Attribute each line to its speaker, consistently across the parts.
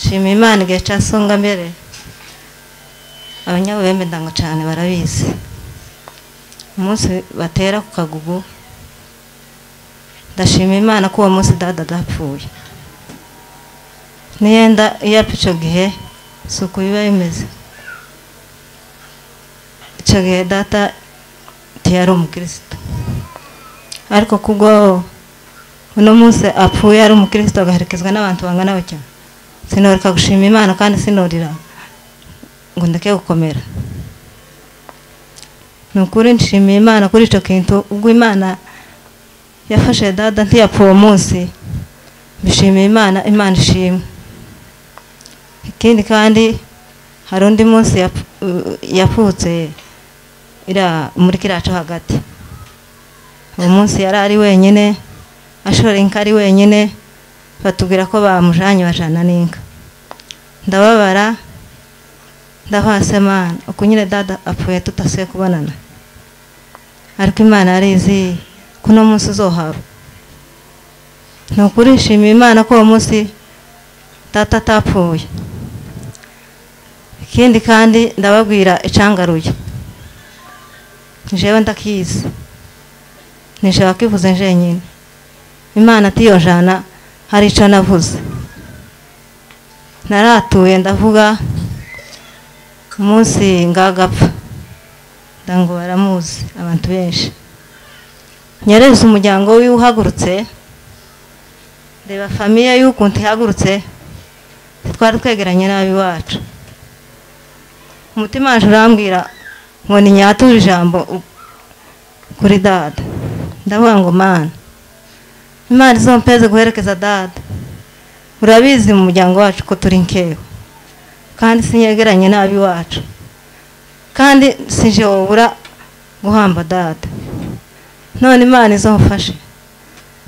Speaker 1: shima imana igihe cya songa mbere abanyabubembe ndango cyane barabizi. Umunsi batera ku kagugu. Ndashima imana ko uwo munsi dada adapfuye. Niyenda iyo apfa icyo gihe? Si uko biba bimeze. Icyo gihe data ntiyari umukristo. Ariko kubwo uno munsi apfuye ari umukristo agaherekezwa n'abantu bangana batyo sinoreka gushima imana kandi sinorira ngo ndeke gukomera. Ni ukuri nshimiye imana kuri icyo kintu ubwo imana yafashe dada ntiyapfa uwo munsi. Bishimiye imana imana ishimwe. Ikindi kandi hari undi munsi yapfu- yapfutse muri kiriya cyo hagati. Uwo munsi yari ari wenyine ashora inka ari wenyine batubwira ko bamujanye bajana n'inka. Ndababara ndahwase mana uku nyine dada apfuye tutasuye kubonana ariko imana yarizi ko uno munsi uzohaba. Ni ukuri nshimiye imana ko uwo munsi data atapfuye. Ikindi kandi ndababwira icangaruye jewe ndakizi. Nije wakivuze njenyine imana atiyojana hari ico navuze. Naratuye ndavuga umunsi ngagapfa. Ndango baramuzi abantu benshi. Nyereza umuryango uhagurutse. Reba famiye y'ukuntu ihagurutse. Twari twegeranye nabi wacu umutima wacu urambwira ngo ni nyatura ijambo kuri dada ndavuga ngo mana imana izompeze guherekeza dada urabizi mu muryango wacu ko turi nkewe. Kandi sinyegeranye nabi wacu. Kandi sije wobura guhamba dada none imana izomfashe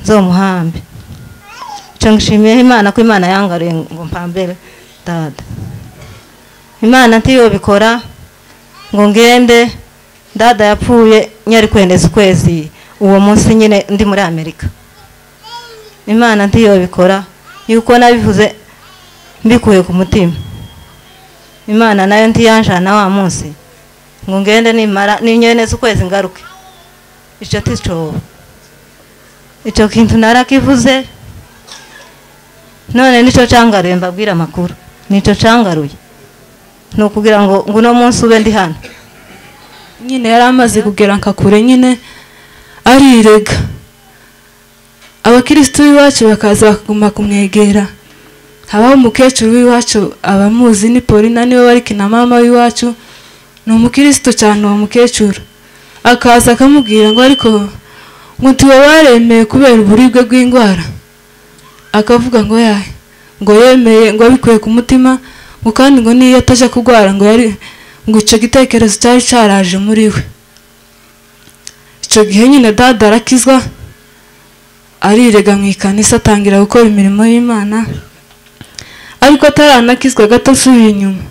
Speaker 1: nzomuhambe ico ngishimiyeho imana ko imana yangaruye ngo mpambere dada imana ntiyobikora ngo ngende dada yapfuye nyari kwendeza ukwezi uwo munsi nyine ndi muri amerika. Imana ntiyobikora yuko nabivuze mbikuye ku mutima. Imana na yo ntiyanjana wa munsi. Ngo ngende nimara ninyeneza ukwezi ngaruke. Icyo ticoba icyo kintu narakivuze none ni cyo cangaruye mbabwira amakuru. Nicyo cangaruye. Ni ukugira ngo uno munsi ube ndi hano.
Speaker 2: Nyine yari amaze kugera nkakure nyine arirega. Abakirisitu b'iwacu bakaza bakaguma kumwegera. Habaho umukecuru w'iwacu abamuzi ni polina ni we wari kina mama w'iwacu ni umukirisitu cyane uwo mukecuru. Akaza akamubwira ngo ariko ngo tuba baremeye kubera uburibwe bw'indwara. Akavuga ngo yahe? Ngo yemeye ngo abikuye ku mutima ngo kandi ngo niyo atajya kurwara ngo yari ngo icyo gitekerezo cyari cyaraje muri we. Icyo gihe nyine dada arakizwa arirega mu ikanisa atangira gukora imirimo y'imana ariko ataranakizwa gato asubiye inyuma.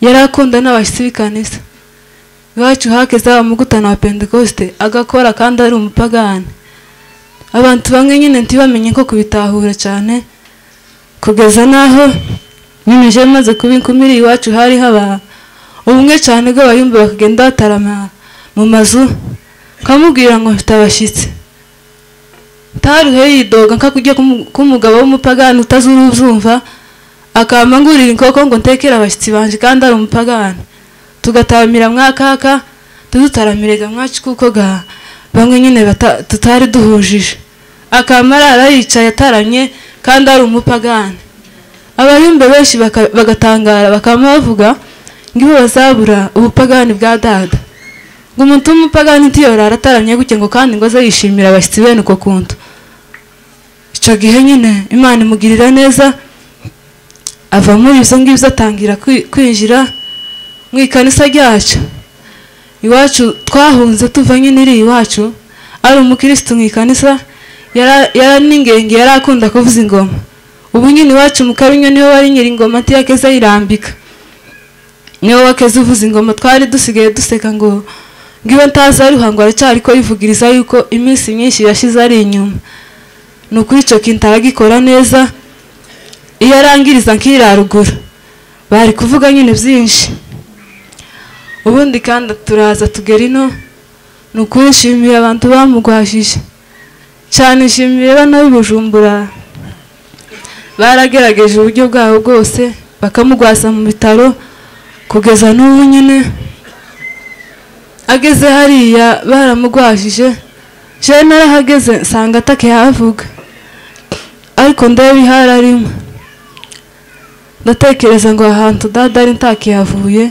Speaker 2: Yari akunda n'abashyitsi b'ikanisa. Iwacu hakeze abamugutana wa pentekoste agakora kandi ari umupagani. Abantu bamwe nyine ntibamenye ko kubitahura cyane kugeza n'aho nyine je maze kubikumira iwacu hari haba ubumwe cyane bw'abayumva bakagenda batarama mu mazu kamubwira ngo mfite abashyitsi. Taruhe yidoga nka kujya k'umugabo w'umupagani utazura uzumva. Akaba ngurira inkoko ngo ntekere abashyitsi banje kandi ari umupagani. Tugataramira mwakaka tudutaramirega mwacu kuko ga bamwe nyine tutari duhujije. Akaba arara yicaye ataramye kandi ari umupagani. Abayumbe benshi bagatangara bakaba bavuga ngo ibo bazabura ubupagani bwa dada. Ngo umuntu w'umupagani ntiyorara ataramye gutya ngo kandi ngo aze yishimira abashyitsi bene uko kuntu. Icyo gihe nyine. Imana imugirira neza ava muri ibyo ngibyo atangira kwi- kwinjira mu ikanisa ryacu. Iwacu twahunze tuva nyine iri iwacu ari umukirisitu mu ikanisa yari n'ingenge yari akunda kuvuza ingoma. Ubu nyine iwacu mu kabinya ni we wari nyiri ingoma ntiyakeze ayirambika. Niwe wakeze uvuza ingoma twari dusigaye duseka ngo ngiwe ntazi ari ruhango aracyari ko yivugiriza yuko iminsi myinshi yashize ari inyuma. Ni ukuri icyo kintu aragikora neza. Iyo arangiriza nk'iraruguru bari kuvuga nyine byinshi. Ubundi kandi turaza tugera ino ni ukuri nshimiye abantu bamugwajije cyane nshimiye bano b'ibujumbura baragerageje uburyo bwabo bwose bakamugwaza mu bitaro kugeza n'ubu nyine. Ageze hariya baramugwajije jewe narahageze nsanga atakihavuga ariko ndebe ihari arimo ndatekereza ngo ahantu dada ari ntakihavuye.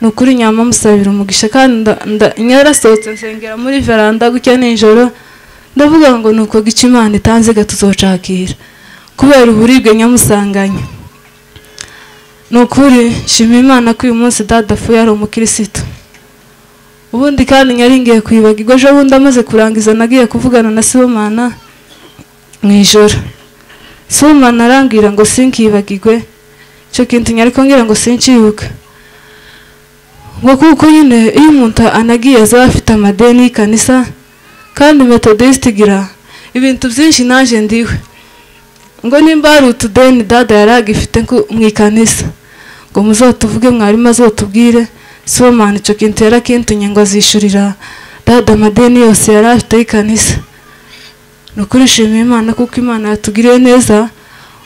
Speaker 2: Ni ukuri nyama musabira umugisha kandi nyarasohotse nsengera muri veranda gutya nijoro. Ndavuga ngo ni uko gica imana itanze gatuzocakira kubera uburibwe nyamusanganye ni ukuri nshima imana ko uyu munsi dada afuye ari umukirisitu. Ubundi kandi nyari ngiye kwibagirwa ejo bundi amaze kurangiza nagiye kuvugana na sibomana mu ijoro. Sibomana arambwira ngo sinkibagirwe icyo kintu nyari kongera ngo sincibuka ngo kuko nyine iyo umuntu anagiye azaba afite amadeni y'ikanisa kandi metodisite igira ibintu byinshi naje ndiwe. Ngo nimba hari utudeni dada yari agifite mu ikanisa ngo muzotuvuge mwarimu azotubwire sibomana icyo kintu yarakintunye ngo azishyurira dada amadeni yose yari afite y'ikanisa. Ni ukuri nshimiye imana kuko imana yatugiriye neza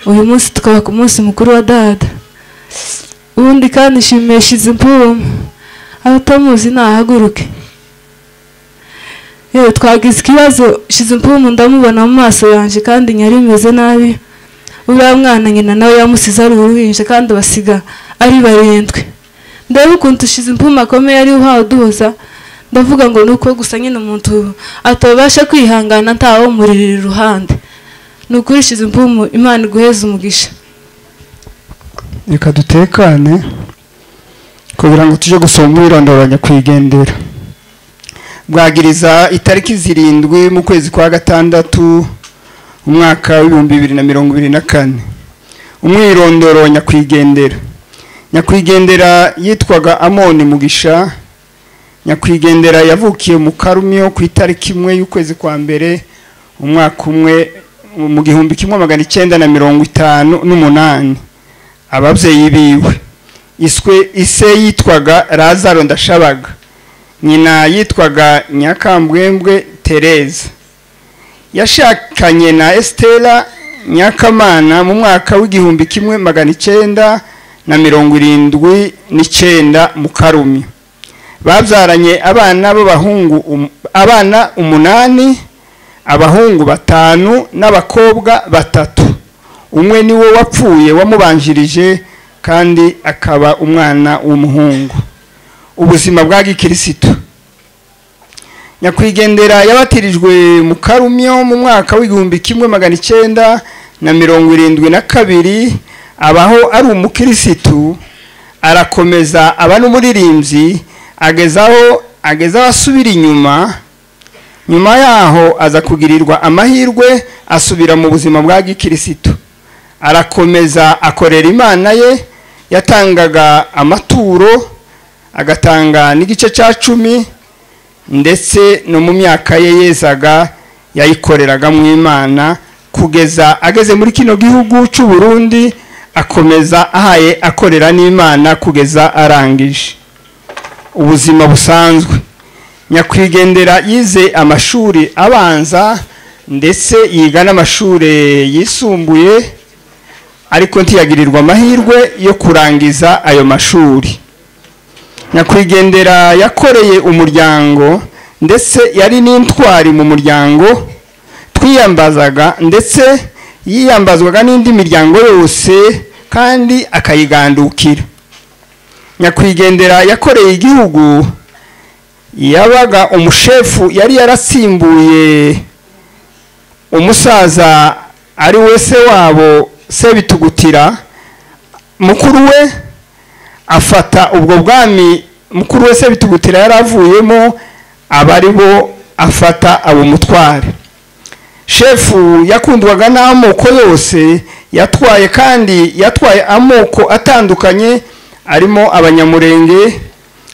Speaker 2: uyu munsi tukaba ku munsi mukuru wa dada ubundi kandi nshimiye shize impumu abatamuzi nahaguruke yewe twagize ikibazo shize impumu ndamubona mu maso yanjye kandi nyari imeze nabi. Uriya mwana nyina nawe yamusize ari uruhinja kandi basiga ari barindwi. Ndebe ukuntu ushize impumu akomeye ari uhawe uduhoza ndavuga ngo ni uko gusa nyine umuntu atabasha kwihangana ntawumuririra iruhande. Ni ukuri shize impumu imana iguheza umugisha.
Speaker 3: Reka dutekane kugira ngo tujye gusoma umwirondoro nyakwigendera. Bwagiriza itariki zirindwi mu kwezi kwa gatandatu umwaka w'ibihumbi bibiri na mirongo ibiri na kane. Umwirondoro nyakwigendera. Nyakwigendera yitwaga amoni mugisha nyakwigendera yavukiye mu karumyo ku itariki imwe y'ukwezi kwa mbere umwaka umwe mu gihumbi kimwe magana icyenda na mirongo itanu n'umunani. Ababyeyi biwe. Iswe ise yitwaga lazaro ndashabaga. Nyina yitwaga nyakambwembwe tereza yashakanye na esitera nyakamana mu mwaka w'igihumbi kimwe magana icyenda na mirongo irindwi n'icyenda mu karumi babyaranye abana b'abahungu um- abana umunani abahungu batanu n'abakobwa batatu. Umwe ni wo wapfuye wamubanjirije kandi akaba umwana w'umuhungu. Ubuzima bwa gikirisitu. Nyakwigendera yabatirijwe mu karumyo mu mwaka w'igihumbi kimwe magana icyenda na mirongo irindwi na kabiri abaho ari umukirisitu. Arakomeza aba n'umuririmbyi agezaho agezaho asubira inyuma nyuma yaho aza kugirirwa amahirwe asubira mu buzima bwa gikirisitu. Arakomeza akorera imana ye yatangaga amaturo agatanga n'igice cya cumi ndetse no mu myaka ye yezaga yayikoreraga mu imana kugeza ageze muri kino gihugu cy'u Burundi akomeza ahaye akorera n'imana kugeza arangije. Ubuzima busanzwe. Nyakwigendera yize amashuri abanza ndetse yiga n'amashuri yisumbuye ariko ntiyagirirwa amahirwe yo kurangiza ayo mashuri. Nyakwigendera yakoreye umuryango ndetse yari n'intwari mu muryango twiyambazaga ndetse yiyambazwaga n'indi miryango yose kandi akayigandukira. Nyakwigendera yakoreye igihugu. Yabaga umushefu yari yarasimbuye. Umusaza ari we se wabo sebitugutira. Mukuru we afata ubwo bwami mukuru we sebitugutira yari avuyemo aba ari bo afata abo mutware. Shefu yakundwaga n'amoko yose yatwaye kandi yatwaye amoko atandukanye arimo abanyamurenge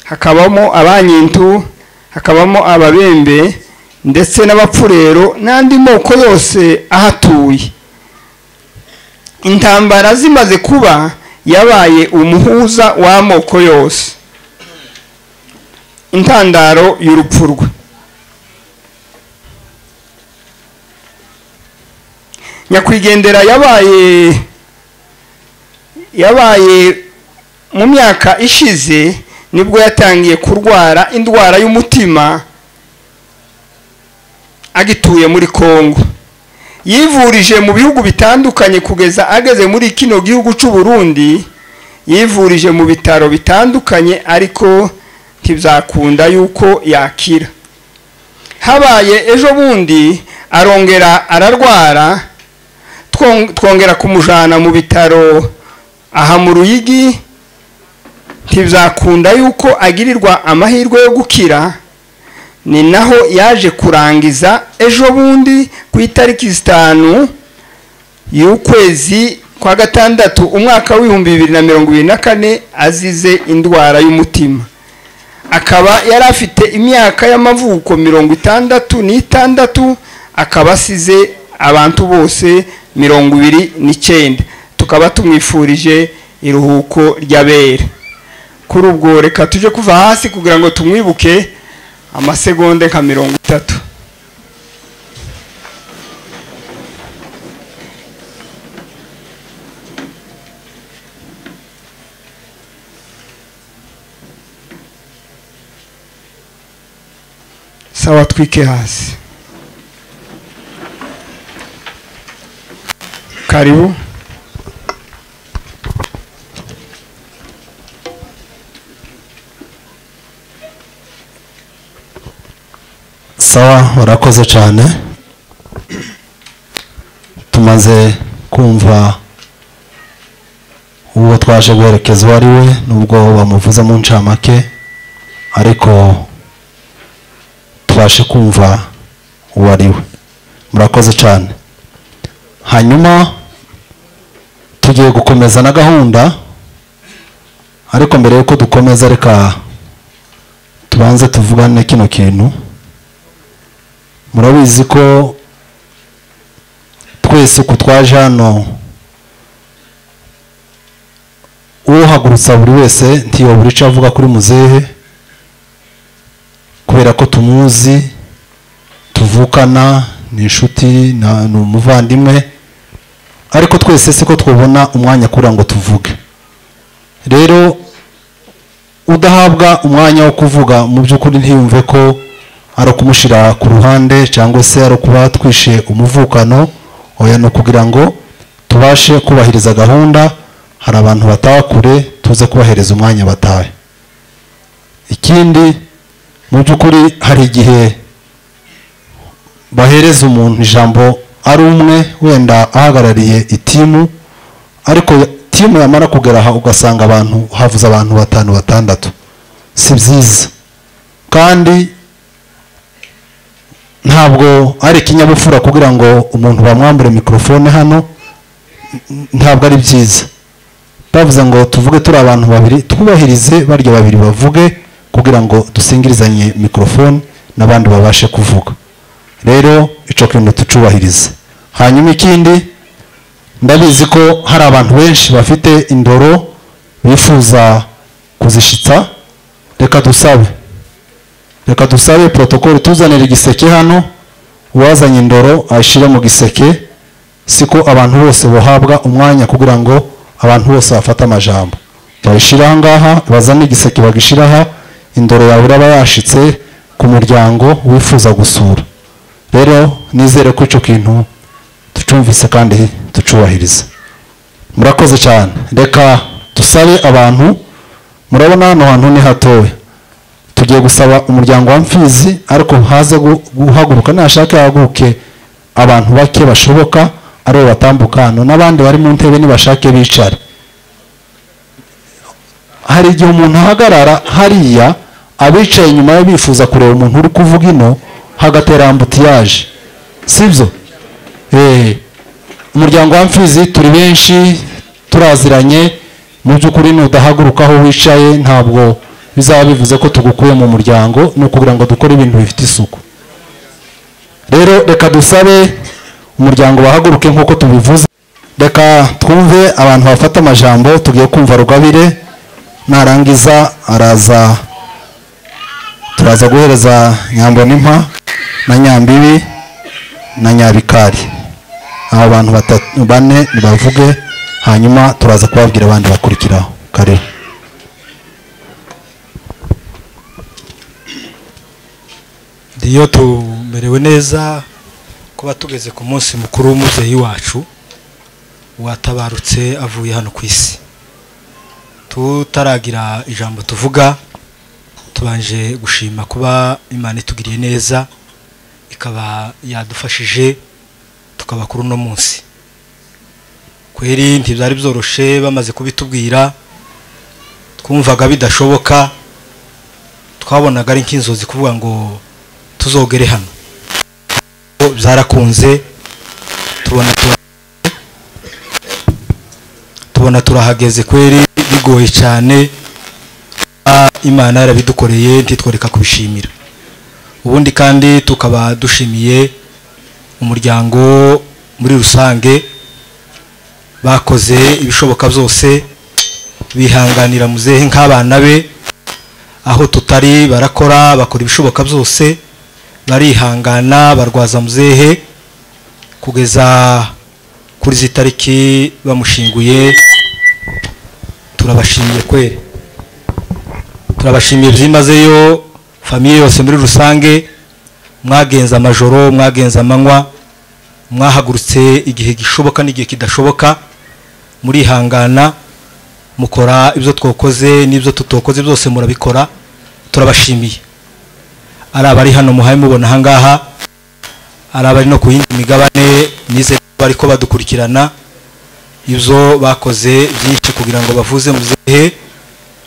Speaker 3: hakabamo abanyintu hakabamo ababembe ndetse n'abapfurero n'andi moko yose ahatuye. Intambara zimaze kuba yabaye umuhuza w'amoko yose. Intandaro y'urupfu rwe. Nyakwigendera yabaye yabaye mu myaka ishize ni bwo yatangiye kurwara indwara y'umutima agituye muri kongo yivurije mu bihugu bitandukanye kugeza ageze muri kino gihugu cy'u Burundi yivurije mu bitaro bitandukanye ariko ntibzakunda yuko yakira. Habaye ejo bundi arongera ararwara twong- twongera kumujana mu bitaro aha mu ruyigi ntibzakunda yuko agirirwa amahirwe yo gukira. Ni naho yaje kurangiza ejo bundi ku itariki zitanu y'ukwezi kwa gatandatu umwaka w'ibihumbi bibiri na mirongo ibiri na kane azize indwara y'umutima. Akaba yari afite imyaka y'amavuko mirongo itandatu n'itandatu akaba asize abantu bose mirongo ibiri n'icyenda tukaba tumwifurije iruhuko ry'abere. Kuri ubwo reka tujye kuva hasi kugira ngo tumwibuke amasegonde nka mirongo itatu. Sawa twike hasi. Karibu
Speaker 4: sawa urakoze cyane. Tumaze kumva uwo twaje guherekeza uwo ari we nubwo bamuvuze mu ncamake ariko tubashe kumva uwo ari we. Murakoze cyane. Hanyuma tugiye gukomeza na gahunda ariko mbere y'uko dukomeza reka tubanze tuvugane kino kintu. Murabizi ko twese uko twaje hano uhagurutsa buri wese ntiyobura icyo avuga kuri muzehe kubera ko tumuzi tuvukana ni inshuti ni umuvandimwe ariko twese siko twabona umwanya kugira ngo tuvuge. Rero udahabwa umwanya wo kuvuga mu by'ukuri ntiyumve ko ari ukumushyira ku ruhande cyangwa se ari ukuba twishe umuvukano oya ni ukugira ngo tubashe kubahiriza gahunda hari abantu bataha kure tuze kubahereza umwanya batahe. Ikindi mu by'ukuri hari igihe bahereza umuntu ijambo ari umwe wenda ahagarariye itimu ariko timu yamara kugera aha ugasanga abantu havuze abantu batanu batandatu. Si byiza. Kandi ntabwo ari ikinyabupfura kugira ngo umuntu bamwambure mikorofone hano. Ntabwo ari byiza. Bavuze ngo tuvuge turi abantu babiri twubahirize barya babiri bavuge kugira ngo dusingirizanye mikorofone n'abandi babashe kuvuga. Rero icyo kintu tucubahirize. Hanyuma ikindi ndabizi ko hari abantu benshi bafite indoro bifuza kuzishitsa reka dusabe. Reka dusabe protokoli tuzanire igiseke hano uwazanye indoro ayishyire mu giseke siko abantu bose bahabwa umwanya kugira ngo abantu bose bafate amajambo. Bayishyire aha ngaha bazane igiseke bagishyire aha indoro yawe iraba yashitse ku muryango wifuza gusura. Rero nizere ko icyo kintu tucumvise kandi tucubahiriza murakoze cyane. Reka dusabe abantu murabona hano hantu ni hatoya tugiye gusaba umuryango wa mfizi ariko haze gu- guhaguruka nashake hahaguruke abantu bake bashoboka ari bo batambuka hano n'abandi bari mu ntebe nibashake bicare. Hari igihe umuntu ahagarara hariya abicaye inyuma ye bifuza kureba umuntu uri kuvuga ino hagatera ambutiyaje. Sibyo? Eh, umuryango wa mfizi turi benshi turaziranye mu by'ukuri nudahaguruka aho wicaye ntabwo bizaba bivuze ko tugukuye mu muryango ni ukugira ngo dukore ibintu bifite isuku. Rero reka dusabe umuryango bahaguruke nk'uko tubivuze. Reka twumve abantu bafata amajambo tugiye kumva rugabire narangiza araza turaza guhereza nyambo n'impa na nyambibi na nyabikari. Abo bantu bane nibavuge hanyuma turaza kubabwira abandi bakurikiraho. Karibu.
Speaker 5: Iyo tumerewe neza kuba tugeze ku munsi mukuru w'umubyeyi wacu watabarutse avuye hano ku isi. Tutaragira ijambo tuvuga tubanje gushima kuba imana itugiriye neza ikaba yadufashije tukaba kuri uno munsi. Kweri ntibyari byoroshye bamaze kubitubwira twumvaga bidashoboka twabonaga ari nk'inzozi kuvuga ngo tuzogere hano. Byarakunze tubona tubona turahageze kweri bigoye cyane. Imana yarabidukoreye ntitworeka kubishimira. Ubundi kandi tukaba dushimiye umuryango muri rusange bakoze ibishoboka byose bihanganira muzehe nk'abana be aho tutari barakora bakora ibishoboka byose barihangana barwaza muzehe kugeza kuri izi tariki bamushinguye turabashimiye kweri. Turabashimiye byimazeyo famiye yose muri rusange mwagenza amajoro mwagenza amanywa mwahagurutse igihe gishoboka n'igihe kidashoboka murihangana mukora ibyo twakoze n'ibyo tutokoze byose murabikora turabashimiye. Ari abari hano muhaye mubona ahangaha ari abari no ku yindi migabane nize bari ko badukurikirana ibyo bakoze byinshi kugira ngo bavuze muzehe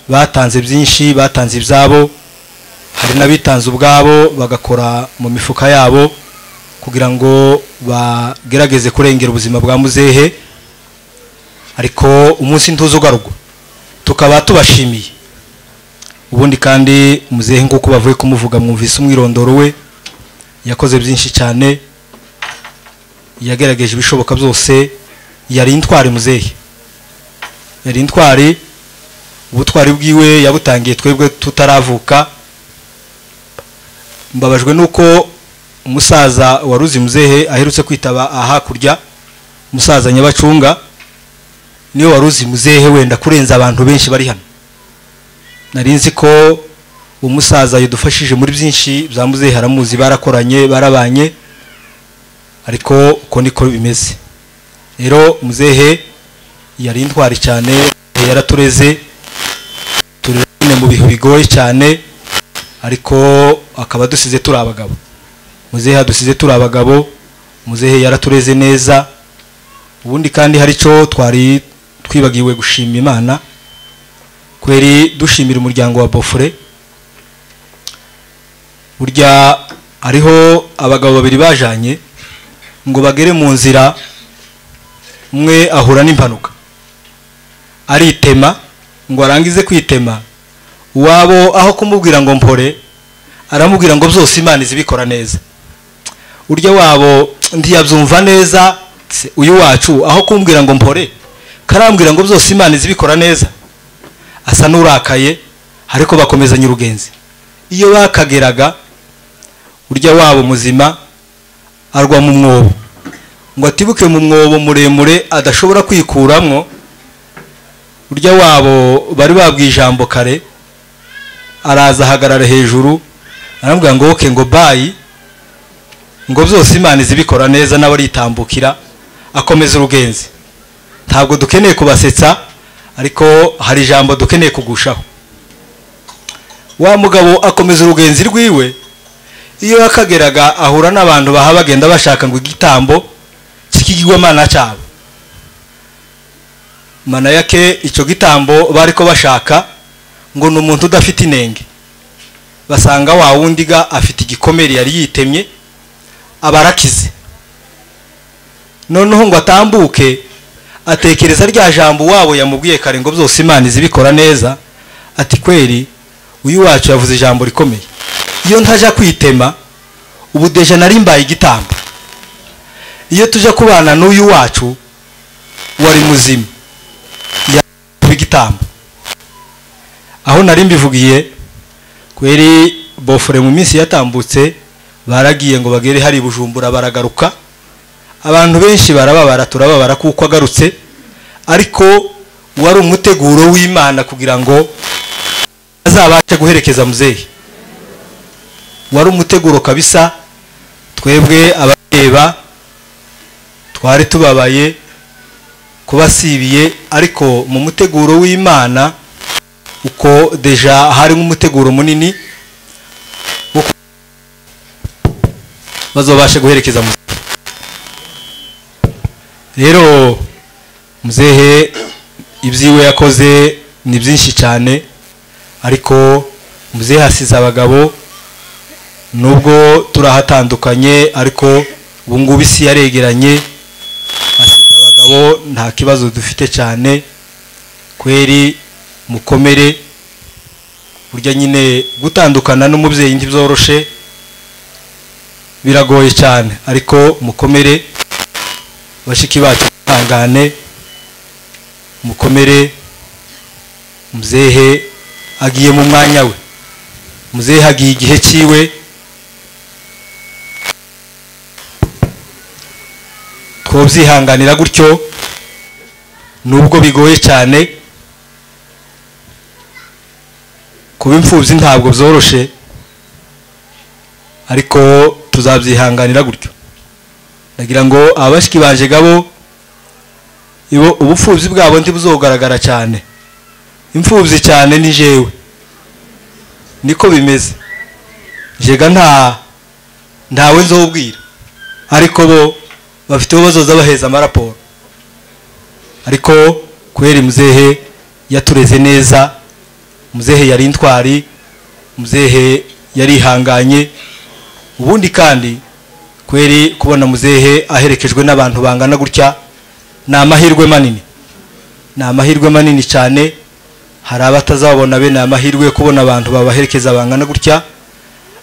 Speaker 5: batanze byinshi batanze ibyabo hari n'abitanze ubwabo bagakora mu mifuka yabo kugira ngo bagerageze kurengera ubuzima bwa muzehe ariko umunsi ntuzugarurwa tukaba tubashimiye. Ubundi kandi muzehe nk'uko bavuye kumuvuga mwumvise umwirondoro we. Yakoze byinshi cyane yagerageje ibishoboka byose yari intwari muzehe. Yari intwari ubutwari bwiwe yabutangiye twebwe tutaravuka. Mbabajwe nuko umusaza waruzi muzehe aherutse kwitaba ahakurya umusaza nyabacunga niyo waruzi muzehe wenda kurenza abantu benshi bari hano. Nari nzi ko umusaza yadufashije muri byinshi bya muzehe aramuzi barakoranye barabanye ariko uko niko bimeze. Rero muzehe yari intwari cyane yaratureze turi mu bihe bigoye cyane ariko akaba dusize turi abagabo. Muzehe yadusize turi abagabo muzehe yaratureze neza ubundi kandi hari icyo twari twibagiwe gushima imana kweri dushimira umuryango wa bofure burya hariho abagabo babiri bajanye ngo bagere mu nzira umwe ahura n'impanuka. Aritema ngo arangize kwitema. Uwabo aho kumubwira ngo mpore aramubwira ngo byose imana izibikora neza. Urya wabo ntiyabyumva neza uyu wacu aho kumbwira ngo mpore karambwira ngo byose imana izibikora neza. Asa n'urakaye ariko bakomezanya urugenzi. Iyo bakageraga urya wabo muzima arwa mu mwobo. Ngo atibuke mu mwobo muremure adashobora kwikuramwo urya wabo bari babwiye ijambo kare araza ahagarara hejuru aramubwira ngo woke ngo bayi ngo byose imana izibikora neza nawe aritambukira akomeza urugenzi. Ntabwo dukeneye kubasetsa ariko hari ijambo dukeneye kugushaho. Wa mugabo akomeza urugenzi rwiwe iyo yakageraga ahura n'abantu baha bagenda bashaka ngo igitambo cy'ikigirwamana cyabo. Mana yake icyo gitambo bari ko bashaka ngo ni umuntu udafite inenge. Basanga wa wundi ga afite igikomere yari yitemye aba arakize noneho ngo atambuke atekereza rya jambo wabo yamubwiye kare ngo byose imana izibikora neza. Ati kweri uyu wacu yavuze ijambo rikomeye. Iyo ntajya kwitema ubu deje nari mbaye igitambo. Iyo tujya kubana n'uyu wacu wari muzima. Yaba igitambo. Aho nari mbivugiye kweri bofure mu minsi yatambutse baragiye ngo bagere hari bujumbura baragaruka. Abantu benshi barababara turababara kuko agarutse ariko wari umuteguro w'imana kugira ngo azabashe guherekeza muzehe. Wari umuteguro kabisa twebwe abareba twari tubabaye kubasibiye ariko mu muteguro w'imana uko deja harimo umuteguro munini bazobashe guherekeza muzehe rero muzehe ibyiwe yakoze ni byinshi cyane ariko muzehe hasize abagabo nubwo turahatandukanye ariko ubu ngubu isi yaregeranye hasize abagabo nta kibazo dufite cyane. Kweri mukomere burya nyine gutandukana n'umubyeyi ntibyoroshe biragoye cyane. Ariko mukomere bashiki bacu ihangane mukomere muzehe agiye mu mwanya we. Muzehe agiye igihe cyiwe. Twabyihanganira gutyo nubwo bigoye cyane. Kuba imfubyi ntabwo byoroshye ariko tuzabyihanganira gutyo. Ndagira ngo abashiki banje gabo ibo ubupfubyi bwabo ntibuzogaragara cyane. Imfubyi cyane ni jewe. Niko bimeze. Jega nta ntawe nzobwira. Ariko bo bafite bo bazoza baheza amaraporo. Ariko kweri muzehe yatureze neza muzehe yari intwari muzehe yarihanganye ubundi kandi kweri kubona muzehe aherekejwe n'abantu bangana gutya ni amahirwe manini. Ni amahirwe manini cyane hari abatazabona bene aya mahirwe yo kubona abantu babaherekeza bangana gutya.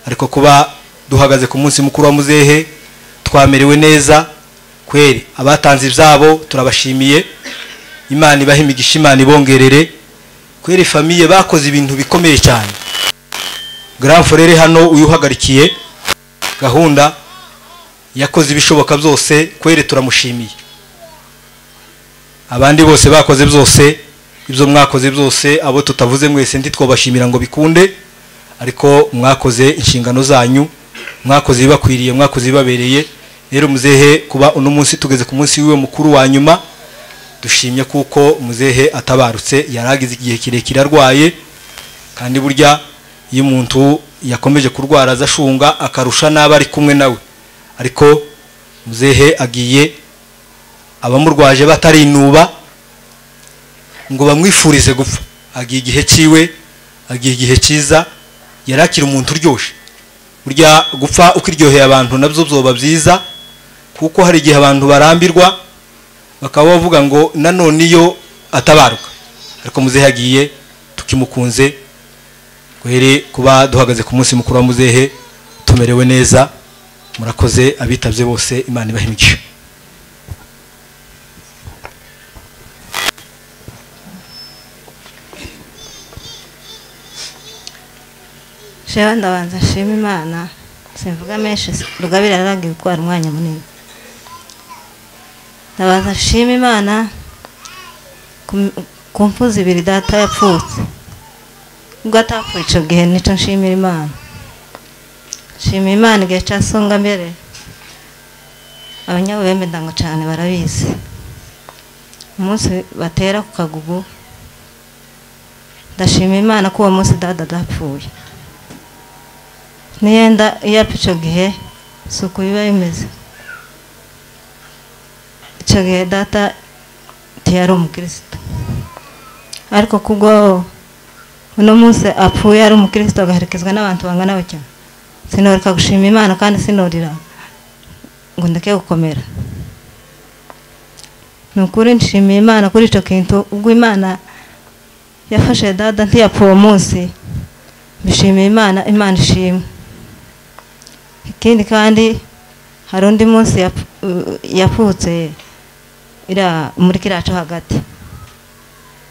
Speaker 5: Ariko kuba duhagaze ku munsi mukuru wa muzehe twamerewe neza kweri abatanze ibyabo turabashimiye. Imana ibahe imigisha imana ibongerere. Kweri famiye bakoze ibintu bikomeye cyane. Grand frere hano uyu uhagarikiye gahunda. Yakoze ibishoboka byose kweri turamushimiye. Abandi bose bakoze byose ibyo mwakoze byose abo tutavuze mwese ntitwabashimira ngo bikunde ariko mwakoze inshingano zanyu mwakoze ibibakwiriye mwakoze ibibabereye rero muzehe kuba uno munsi tugeze ku munsi wiwe mukuru wa nyuma dushimye kuko muzehe atabarutse yari agize igihe kirekire arwaye kandi burya iyo umuntu yakomeje kurwara azashunga akarusha n'abo ari kumwe nawe. Ariko muzehe agiye abamurwaje batarinuba ngo bamwifurize gupfa. Agiye igihe cyiwe agiye igihe cyiza yari akiri umuntu uryoshye burya gupfa ukiryoheye abantu na byo byoba byiza kuko hari igihe abantu barambirwa bakaba bavuga ngo nanone iyo atabaruka. Ariko muzehe agiye tukimukunze guhere kuba duhagaze ku munsi mukuru wa muzehe tumerewe neza murakoze abitabye bose imana ibahe imigisha
Speaker 1: ndabanza nshima imana. Simvuga menshi rugabire yaragiye gutwara umwanya munini. Ndabanza nshima imana. Ku mfu zibiri data yapfutse ubwo atapfuye icyo gihe ni cyo nshimira imana. Nshimira imana igihe cya songa mbere. Abanyabubembe ndango cyane barabizi. Umunsi batera ku kagugu. Ndashima imana ko uwo munsi dada adapfuye. Niyenda iyo apfa icyo gihe uko biba bimeze. Icyo gihe data ntiyari umukristo. Ariko kubwo uno munsi apfuye ari umukristo agaherekezwa n'abantu bangana batya sinoreka gushima imana kandi sinorira ngo ndeke gukomera. Ni ukuri nshimiye imana kuri icyo kintu ubwo imana yafashe dada ntiyapfa uwo munsi mbishimiye imana imana ishimwe. Ikindi kandi hari undi munsi yapfu- yapfutse muri kiriya cyo hagati.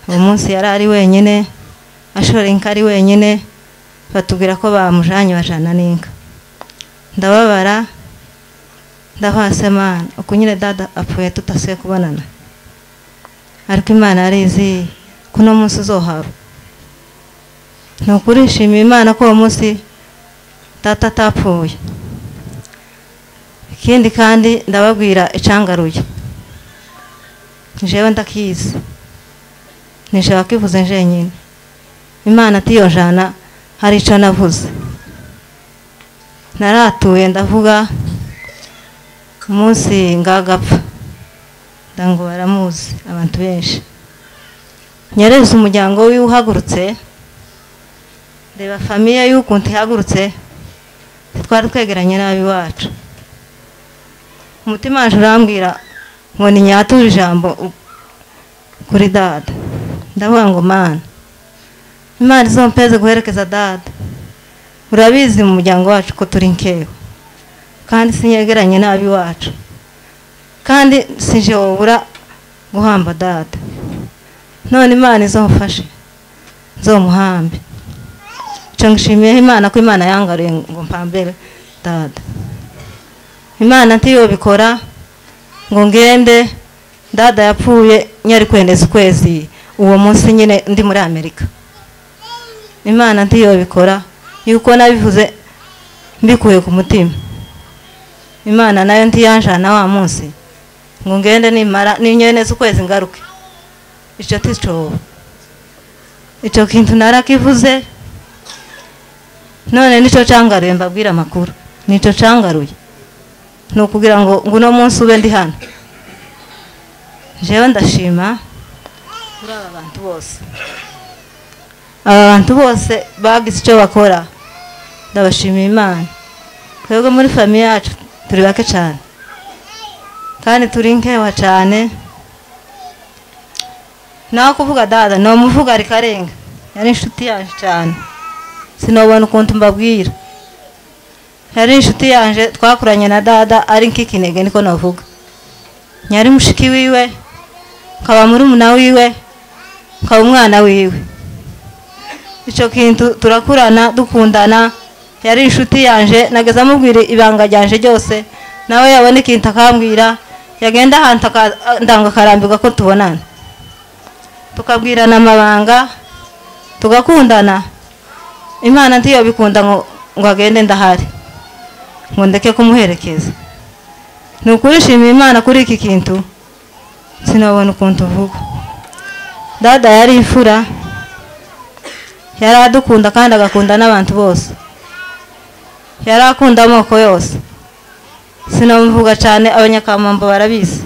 Speaker 1: Uwo munsi yari ari wenyine ashoreye inka ari wenyine batubwira ko bamujanye bajana n'inka. Ndababara ndahwase mana uku nyine dada apfuye tutasuye kubonana. Ariko imana yarizi ko uno munsi uzohaba. Ni ukuri nshimiye imana ko uwo munsi data atapfuye. Ikindi kandi ndababwira icangaruye jewe ndakizi. Nishaka kivuze njenyine imana atiyojana hari ico navuze. Naratuye ndavuga umunsi ngagapfa. Ndango baramuzi abantu benshi. Nyereza umuryango wiwe uhagurutse. Reba famiye y'ukuntu ihagurutse twari twegeranye wacu umutima wacu urambwira ngo ni nyatura ijambo kuri dada ndavuga ngo mana imana izompeze guherekeza dada urabizi mu muryango wacu ko turi nkewe kandi sinyegeranye nabi wacu. Kandi sinje wobura guhamba dada none imana izomfashe nzomuhambe ngishimiyeho imana ko imana yangaruye ngo mpambere dada imana ntiyobikora ngo ngende dada yapfuye nyari kwendeza ukwezi uwo munsi nyine ndi muri amerika. Imana ntiyobikora yuko nabivuze mbikuye ku mutima. Imana na yo ntiyanjana wa munsi. Ngo ngende nimara ninyeneza ukwezi ngaruke. Ico ticoba ico kintu narakivuze none nico cangaruye mbabwira amakuru. Nico cangaruye. Ni ukugira ngo ngo uno munsi ube ndi hano. Jewe ndashima kuri aba bantu bose. Aba bantu bose bagize icyo bakora ndabashimiye imana twebwe muri famiye yacu turi bake cyane kandi turi nkewa cyane nawe kuvuga dada ni umuvuga rikarenga yari inshuti yaje cyane sinobona ukuntu mbabwira yari inshuti yanje twakuranye na dada ari nk'ikinege niko navuga nyari mushiki wiwe nkaba murumuna wiwe nkaba umwana wiwe icyo kintu turakurana dukundana. Yari inshuti yanje nageze amubwira ibanga ryanje ryose. Nawe yabona ikintu akambwira. Yagenda ahantu ndanga akarambirwa ko tubonana. Tukabwirana amabanga tugakundana. Imana ntiyobikunda ngo ngo agende ndahari. Ngo ndeke kumuherekeza. Ni ukuri shimira imana kuri iki kintu. Sinabona ukuntu uvuga. Dada yari imfura. Yari adukunda kandi agakunda n'abantu bose. Yari akunda amoko yose. Sinamuvuga cyane abanyakamambo barabizi.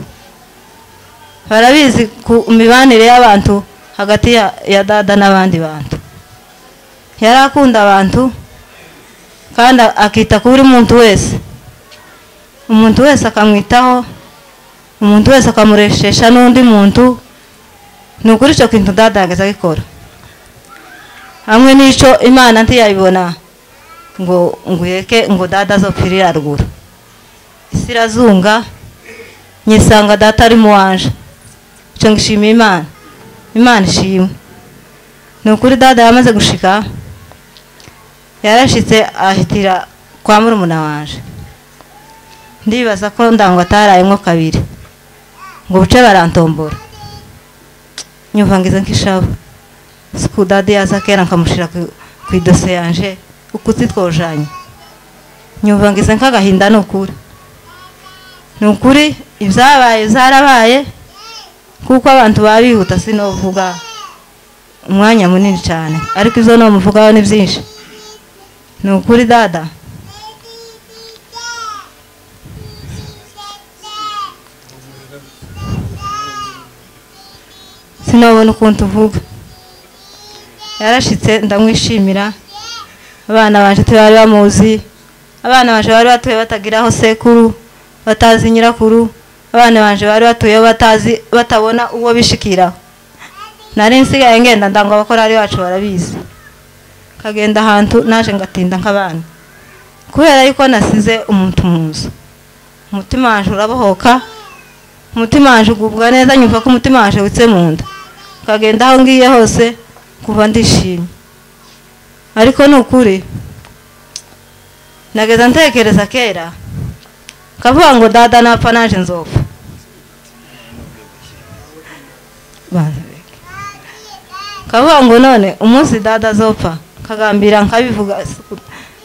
Speaker 1: Barabizi ku mibanire y'abantu hagati ya, dada n'abandi bantu. Yari akunda abantu kandi akita kuri buri muntu wese. Umuntu wese akamwitaho umuntu wese akamureshesha n'undi muntu. Ni ukuri icyo kintu dada yageze agikora. Hamwe n'icyo imana ntiyabibona ngo ureke ngo dada azopfirira ruguru isi irazunga nyisanga data ari mu wanje. Icyo ngishimiye imana. Imana ishimwe. Ni ukuri dada yamaze gushika yarashitse ahitira kwa murumuna wanje. Ndibaza ko ndango atarayemo kabiri ngo buce barantombora. Nyumva ngize nk'ishabo siku dada yaza kera nkamushira ku idose yanje ukuti twojanye nyumva ngize nk'agahinda ni ukuri ni ukuri ibyabaye zarabaye kuko abantu baba bihuta sinovuga umwanya munini cyane ariko izo nomuvugaho ni byinshi ni ukuri dada sinabona ukuntu uvuga yarashitse ndamwishimira. Abana banje tubari bamuzi. Abana banje bari batuye batagira aho sekuru batazi nyirakuru. Abana banje bari batuye batazi batabona uwo bishikiraho nari nsigaye ngenda ndangwa abakorari bacu barabizi. Kagenda ahantu naje ngatinda nk'abana. Kubera yuko nasize umuntu mu nzu umutima wanje urabohoka umutima waje ugubwa neza nyumva ko umutima waje witse mu nda. Ukagenda aho ngiye hose kuva ndishimye ariko ni ukuri. Nageza ntekereza kera. Kavuga ngo dada napfa naje nzopfa. Kavuga ngo none umunsi dada azopfa kagambira nkabivuga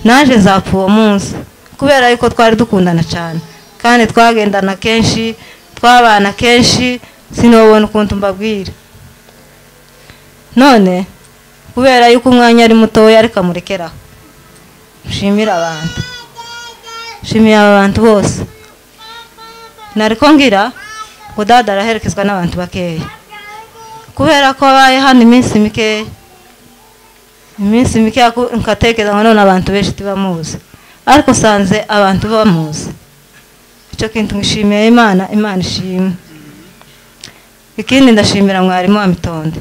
Speaker 1: naje nzapfa uwo munsi. Kubera yuko twari dukundana cyane kandi twagendana kenshi twabana kenshi sinobona ukuntu mbabwira. None. Kubera yuko umwanya ari mutoya ariko amurekeraho nshimira abantu. Nshimiye aba bantu bose. Nariko ngira ngo dada araherekezwa n'abantu bakeya. Kubera ko abaye hano iminsi mikeya iminsi mikeya nkatekereza ngo none abantu benshi tibamuzi ariko usanze abantu bamuzi icyo kintu ngishimiye imana imana ishimwe ikindi ndashimira mwarimu wa mitonde.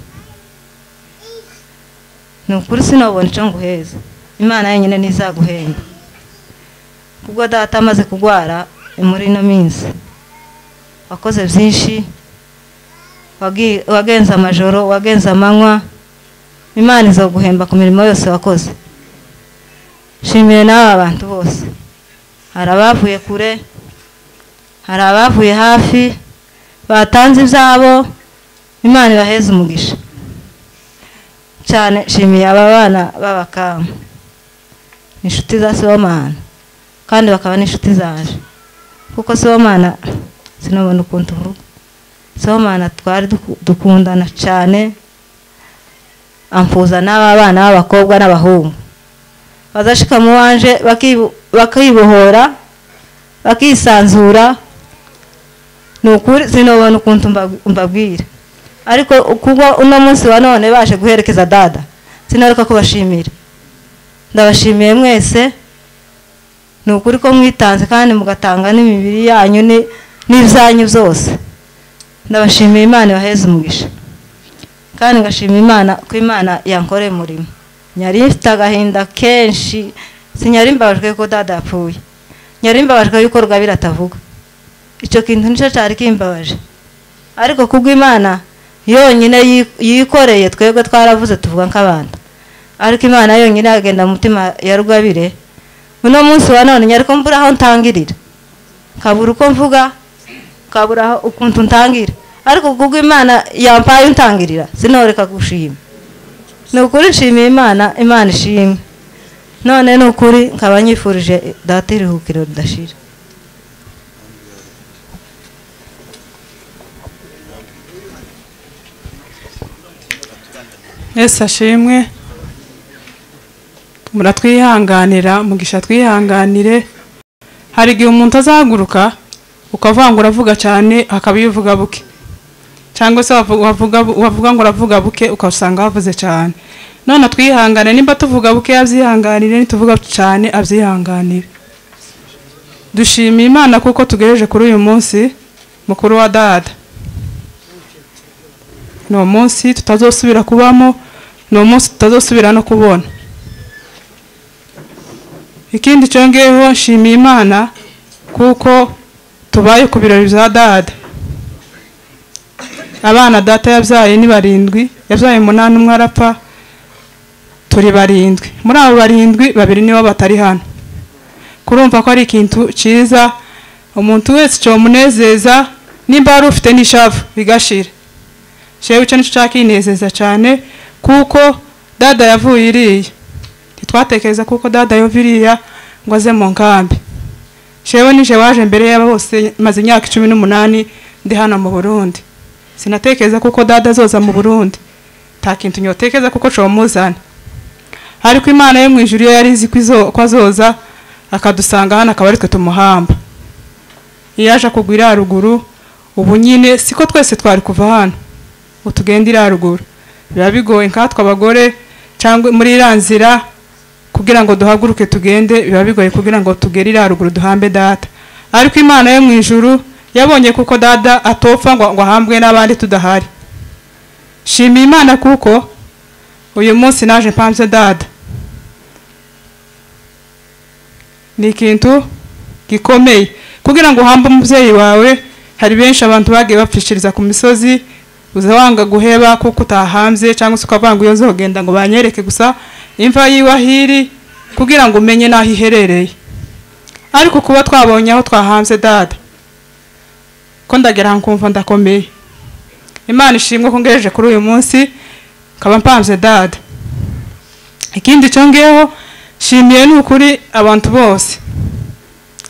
Speaker 1: Ni ukuri sinabona icyo nguheza imana yenyine ntizaguhemba. Kubwo data amaze kurwara muri ino minsi wakoze byinshi wagenze amajoro wagenze amanywa imana izaguhemba ku mirimo yose wakoze. Shimire n'aba bantu bose. Hari abavuye kure hari abavuye hafi batanze ibyabo imana ibaheze umugisha. Cyane nshimiye aba bana b'abakamu ni inshuti za sibomana kandi bakaba n'inshuti zaje. Kuko sibomana sinabona ukuntu uvuga sibomana twari duku- dukundana cyane amfuza n'aba bana b'abakobwa n'abahungu. Bazashika mu wanje bakibohora bakisanzura. Ni ukuri sinabona ukuntu mbab- mbabwira. Ariko kuba uno munsi wa none baje guherekeza dada sinaruka kubashimira. Ndabashimiye mwese ni ukuri ko mwitanze kandi mugatanga n'imibiri yanyu ni- n'ibyanyu byose. Ndabashimiye imana ibaheze umugisha. Kandi ngashima imana ko imana yankoreye umurimo nyari mfite agahinda kenshi sinyari mbabajwe ko dada yapfuye. Nyari mbabajwe yuko rugabira atavuga. Icyo kintu ni cyo cyari kimbabaje. Ariko kubwo imana yonyine yi- yikoreye. Twebwe twaravuze tuvuga nk'abantu. Ariko imana yonyine yagenda mu mutima ya rugabire. Uno munsi wa none nyari ko mbura aho ntangirira. Nkabura uko mvuga nkabura ukuntu ntangira. Ariko kubwo imana yampaye untangirira sinoreka gushima ni ukuri nshimiye imana imana ishimwe. None ni ukuri nkaba nyifurije data iruhukiro ridashira.
Speaker 6: Yesu ashimwe. Muratwihanganira mugisha twihanganire. Hari igihe umuntu azahaguruka ukavuga ngo uravuga cyane akaba yivuga buke. Cyangwa se wavu- wavuga ngo uravuga buke ukasanga wavuze cyane. None twihangane nimba tuvuga buke abyihanganire nituvuga cyane abyihanganire dushimiye imana kuko tugejeje kuri uyu munsi mukuru wa dada. Ni umunsi tutazosubira kubamo ni umunsi tutazosubira no kubona ikindi cyongeyeho nshimiye imana kuko tubaye ku birori bya dada abana data yabyaye ni barindwi. Yabyaye umunani umwe arapfa turi barindwi. Muri abo barindwi babiri nibo batari hano. Kurumva ko ari ikintu cyiza umuntu wese cyomunezeza nimba wari ufite n'ishavu bigashira shewe icyo ni cyo cyakinezeza cyane kuko dada yavuye iriya. Ntitwatekereza kuko dada yova iriya ngo aze mu nkambi. Shewe nije waje mbere y'aba bose maze imyaka cumi n'umunani ndi hano mu burundi. Sinatekereza kuko dada azoza mu burundi. Nta kintu nyotekereza kuko comuzana ariko imana yo mu ijuru yo yari izi ko azoza akadusanga hano akaba ari twe tumuhamba. Iyo aje kugwa iriya ruguru ubu nyine siko twese twari kuva hano. Ngo tugende iriya ruguru biba bigoye nkatwe abagore cyangwa muri iriya nzira kugira ngo duhaguruke tugende biba bigoye kugira ngo tugere iriya ruguru duhambe data. Ariko imana yo mu ijuru yabonye kuko dada atopfa ngo ahambwe n'abandi tudahari. Shimiye imana kuko uyu munsi naje mpamze dada. Ni ikintu gikomeye. Kugira ngo uhambe umubyeyi wawe hari benshi abantu bagiye bapfishiriza ku misozi uza wanga guheba kuko utahambye cyangwa se ukavuga ngo iyo nzogenda ngo banyereke gusa imva yiwe ahiri kugira ngo umenye n'aho iherereye. Ariko kuba twabonye aho twahambye dada ko ndagera ahantu kumva ndakomeye. Imana ishimwe ko ngejeje kuri uyu munsi nkaba mpambye dada ikindi cyo ngeho shimiye ni ukuri abantu bose.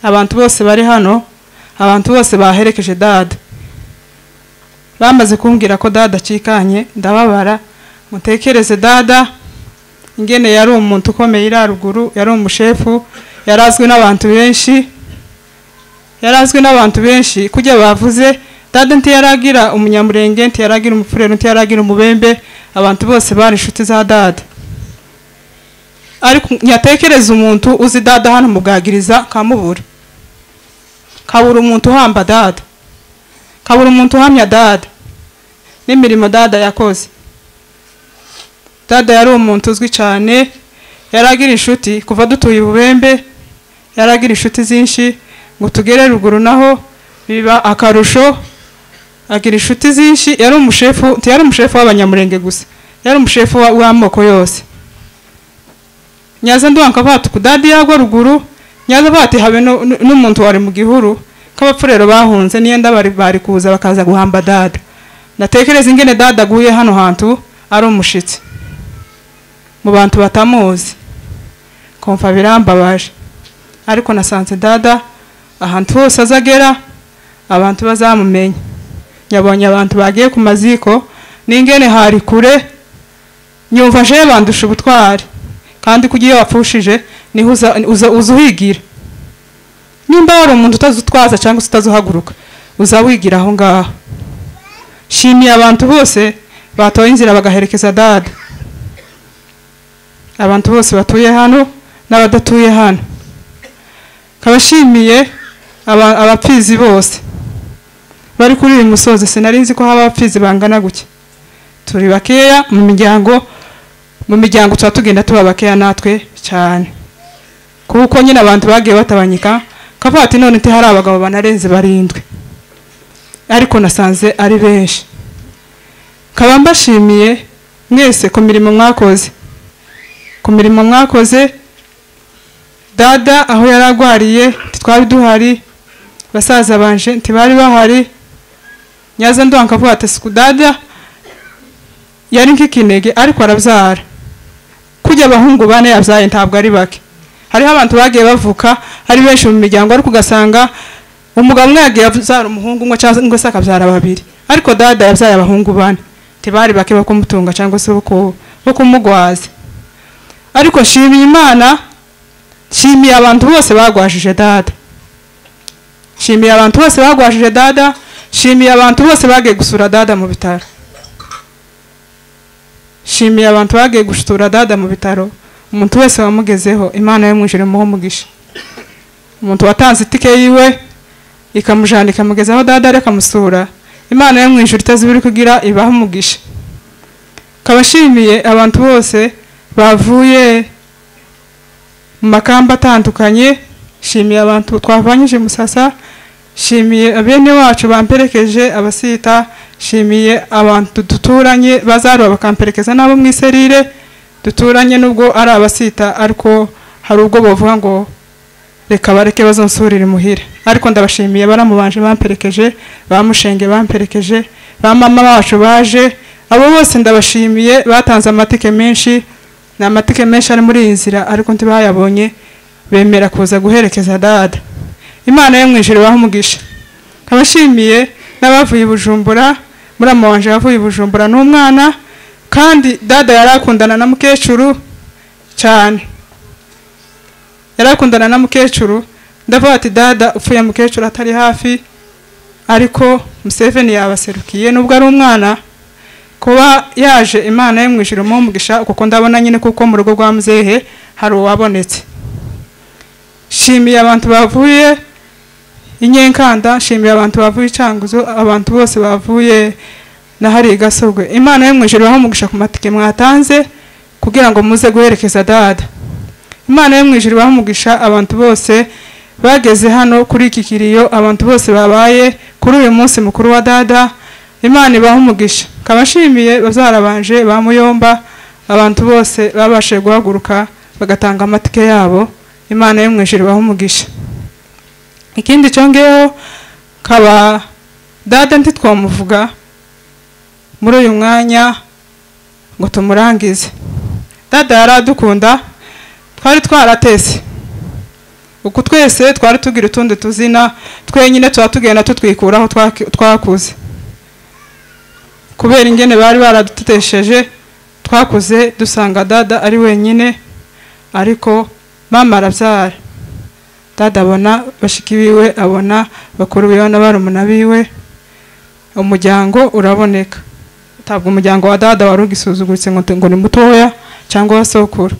Speaker 6: Abantu bose bari hano abantu bose baherekeje dada bamaze kumbwira ko dada acikanye ndababara. Mutekereze dada. Ingene yari umuntu ukomeye iri haruguru yari umushefu yari azwi n'abantu benshi. Yari azwi n'abantu benshi. Kujya bavuze dada ntiyaragira umunyamurenge ntiyaragira umufurero ntiyaragira umubembe. Abantu bose bari inshuti za dada. Ariko nyatekereza umuntu uzi dada hano mubwagiriza kamubura. Kabura umuntu uhamba dada. Kabura umuntu uhamya dada n'imirimo dada yakoze. Dada yari umuntu uzwi cyane yaragira inshuti kuva dutuye ububembe yaragira inshuti zinshi ngo tugere ruguru naho biba akarusho. Agira inshuti zinshi yari umushefu ntiyari umushefu w'abanyamurenge gusa yari umushefu wa- w'amoko yose. Nyaza nduwanka bati kudadi yagwa ruguru nyaza bati habe nu- nu- n'umuntu wari mu gihuru. K'abapfurero bahunze niyenda bari kuza bakaza guhamba dada. Ndatekereza ingene dada aguye hano hantu ari umushitsi. Mu bantu batamuzi. Kumva birambabaje. Ariko nasanze dada ahantu hose azagera abantu bazamumenya. Nyabonye abantu bagiye ku maziko n'ingene hari kure nyumva je bandusha ubutwari. Kandi kugira iyo wapfushije ni ho uza uhigira. Nimba wari umuntu utazutwaza cyangwa se utazuhaguruka uza wigira aho ngaho. Shimiye abantu bose batoye inzira bagaherekeza dada abantu bose batuye hano n'abadatuye hano. Kabashimiye aba- abapfizi bose. Bari kuri uyu musozi sinari nzi ko haba abapfizi bangana gutya. Turi bakeya mu miryango mu miryango tuba tugenda tuba bakeya natwe cyane. Kuko nyine abantu bagiye batabanyika kavuga ati none ntihari abagabo banarenze barindwi. Ariko nasanze ari benshi. Nkaba mbashimiye mwese ku mirimo mwakoze. Ku mirimo mwakoze dada aho yari arwariye ntitwari duhari basaza banje ntibari bahari. Nyaza nduwa nkavuga ati siku dada yari nk'ikinege ariko arabyara. Kujya abahungu bane yabyaye ntabwo ari bake. Hariho abantu bagiye bavuka ari benshi mu miryango ariko ugasanga umugabo umwe yagiye abyara umuhungu umwe cyangwa se akabyara babiri. Ariko dada yabyaye abahungu bane. Ntibari bake bo kumutunga cyangwa se bo ku- bo kumugwaza. Ariko nshimiye imana nshimiye abantu bose bagwajije dada. Nshimiye abantu bose bagwajije dada nshimiye abantu bose bagiye gusura dada mu bitaro. Nshimiye abantu bagiye gusura dada mu bitaro. Umuntu wese wamugezeho imana yo mu ijuru imuhe umugisha. Umuntu watanze itike yiwe ikamujana ikamugezaho dada ari akamusura imana yo mu ijuru itazi ibiri kugira ibahe umugisha. Kaba nshimiye abantu bose bavuye mu makamba atandukanye. Shimiye abantu twavanyije musasa. Shimiye bene wacu bamperekeje abasita. Shimiye abantu duturanye bazaruba bakamperekeza n'abo mu iserire. Duturanye nubwo ari abasita ariko hari ubwo bavuga ngo reka bareke bazonsurire imuhira ariko ndabashimiye baramubanje bamperekeje bamushenge bamperekeje ba mama bacu baje abo bose ndabashimiye batanze amatike menshi ni amatike menshi ari muri iyi nzira ariko ntibayabonye bemera kuza guherekeza dada imana yo mu ijuru ibahe umugisha. Abashimiye n'abavuye i bujumbura murama wanje yavuye i bujumbura n'umwana kandi dada yari akundana na mukecuru cyane. Yari akundana na mukecuru. Ndavuga ati dada upfuye mukecuru atari hafi. Ariko museveni yabaserukiye. Nubwo ari umwana kuba yaje imana yo mu ijuru mu umugisha kuko ndabona nyine kuko mu rugo rwa muzehe hari uwabonetse. Shimiye abantu bavuye inyenkanda nshimiye abantu bavuye icanguzo abantu bose bavuye na hari gasorwe imana yo mu ijuru ibahe umugisha ku matike mwatanze kugira ngo muze guherekeza dada. Imana yo mu ijuru ibahe umugisha abantu bose bageze hano kuri iki kiriyo abantu bose babaye kuri uyu munsi mukuru wa dada. Imana ibaha umugisha. Nkaba nshimiye bazarabanje ba muyomba abantu bose babashije guhaguruka bagatanga amatike yabo. Imana yo mu ijuru ibaha umugisha. Ikindi cyongeyeho kaba dada ntitwamuvuga. Muri uyu mwanya ngo tumurangize. Dada yari adukunda twari twaratese uku twese twari tugira utundi tuzina twenyine tuba tugenda tutwikuraho twakuze. Kubera ingene bari baradutesheje twakuze dusanga dada ari wenyine ariko mama arabyara. Dada abona bashiki biwe abona bakuru biwe na barumuna biwe umuryango uraboneka. Ntabwo umuryango wa dada wari ugisuzuguritse ngo ni mutoya cyangwa wa sokuru.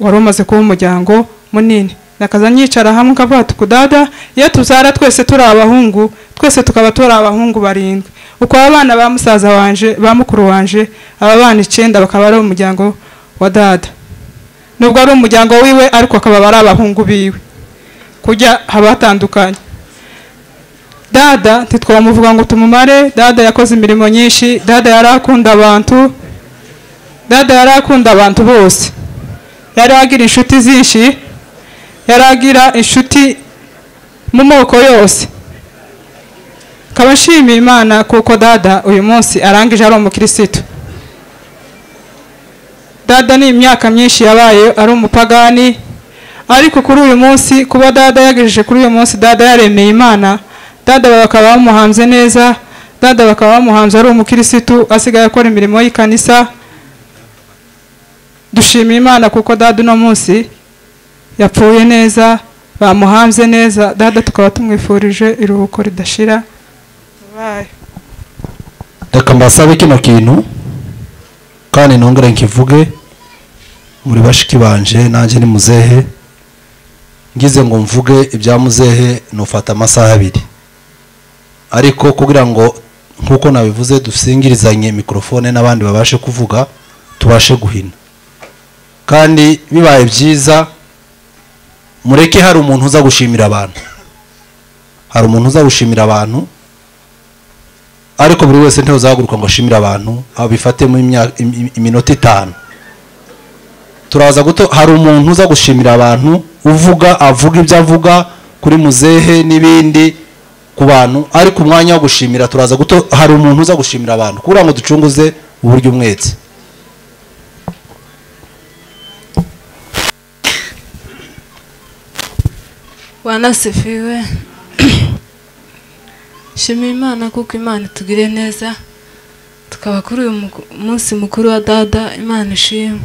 Speaker 6: Wari umaze kuba umuryango munini. Nakaza nyicara hamwe ukavuga ati kudada iyo tuzara twese turi abahungu twese tukaba turi abahungu barindwi. Uko abana ba musaza wanje ba mukuru wanje aba bana icyenda bakaba ari umuryango wa dada. Nubwo ari umuryango wiwe ariko akaba ari abahungu biwe. Kujya haba hatandukanye. Dada ntitwamuvuga ngo tumumare. Dada yakoze imirimo myinshi dada yari akunda abantu. Dada yari akunda abantu bose. Yari agira inshuti zinshi. Yari agira inshuti mu moko yose. Nkaba nshimiye imana kuko dada uyu munsi arangije ari umukirisitu. Dada ni imyaka myinshi yabaye ari umupagani. Ariko kuri uyu munsi kuba dada yagejeje kuri uyu munsi dada yaremeye imana. Dada bakaba bamuhanze neza dada bakaba bamuhanze ari umukirisitu asigaye akora imirimo y'ikanisa. Dushimiye imana kuko dada uno munsi yapfuye neza bamuhanze neza dada tukaba tumwifurije iruhuko ridashira.
Speaker 4: Reka mbasabe kino kintu kandi nongere nkivuge muri bashiki banje nanjye ni muzehe. Ngize ngo mvuge ibya muzehe nufata amasaha abiri. Ariko kugira ngo nk'uko nabivuze dusingirizanye mikorofone n'abandi babashe kuvuga tubashe guhina. Kandi bibaye byiza mureke hari umuntu uza gushimira abantu. Hari umuntu uza gushimira abantu ariko buri wese ntibuzahaguruka ngo ashimire abantu im- iminota itanu. Turaza guto hari umuntu uza gushimira abantu uvuga avuga ibyo avuga kuri muzehe n'ibindi ku bantu ariko umwanya wo gushimira turaza guto hari umuntu uza gushimira abantu. Kugira ngo ducunguze uburyo umwetse.
Speaker 2: Wanasifiwe shimira imana kuko imana itugiriye neza. Tukaba kuri uyu munsi mukuru wa dada imana ishimwe.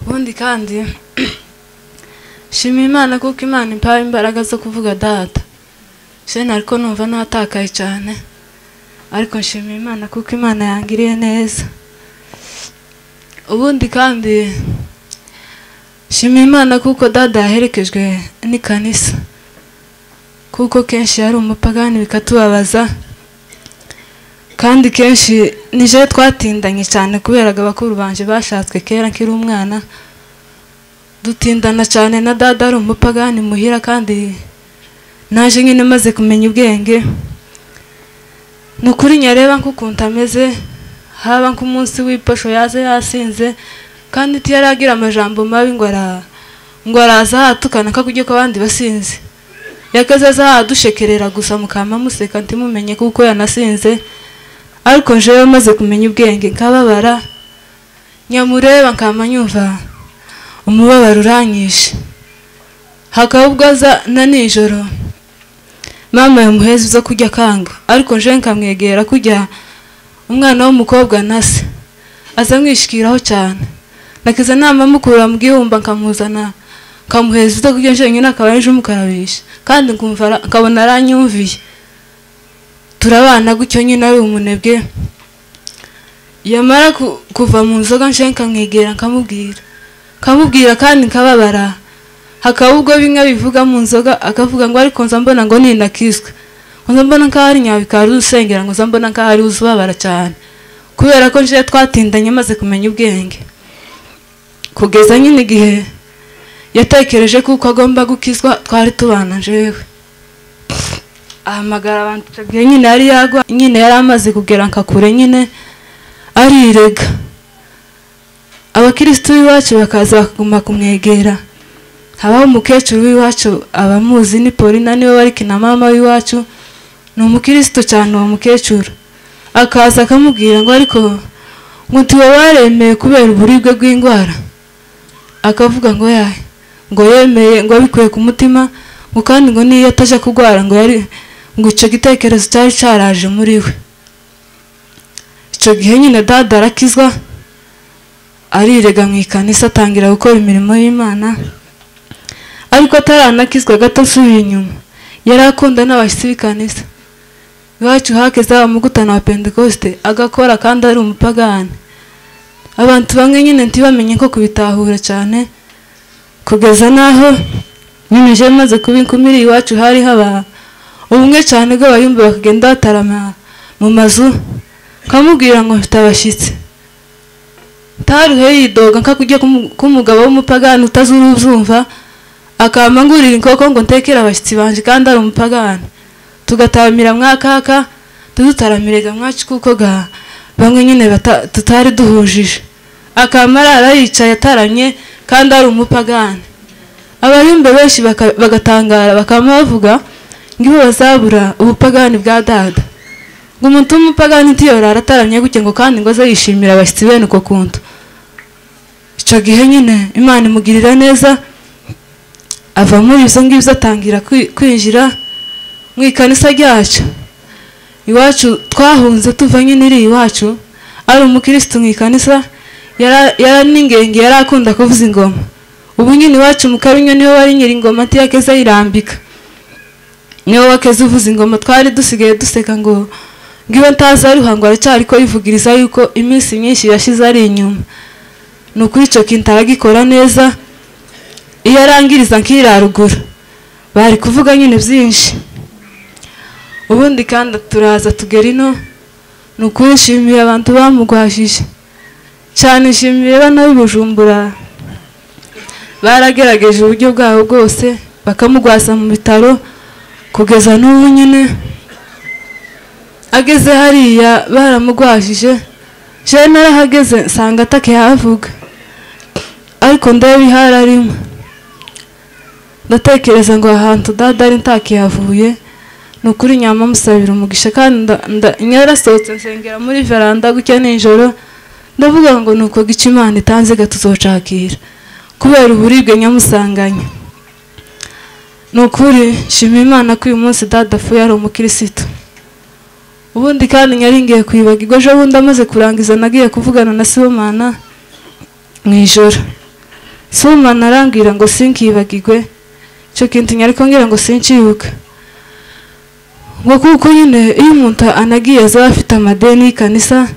Speaker 2: Ubundi kandi shimira imana kuko imana impaye imbaraga zo kuvuga dada. Shene ariko numva natakaye cyane ariko nshimira imana kuko imana yangiriye neza. Ubundi kandi shimira imana kuko dada yaherekejwe n'ikanisa. Kuko kenshi yari umupagani bikatubabaza. Kandi kenshi nije twatindanye cyane kuberaga abakuru banje bashatswe kera nkiri umwana. Dutindana cyane na dada ari umupagani muhira kandi naje nyine maze kumenya ubwenge. Ni ukuri nyareba nk'ukuntu ameze haba nk'umunsi w'iposho yaze yasinze kandi ntiyari agira amajambo mabi ngo ngo araza hatukana kakujya ko abandi basinze. Yakaze aza hadushekerera gusa mukama museka ntimumenye kuko yanasinze. Ariko jewe maze kumenya ubwenge nkababara nyamureba nkama nyumva umubabaro uranyishe. Hakaba ubwo aza na nijoro mama yamuheza uza kujya akanga. Ariko je nkamwegera kujya umwana w'umukobwa na se aza amwishikiraho cyane. Nakiza nama mukura mu gihumba nkamuzana nkamuheza uza kujya jenyine akaba yaje umukarabisha. Kandi nkabona aranyumviye. Turabana gutyo nyine ari umunebwe. Yamara ku- kuva mu nzoga nje nkamwegera nkamubwira. Nkamubwira kandi nkababara. Hakaba ubwo bimwe bivuga mu nzoga akavuga ngo ariko nza mbona ngo ninakizwe nza mbona nkaho ari nyabikari usengera ngo nza mbona nkaho ari uzubabara cyane. Kubera ko nje twatindanye maze kumenya ubwenge. Kugeza nyine igihe yatekereje kuko agomba gukizwa twari tubana jewe ahamagara abantu gihe nyine yari yagwa nyine yari amaze kugera nka kure nyine arirega. Abakirisitu b'iwacu bakaza bakaguma kumwegera. Habaho umukecuru w'iwacu abamuzi ni polina ni we wari kina mama w'iwacu ni umukirisitu cyane uwo mukecuru. Akaza akamubwira ngo ariko ngo tuba waremeye kubera uburibwe bw'indwara? Akavuga ngo yahe ngo yemeye ngo abikuye ku mutima ngo kandi ngo niyo atajya kurwara ngo yari ngo icyo gitekerezo cyari cyaraje muri we. Icyo gihe nyine dada arakizwa arirega mu ikanisa atangira gukora imirimo y'imana ariko ataranakizwa gato asubiye inyuma. Yari akunda n'abashyitsi b'ikanisa iwacu hakeze haba umugutana wa pentekoste agakora kandi ari umupagani. Abantu bamwe nyine ntibamenye ko kubitahura cyane kugeza n'aho nyine je maze kubikumira iwacu hari haba ubumwe cyane bw'abayumbi bakagenda batarama mu mazu kamubwira ngo mfite abashyitsi. Taruhe yidoga nka kujya k'umugabo w'umupagani utazura uzumva akamangurira inkoko ngo ntekere abashyitsi banje kandi ari umupagani. Tugataramira mwakaka tudutaramirega mwacu kuko ga bamwe nyine tutari duhujije. Akamarara yicaye ataramye kandi ari umupagani. Abayumbe benshi bagatangara bakaba bavuga ngo ibo bazabura ubupagani bwa dada. Ngo umuntu w'umupagani ntiyorara ataramye gutya ngo kandi ngo aze yishimira abashyitsi bene uko kuntu. Icyo gihe nyine imana imugirira neza ava muri ibyo ngibyo atangira kwi- kwinjira mu ikanisa ryacu. Iwacu twahunze tuva nyine iri iwacu ari umukirisitu mu ikanisa yara n'ingenge yari akunda kuvuza ingoma. Ubu nyine iwacu mu karunya ni ho wari nyiri ingoma ntiyakeze ayirambika ni we wakeze uvuza ingoma twari dusigaye duseka ngo ngiwe ntazi ariho ngo aracyari ko yivugiriza yuko iminsi myinshi yashize ari inyuma. Ni ukuri icyo kintu aragikora neza iyo arangiriza nk'iraruguru bari kuvuga nyine byinshi. Ubundi kandi turaza tugera ino ni ukuri nshimiye abantu bamugwajije? Cyane nshimiye bano baragerageje uburyo bwabo bwose bakamugwaza mu bitaro kugeza n'ubu nyine. Ageze hariya baramugwajije. Jewe narahageze nsanga atakihavuga ariko ndeba ihari arimo. Ndatekereza ngo ahantu dada ari ntakihavuye. Ni ukuri nyama musabira umugisha kandi nyarasohotse nsengera muri veranda gutya nijoro. Ndavuga ngo ni uko gica imana itanze gatuzocakira kubera uburibwe nyamusanganye ni ukuri nshima imana ko uyu munsi dada afuye ari umukirisitu. Ubundi kandi nyaringiye kwibagirwa ejo bundi amaze kurangiza nagiye kuvugana na sibomana mu ijoro. Sibomana arambwira ngo sinkibagirwe icyo kintu nyari kongera ngo sincibuka ngo kuko nyine iyo umuntu anagiye azaba afite amadeni y'ikanisa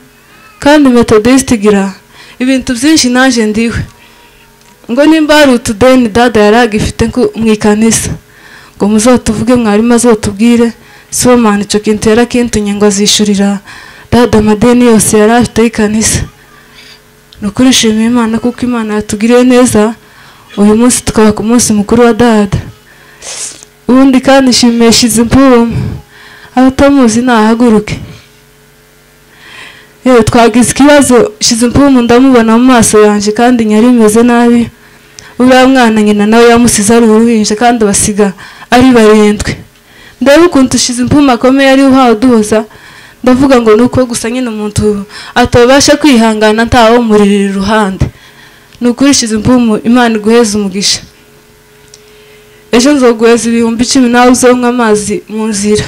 Speaker 2: kandi metodisite igira ibintu byinshi naje ndiwe. Ngo nimba hari utudeni dada yari agifite mu ikanisa ngo muzotuvuge mwarimu azotubwire sibomana icyo kintu yarakintunye ngo azishyurira dada amadeni yose yari afite y'ikanisa. Ni ukuri imana kuko imana yatugiriye neza uyu munsi tukaba ku munsi mukuru wa dada ubundi kandi shize impumu abatamuzi nahaguruke yewe twagize ikibazo shize impumu ndamubona mu maso yanjye kandi nyari imeze nabi. Uriya mwana nyina nawe yamusize ari uruhinja kandi basiga ari barindwi. Ndebe ukuntu ushize impumu akomeye ari uhawe uduhoza ndavuga ngo ni uko gusa nyine umuntu atabasha kwihangana ntawumuririra iruhande. Ni ukuri ushize impumu imana iguheza umugisha. Ejo nzoguheza ibihumbi icumi nawe uzonywa amazi mu nzira.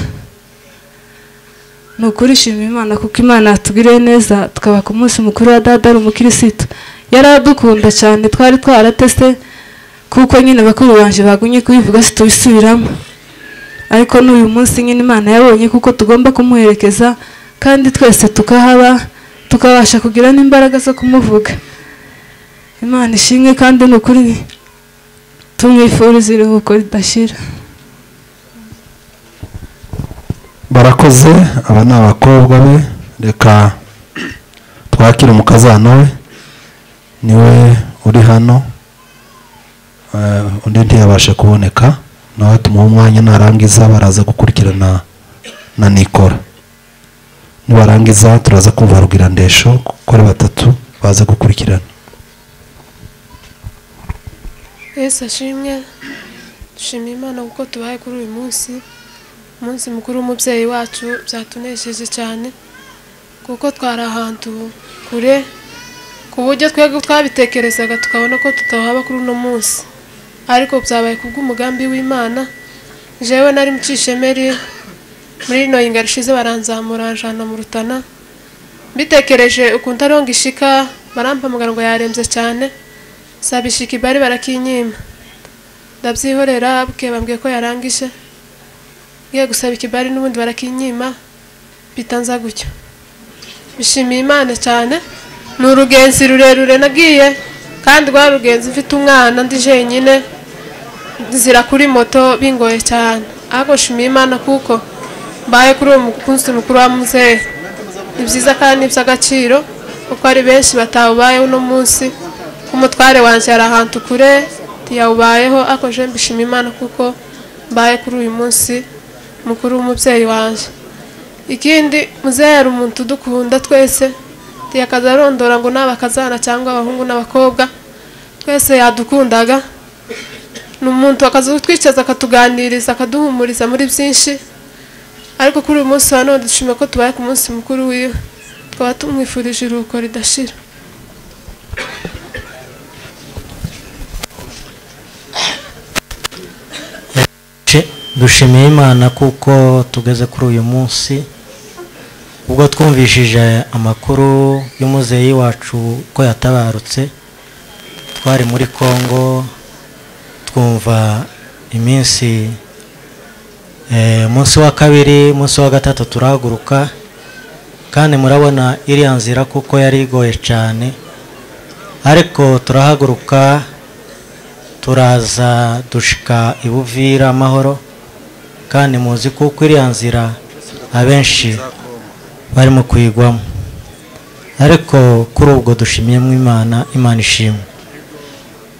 Speaker 2: Ni ukuri shima imana kuko imana yatugiriye neza tukaba ku munsi mukuru wa dada ari umukirisitu. Yari adukunda cyane twari twaratese kuko nyine bakuru banje bagumye kubivuga situbisubiramo. Ariko n'uyu munsi nyine imana yabonye kuko tugomba kumuherekeza kandi twese tukahaba tukabasha kugira n'imbaraga zo kumuvuga. Imana ishimwe kandi ni ukuri tumwifuriza iruhuko ridashira
Speaker 4: barakoze aba ni abakobwa be. Reka twakire umukazana we. Niwe uri hano. Eh, undi ntiyabashe kuboneka. Nawe tumuha umwanya narangiza baraza gukurikirana na nikora. Nibarangiza turaza kumva rugirandesho kuko ari batatu baza gukurikirana.
Speaker 7: Yesu ashimwe dushimiye imana kuko tubaye kuri uyu munsi umunsi mukuru w'umubyeyi wacu byatunesheje cyane kuko twari ahantu kure ku buryo twebwe twabitekerezaga tukabona ko tutahaba kuri uno munsi. Ariko byabaye ku bw'umugambi w'imana jewe nari mu cishemeri muri rino yinga rishize baranzamura njana mu rutana. Mbitekereje ukuntu ariho ngishika barampamagara ngo yarembye cyane. Saba ishiki bari barakinyima. Ndabyihorera bwe bambwiye ko yarangije. Ngiye gusaba ikibari n'ubundi barakinyima bita nza gutyo. Bishimiye imana cyane. Ni urugenzi rurerure nagiye kandi rwa rugenzi mfite umwana ndi jenyine. Nzira kuri moto bingoye cyane. Ariko nshimiye imana kuko mbaye kuri uwo munsi mukuru wa muzehe. Ni byiza kandi ni iby'agaciro kuko ari benshi batawubayeho uno munsi. Umutware wanjye ari ahantu kure ntiyawubayeho ariko je mbishima imana kuko mbaye kuri uyu munsi mukuru w'umubyeyi wanjye. Ikindi muzehe yari umuntu udukunda twese ntiyakaza arondora ngo ni abakazana cyangwa abahungu n'abakobwa twese yadukundaga. Ni umuntu akaza kutwicaza akatuganiriza akaduhumuriza muri byinshi. Ariko kuri uyu munsi wa none dushima ko tubaye ku munsi mukuru wiwe. Tukaba tumwifurije iruhuko ridashira.
Speaker 8: Dushimiye imana kuko tugeze kuri uyu munsi ubwo twumvishije amakuru y'umuzeyi wacu ko yatabarutse twari muri congo twumva iminsi eh, umunsi wa kabiri umunsi wa gatatu turahaguruka kandi murabona iriya nzira kuko yari igoye cyane ariko turahaguruka turaza dushika ibuvira amahoro kandi muzi kuko iriya nzira abenshi barimo kuyigwamo. Ariko kuri ubwo dushimiyemo imana imana ishimwe.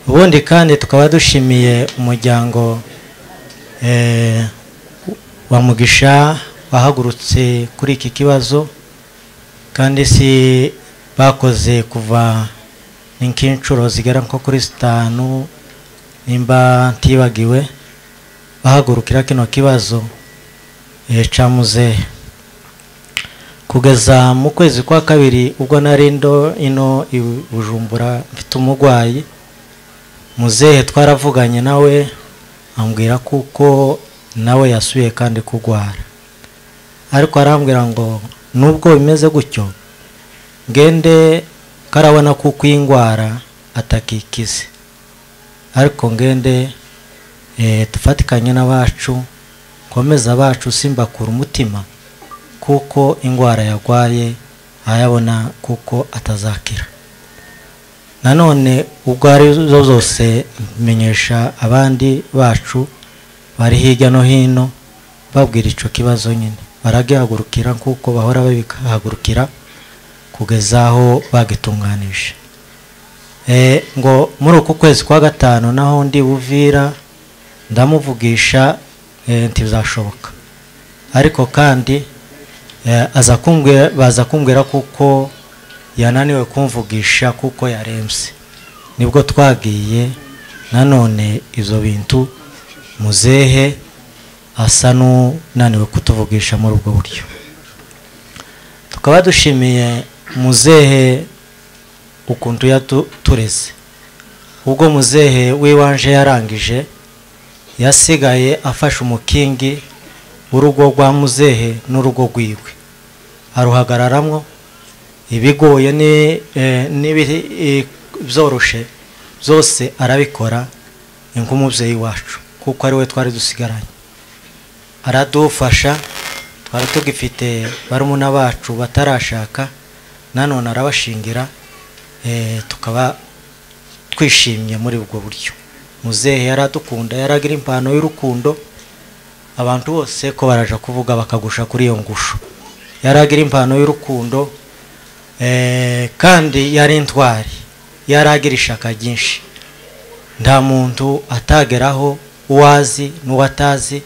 Speaker 8: Ubundi kandi tukaba dushimiye umuryango eh, wa mugisha wahagurutse kuri iki kibazo kandi si bakoze kuva nk'inshuro zigera nko kuri zitanu nimba ntibagiwe. Bahagurukira kino kibazo eh, ca muzehe kugeza mu kwezi kwa kabiri ubwo nari ndo ino i bujumbura mfite umurwayi. Muzehe twaravuganye nawe ambwira kuko nawe yasubiye kandi kurwara. Ariko arambwira ngo nubwo bimeze gutyo ngende karabona kuko iyi ndwara atakikize ariko ngende eh, dufatikanye n'abacu nkomeza abacu simbakura umutima kuko indwara yarwaye ayabona kuko atazakira. Nanone ubwo ari zo zose menyesha abandi bacu bari hirya no hino babwira icyo kibazo nyine baragihagurukira kuko bahora babihagurukira kugeza aho bagitunganije Eh, ngo muri uku kwezi kwa gatanu naho ndi buvira ndamuvugisha eh, ntibizashoboka ariko kandi eh, baza kumbwira kuko yananiwe kumvugisha kuko yarembye ni bwo twagiye nanone ibyo bintu muzehe asa n'unaniwe kutuvugisha muri ubwo buryo. Tukaba dushimiye muzehe ukuntu yatureze ubwo muzehe w'iwanje yarangije yasigaye afashe umukingi w'urugo rwa muzehe n'urugo rwiwe aruhagararamwo ibigoye n'ibyoroshe byose arabikora nk'umubyeyi wacu kuko ari we twari dusigaranye. Aradufasha twari tugifite barumuna bacu batarashaka nanone arabashingira tukaba twishimye muri ubwo buryo. Muzehe yaradukunda yaragira impano y'urukundo abantu bose ko baraja kuvuga bakagusha kuri iyo ngusho. Yaragira impano y'urukundo kandi yari intwari. Yaragira ishaka ryinshi. Nta muntu atageraho uwazi n'uwatazi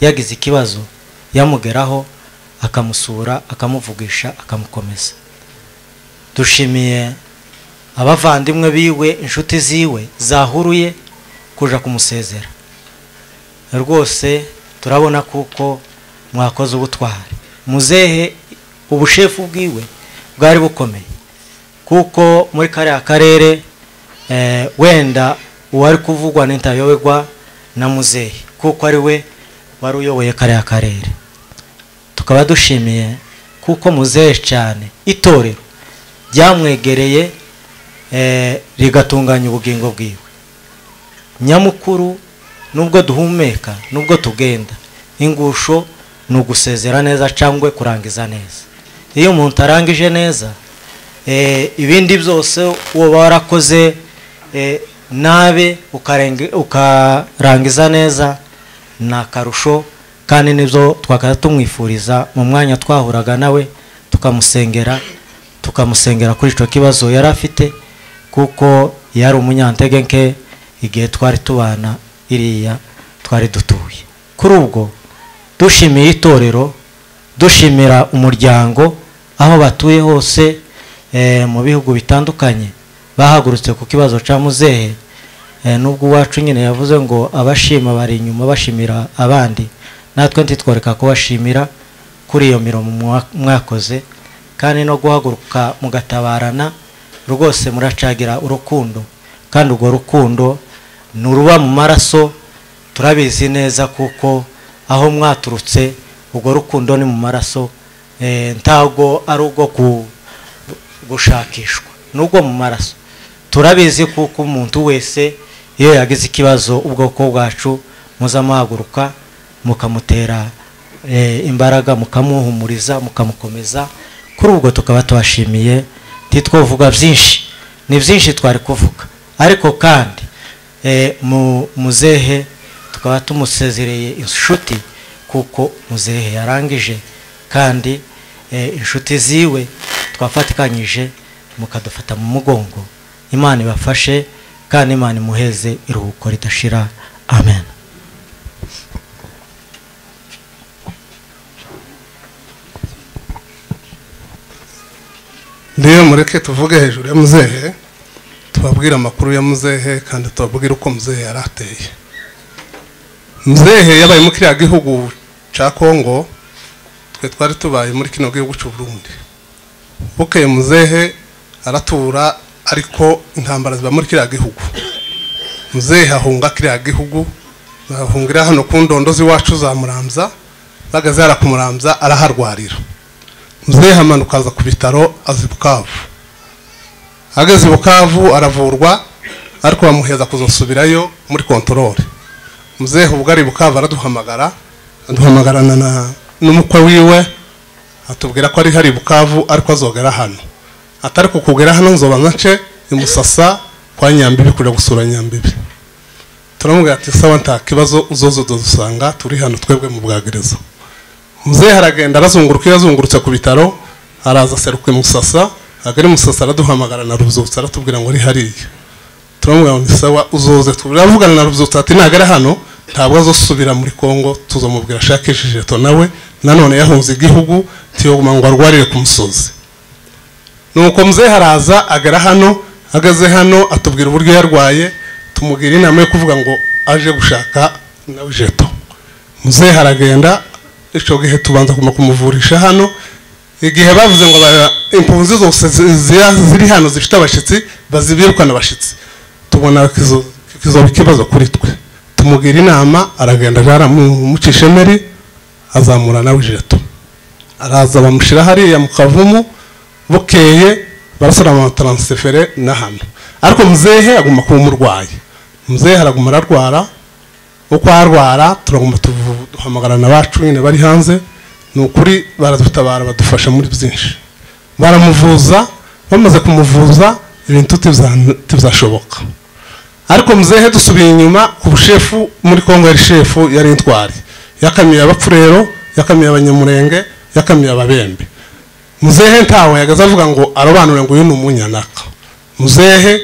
Speaker 8: yagize ikibazo yamugeraho akamusura akamuvugisha akamukomeza. Dushimiye abavandimwe biwe inshuti ziwe zahuruye kuja kumusezera. Rwose turabona kuko mwakoze ubutwari. Muzehe ubushefu bwiwe bwari bukomeye. Kuko muri kariya karere eh, wenda uwari kuvugwa n'intayoberwa na muzehe kuko ari we wari uyoboye kariya karere. Tukaba dushimiye kuko muzehe cyane itorero ryamwegereye eh, rigatunganya ubugingo bwiwe. Nyamukuru nubwo duhumeka nubwo tugenda. Ingusho ni ugusezera neza cyangwa kurangiza neza. Iyo umuntu arangije neza eh, ibindi byose uba warakoze eh, nabe ukarangiza neza ni akarusho kandi ni byo twakajya tumwifuriza mu mwanya twahuraga nawe tukamusengera tukamusengera kuri icyo kibazo yari afite kuko yari umunyantege nke igihe twari tubana iriya twari dutuye. Kuri ubwo dushimiye itorero dushimira umuryango aho batuye hose eh, mu bihugu bitandukanye bahagurutse ku kibazo cya muzehe. Eh, nubwo uwacu nyine yavuze ngo abashima bari inyuma bashimira abandi natwe ntitworeka kubashimira kuri iyo mirongo mwa- mwakoze. Kandi no guhaguruka mugatabarana rwose muracagira urukundo. Kandi urwo rukundo ni uruba mu maraso turabizi neza kuko aho mwaturutse urwo rukundo ni mu maraso eh, ntabwo ari ubwo gushakishwa ni ubwo mu maraso. Turabizi kuko umuntu wese iyo yagize ikibazo ubwoko bwacu muza muhaguruka mukamutera eh, imbaraga mukamuhumuriza mukamukomeza kuri ubwo tukaba tubashimiye ntitwovuga byinshi. Ni byinshi twari kuvuga. Ariko kandi mu muzehe tukaba tumusezereye inshuti kuko muzehe yarangije kandi eh, inshuti ziwe twafatikanyije mukadufata mu mugongo. Imana ibafashe kandi imana imuheze iruhuko ridashira. Amen.
Speaker 9: Ndiyo mureke tuvuge hejuru ya muzehe. Tubabwire amakuru ya muzehe kandi tubabwire uko muzehe yari ateye. Muzehe yabaye muri kiriya gihugu cya kongo twe twari tubaye muri kino gihugu cy'u Burundi. Bukeye muzehe aratura ariko intambara ziba muri kiriya gihugu. Muzehe ahunga kiriya gihugu ahungira hano ku ndondo z'iwacu za muramza bageze hara ku muramza araharwarira. Muzehe amanuka aza ku bitaro aza i bukavu. Ageze bukavu aravurwa ariko bamuheza kuzasubirayo muri kontorore muzehe ubwo ari bukavu araduhamagara. Aduhamagarana na- n'umukwe wiwe. Atubwira ko ari hari bukavu ariko azogera hano. Atari kukugera hano nzoba nce imusasa kwa nyambibi kujya gusura nyambibi. Turamubwira ati sawa nta kibazo uzoze udusanga turi hano twebwe mu bwagereza muzehe aragenda arazunguruka iyo yazungurutse ku bitaro araza aseruka imusasa agari musasa araduhamagara na rubyutsa aratubwira ngo ari hariya. Turamubwira ngo sawa uzoze turavugana na rubyutsa ati nagera hano. Ntabwo azosubira muri kongo tuzamubwira ashakishije to nawe. Nanone yahunze igihugu tiyoguma ngo arwarire ku musozi. Nuko muzehe araza agera hano ageze hano atubwira uburyo yarwaye tumugira inama yo kuvuga ngo aje gushaka nawe jeto. Muzehe aragenda icyo gihe tubanza kumuvurisha hano igihe bavuze ngo impunzi zose zi- zi- ziri hano zifite abashyitsi bazibirukana abashyitsi tubona kizo- kizoba ikibazo kuri twe. Tumugira inama aragenda ajara mu cishemeri azamura nawe jeto araza bamushyira hariya mu kavumu bukeye barasora amataransifere na hano. Ariko muzehe aguma kuba umurwayi. Muzehe araguma ararwara. Uko arwara turaguma duhamagarana abacu nyine bari hanze. Ni ukuri baradutabara badufasha muri byinshi. Baramuvuza bamaze kumuvuza ibintu tibzashoboka ariko muzehe dusubiye inyuma ku bushefu muri kongo yari shefu yari intwari. Yakamiye abapfurero yakamiye abanyamurenge yakamiye ababembe. Muzehe ntawe yagaze avuga ngo arobanure ngo uyu ni umunyanaka muzehe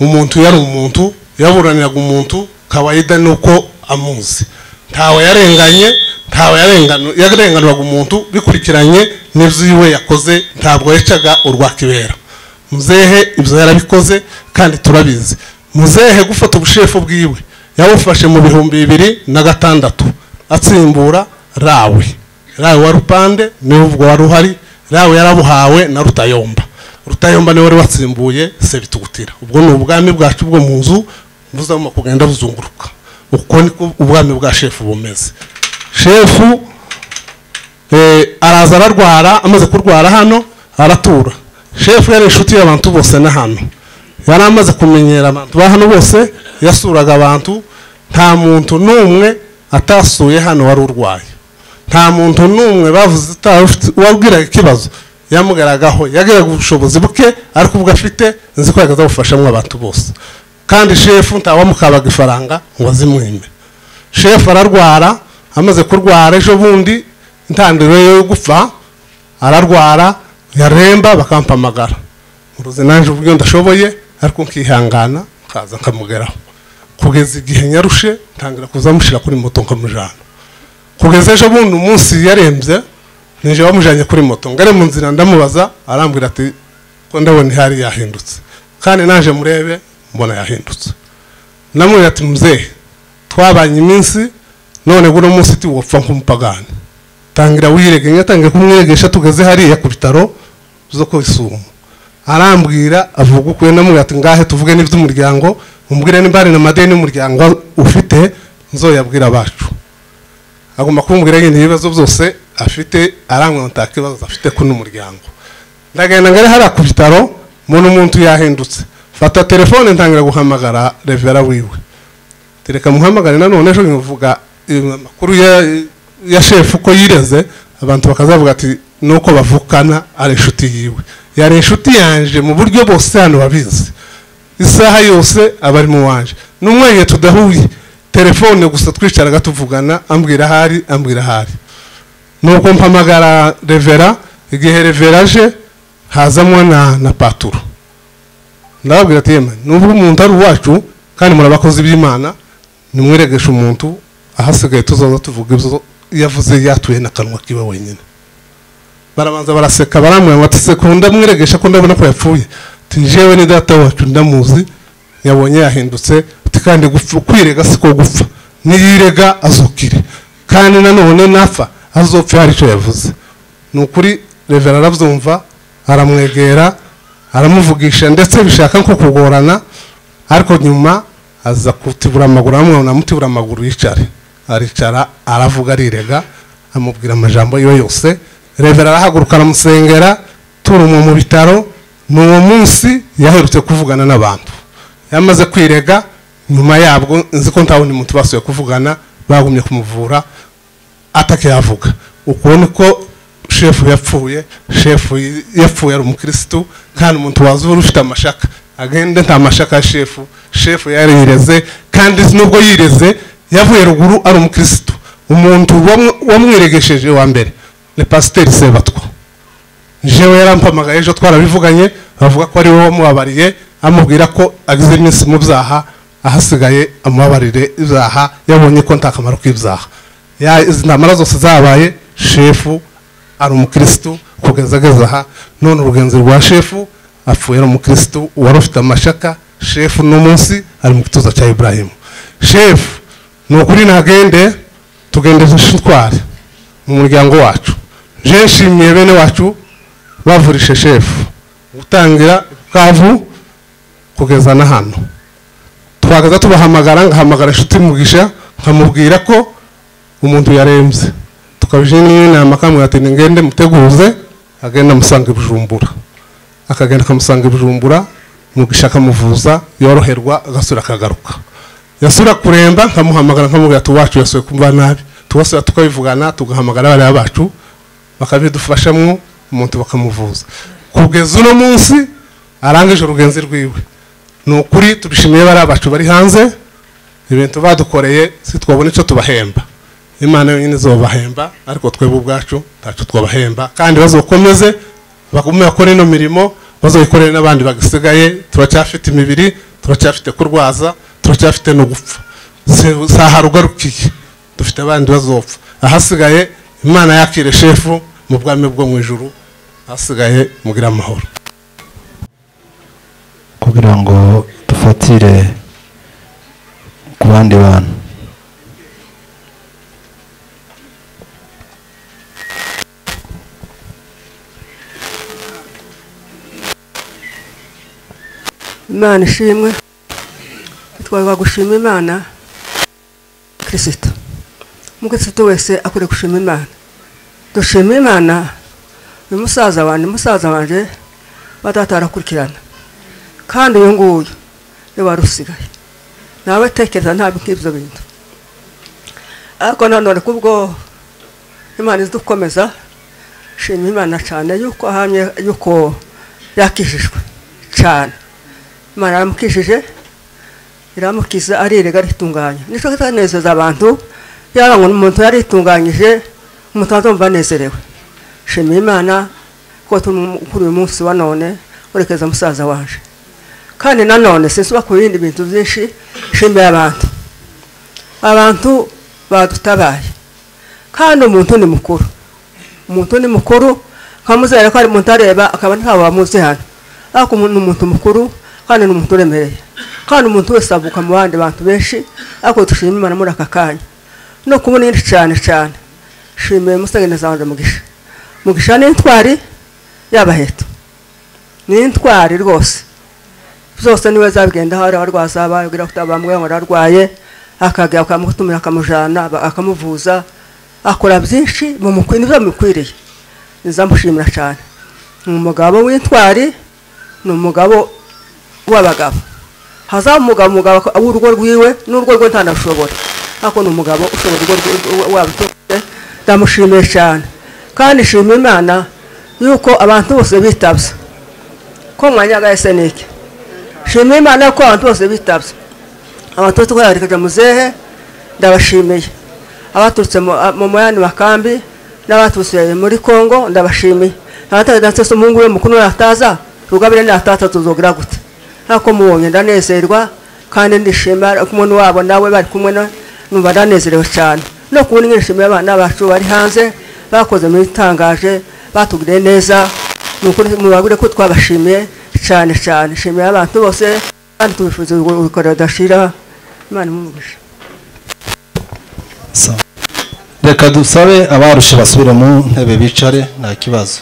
Speaker 9: umuntu yari umuntu yaburaniraga umuntu kawaida ni uko amuzi. Ntawe yarenganye ntawe yarenganu- yarenganuraga umuntu bikurikiranye n'ibyo iwe yakoze ntabwo yacaga urwa kibera. Muzehe ibyo yarabikoze kandi turabizi. Muzehe gufata ubushefu bwiwe yabufashe mu bihumbi bibiri na gatandatu. Atsimbura rawe. Rawe wa rupande ni we ubwo wari uhari rawe yarabuhawe na rutayomba. Rutayomba ni we wari watsimbuye sebitugutira. Ubwo ni ubwami bwacu bwo mu nzu buzamo kugenda buzunguruka. Uko niko ubwami bwa shefu bumeze. Shefu eh, araza ararwara amaze kurwara hano aratura. Shefu yari inshuti y'abantu bose na hano. Yari amaze kumenyera abantu ba hano bose yasuraga abantu. Nta muntu n'umwe atasuye hano wari urwaye. Nta muntu n'umwe bavuze uwabwiraga ikibazo. Yamugaragaho yagiraga ubushobozi buke ariko ubwo afite nzi ko yagaza bufashamo abantu bose. Kandi shefu ntawamukabaga ifaranga ngo azimwime. Shefu ararwara amaze kurwara ejo bundi intandaro yo gupfa ararwara yaremba bakampamagara. Muruzi nanjye uburyo ndashoboye ariko nkihangana nkaza nkamugeraho. Kugeza igihe nyarushe ntangira kuza mushyira kuri moto nkamujana. Kugeza ejo bundi umunsi yarembye nije wamujanye kuri moto. Ngare mu nzira ndamubaza arambwira ati ko ndabona ihari yahindutse. Kandi naje murebe mbona yahindutse. Namubwira ati muzehe twabanye iminsi none buno munsi tiwopfa nk'umupagani tangira wirege nyatangira kumwiregesha tugeze hariya ku bitaro zo ku isumo. Arambwira avuga ukwe namubwira ati ngahe tuvuge n'iby'umuryango umbwire nimba hari n'amadeni y'umuryango ufite nzoyabwira abacu. Agomba kumbwira nyine ibibazo byose afite arambwira nta kibazo afite kuri n'umuryango. Ndagenda ngari hariya ku bitaro mbona umuntu yahindutse. Fata telefone ntangira guhamagara revera wiwe. Tereka muhamagare nanone ejo nkivuga amakuru ya, ya shefu uko yireze abantu bakazavuga ati nuko bavukana ari inshuti yiwe. Yari inshuti yanje mu buryo bose hano babizi. Isaha yose aba ari mu wanje. N'umwanya tudahuye. Telefone gusa twicaraga tuvugana ambwira ahari ambwira ahari. Nuko mpamagara revera. Igihe revera aje hazamo na, paturo. Ndababwira ati yemwe nubwo umuntu ari uwacu kandi muri abakozi b'imana nimwiregesha umuntu ahasigaye tuzaza tuvuga ibyo yavuze yatuye n'akanwa kiwe wenyine. Barabanza baraseka barambwira ngo ati se ko ndamwiregesha ko ndabona ko yapfuye. Ati jewe ni data wacu ndamuzi. Yabonye yahindutse kandi kwirega si ko gupfa. Niyirega azukire. Kandi nanone napfa azopfa hari icyo yavuze. Ni ukuri revera arabyumva aramwegera aramuvugisha ndetse bishaka nko kugorana ariko nyuma aza kutibura amaguru aramubona mutibura amaguru yicare. Aricara aravuga arirega amubwira amajambo yiwe yose. Revera arahaguruka aramusengera turumwe mu bitaro ni uwo munsi yaherutse kuvugana n'abantu. Yamaze kwirega nyuma yabwo nzi ko nta wundi muntu basuye kuvugana bagumye kumuvura atakiyavuga uko niko shefu yapfuye shefu yapfuye ari umukirisitu kandi umuntu wazura ufite amashaka. Agende nta mashaka ya shefu shefu yarireze kandi nubwo yireze yavuye ruguru ari umukirisitu umuntu wamwiregesheje wa mbere. Ni pasiteri sebatwa. Jewe yarampamagaye ejo twarabivuganye bavuga ko ari we wamubabariye amubwira ko agize iminsi mu byaha ahasigaye amubabarire ibyaha yabonye ko nta kamaro k'ibyaha. Izi ntamara zose zabaye shefu ari umukirisitu kugeza ageze aha. None urugenzi rwa shefu apfuye ari umukirisitu wari ufite amashaka shefu n'umunsi ari mu gituza cya iburahimu shefu ni ukuri ntagende tugendeze twari mu muryango wacu. Je nshimiye bene wacu bavurishe shefu gutangira kavu kugeza na hano. Twagaza tubahamagara ngahamagara inshuti mugisha nkamubwira ko umuntu yarembye. Tukabije n'inama akamubwira ati ngende muteguze agenda amusanga ibujumbura akagenda akamusanga ibujumbura mugisha akamuvuza yoroherwa agasura akagaruka. Yasura kuremba nkamuhamagara nkamubwira ati uwacu yasuye kumva nabi. Tugasura tukabivugana tugahamagara bariya bacu bakabidufashamo umuntu bakamuvuza. Kugeza uno munsi arangije urugenzi rwiwe. Ni ukuri tubishimiye bariya bacu bari hanze ibintu badukoreye si twabona icyo tubahemba. Imana yonyine izobahemba ariko twebwe ubwacu ntacyo twabahemba. Kandi bazokomeze bagume bakore ino mirimo bazoyikorere n'abandi bagisigaye turacyafite imibiri turacyafite kurwaza turacyafite no gupfa saha rugarukiye dufite abandi bazopfa. Ahasigaye imana yakire shefu mu bwami bwo mu ijuru ahasigaye mugira amahoro.
Speaker 4: Kugira ngo dufatire ku bandi bantu.
Speaker 10: Imana ishimwe. Twagomba gushima imana kirisito umukirisitu wese akwiriye gushima imana dushima imana uyu musaza wanjye musaza wanjye badata barakurikirana kandi uyu nguyu ni we wari usigaye nawe tekereza ntabwo nk'ibyo bintu. Ariko nanone kubwo imana izi dukomeza shima imana cyane yuko ahamye yuko yakijijwe cyane. Imana yaramukijije iramukiza arirega aritunganya ni cyo kitanezeza abantu yaba ngo umuntu yaritunganyije umuntu azumva anezerewe. Shima imana ko kuri uyu munsi wa none urekeza musaza waje kandi nanone sinsuba ku bindi bintu byinshi shimiye abantu. Abantu badutabaye. Kandi umuntu ni mukuru. Umuntu ni mukuru nkamuzera ko ari umuntu areba akaba ntawe wamuzi hano. Ariko umuntu ni umuntu mukuru kandi ni umuntu uremereye. Kandi umuntu wese avuka mu bandi bantu benshi ariko dushima imana muri aka kanya. No kubona indi cyane cyane. Shimiye musegeneza wanjye mugisha. Mugisha ni intwari y'abaheto. Ni intwari rwose. Byose ni we zabigenda hari abarwaza babwira ko bamubwira ngo ararwaye akajya akamutumira akamujyana akamuvuza akora byinshi bumukwi- ni byo bimukwiriye. Nizamushimira cyane. Ni umugabo w'intwari ni umugabo w'abagabo. Hazaba umugabo w'urugo rwiwe n'urugo rwe ntanashobora. Ariko ni umugabo ushobora urugo utuye ndamushimiye cyane. Kandi nshima imana yuko abantu bose bitabye. Ko mwanya ese niki shima imana ko abantu bose bitabye. Abantu bose twaherekeje muzehe ndabashimiye. Abaturutse mu mu muyandi makambi n'abaturutse muri kongo ndabashimiye. Abatadanse se umuhungu we mukuru nataza rugabire nataza tuzogira gute? Ariko mubonye ndanezerwa kandi ndishima kumwe n'uwabo nawe bari kumwe numva ndanezerewe cyane. No kubona ingene nshimiye abana bacu bari hanze bakoze muri itangaje batugiriye neza. Ni ukuri mubabwire ko twabashimiye cyane cyane. Nshimiye abantu bose kandi tubifuza ibikorwa bidashira imana imumugisha
Speaker 4: reka dusabe abarushe basubire mu ntebe bicare nta kibazo.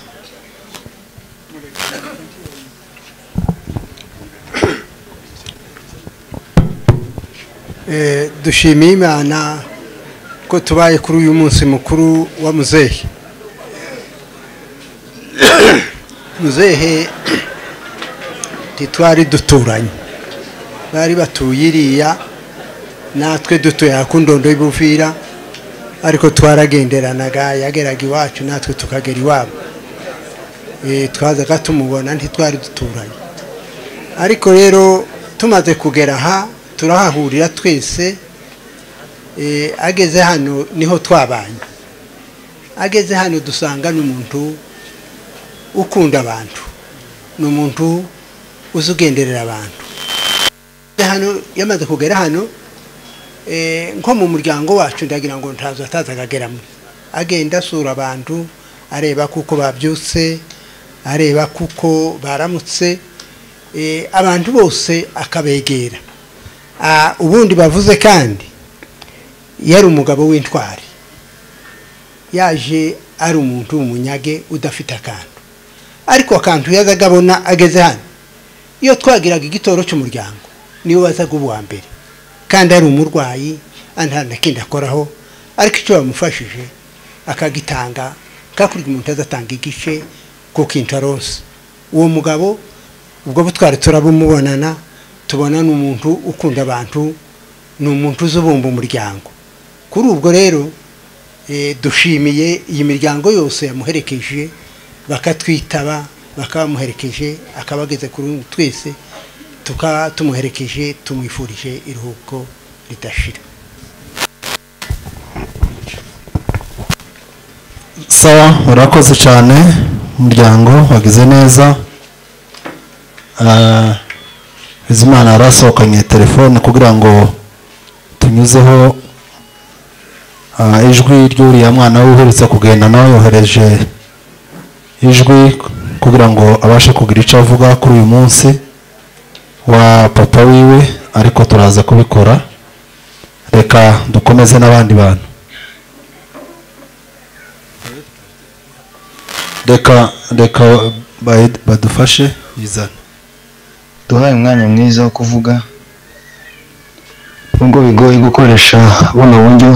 Speaker 11: Dushimiye imana ko tubaye kuri uyu munsi mukuru wa muzehe. Muzehe ntitwari duturanye. Bari batuye iriya natwe dutuye aha ku ndondo y'ubuvira ariko twaragenderanaga yageraga iwacu natwe tukagera iwabo. Eh, twazaga tumubona ntitwari duturanye. Ariko rero tumaze kugera aha turahahurira twese eh, ageze hano ni ho twabanye. Ageze hano dusanga ni umuntu ukunda abantu. Ni umuntu uzi ugenderera abantu hano yamaze kugera hano eh, nko mu muryango wacu ndagira ngo ntazo ataza akageramo agenda asura abantu areba kuko babyutse areba kuko baramutse eh, abantu bose akabegera. Ubundi bavuze kandi yari umugabo w'intwari. Yaje ari umuntu w'umunyage udafite akantu. Ariko akantu yazaga abona ageze hano. Iyo twagiraga igitoro cy'umuryango ni we wazaga uwa mbere. Kandi ari umurwayi nta kindi akoraho. Ariko icyo bamufashije akagitanga kakurya umuntu azatanga igice kuko intarose uwo mugabo ubwo butwari turabumubonana tubona ni umuntu ukunda abantu ni umuntu uzi ubumba umuryango. Kuri ubwo rero eh, dushimiye iyi miryango yose yamuherekeje bakatwitaba bakaba bamuherekeje akaba ageze kuri twese tukaba tumuherekeje tumwifurije iruhuko ridashira.
Speaker 4: Sawa urakoze cyane umuryango wagize neza. Ah, bizimana yari asohokanye telefone kugira ngo tunyuzeho ijwi ry'uriya mwana we uherutse kugenda nawe yohereje ijwi kugira ngo abashe kugira icyo avuga kuri uyu munsi wa papa wiwe ariko turaza kubikora. Reka dukomeze n'abandi bantu. Reka reka badufashe bizane.
Speaker 12: Duhaye umwanya mwiza wo kuvuga nubwo bigoye gukoresha buno buryo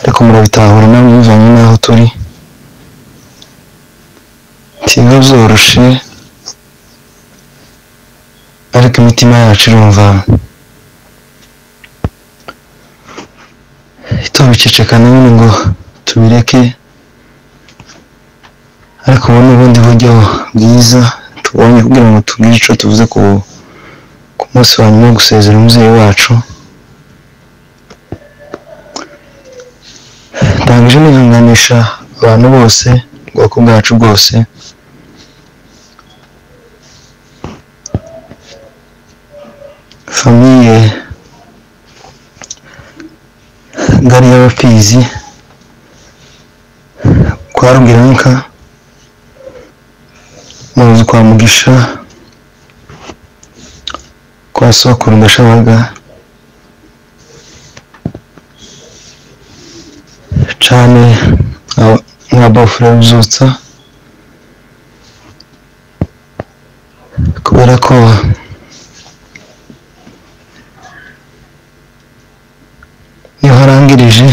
Speaker 12: ariko murabitahura namwe bivanye n'aho turi. Ntibiba byoroshe ariko imitima yacu irumva itobicecekana nyine ngo tubireke ariko ubu ni ubundi buryo bwiza. Tubonye kugira ngo tubwire icyo tuvuze ku munsi wa nyuma wo gusezera umubyeyi wacu. Ndangije nihanganisha abantu bose ubwoko bwacu bwose. Famiye ngari y'abapfizi kwa rugiranka muzi kwa mugisha kwa sokuru ndashabaga. Cane nka- bafure bizutsa kubera ko iyo harangirije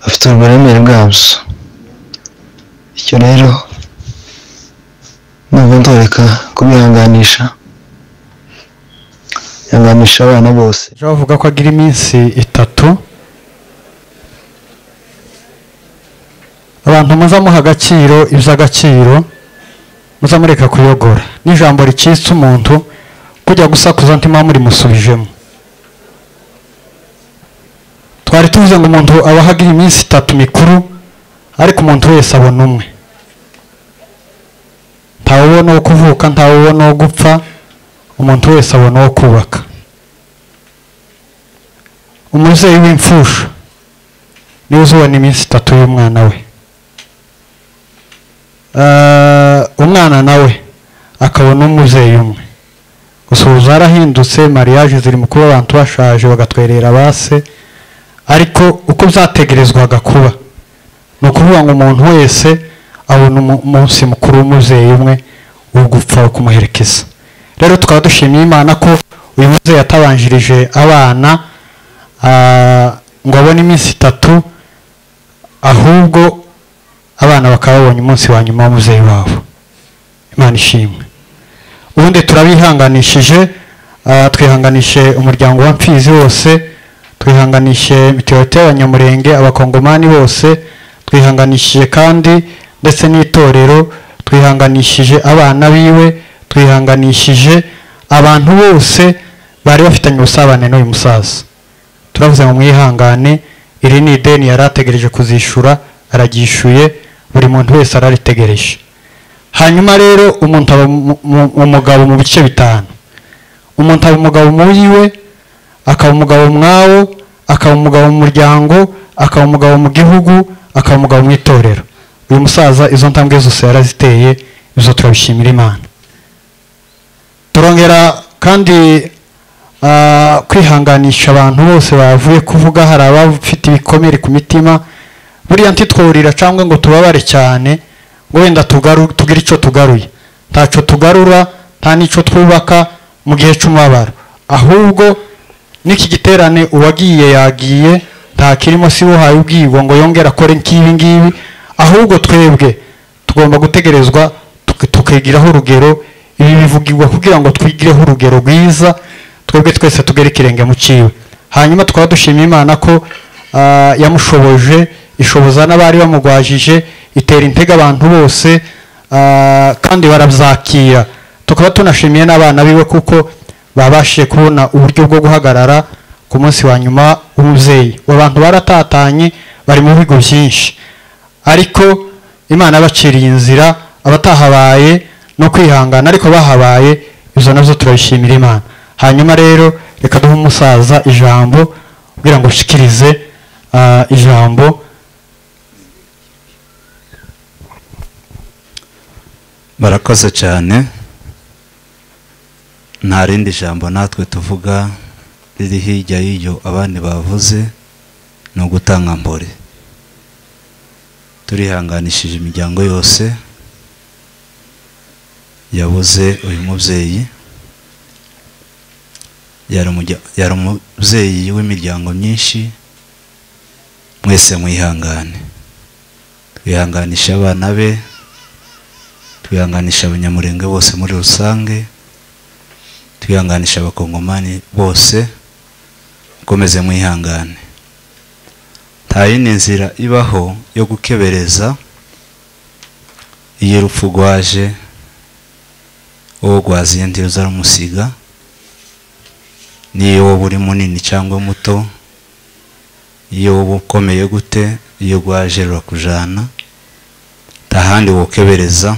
Speaker 12: bafite uburemere bwabyo icyo rero nubwo ndoreka kubihanganisha yanganisha abana bose.
Speaker 13: Ejo bavuga ko agira iminsi itatu. Abantu muza muha agaciro iby'agaciro muza mureka kuyogora. N'ijambo ricitse umuntu kujya gusakuza ntima muri musubijemo. Twari tuvuze ngo umuntu aba ahagira iminsi itatu mikuru ariko umuntu wese abona umwe. Ntawe ubona wo kuvuka ntawe ubona wo gupfa. Umuntu wese abona uwo kubaka. Umubyeyi w'imfusha. Niwe uzubona iminsi itatu y'umwana we. Eh, umwana nawe akabona umubyeyi umwe. Gusa ubu zarahindutse mariage ziri mu kuba abantu bashaje bagatwerera base ariko uko byategerezwaga kuba ni ukuvuga ngo umuntu wese abona umu- umunsi mukuru w'umubyeyi umwe wo gupfa wo kumuherekeza rero tukaba dushimiye imana ko uyu mubyeyi yatabanjirije abana ah, ngo abone iminsi itatu ahubwo abana bakaba babonye umunsi wa nyuma w'umubyeyi wabo. Imana ishimwe. Ubundi turabihanganishije ah, twihanganishe umuryango wa mfizi wose twihanganishe mitiwete y'abanyamurenge abakongomani bose twihanganishije kandi ndetse n'itorero twihanganishije abana biwe twihanganishije abantu bose bari bafitanye ubusabane n'uyu musaza. Turavuze ngo mwihangane iri ni ideni yari ategereje kuzishyura araryishyuye buri muntu wese araritegereje. Hanyuma rero umuntu aba mu- mu- umugabo mu bice bitanu. Umuntu aba umugabo mu yiwe akaba umugabo mwawo akaba umugabo mu muryango akaba umugabo mu gihugu akaba umugabo mu itorero. Uyu musaza izo ntambwe zose yaraziteye izo turabishimira imana. Turongera kandi ah, kwihanganisha abantu bose bavuye kuvuga hari abafite ibikomere ku mitima buriya ntitworira cyangwa ngo tubabare cyane ngo wenda tugire icyo tugaruye. Ntacyo tugarura nta n'icyo twubaka mu gihe cy'umubabaro. Ahubwo n'iki giterane uwagiye yagiye nta kirimo si uhaye ubwirwa ngo yongere akore nk'ibi ngibi ahubwo twebwe tugomba gutegerezwa tuk- tukigiraho urugero. Ibi bivugirwa kugira ngo twigireho urugero rwiza twebwe twese tugere ikirenge mu ciwe hanyuma tukaba dushima imana ko ah, yamushoboje ishoboza n'abari bamugwajije itera intege abantu bose ah, kandi barabyakira. Tukaba tunashimiye n'abana biwe kuko babashije kubona uburyo bwo guhagarara ku munsi wa nyuma w'umubyeyi. Abantu baratatanye bari mu bigo byinshi. Ariko imana yabaciriye inzira abatahabaye no kwihangana ariko bahabaye izo na zo turabishimira imana. Hanyuma rero reka duhe umusaza ijambo kugira ngo ushikirize ah, ijambo.
Speaker 14: Barakoze cyane. Nta rindi jambo natwe tuvuga riri hirya y'iryo abandi bavuze ni ugutanga mbore turihanganishije imiryango yose yabuze uyu mubyeyi. Yari umubyeyi w'imiryango myinshi mwese mwihangane. Twihanganisha abana be twihanganisha abanyamurenge bose muri rusange twihanganisha abakongomani bose mukomeze mwihangane. Nta yindi nzira ibaho yo gukebereza iyo urupfu rwaje wowe rwaziye ntiruza rumusiga niyo wowe uri munini cyangwa muto iyo wowe ukomeye gute iyo rwaje rurakujana nta handi wokebereza.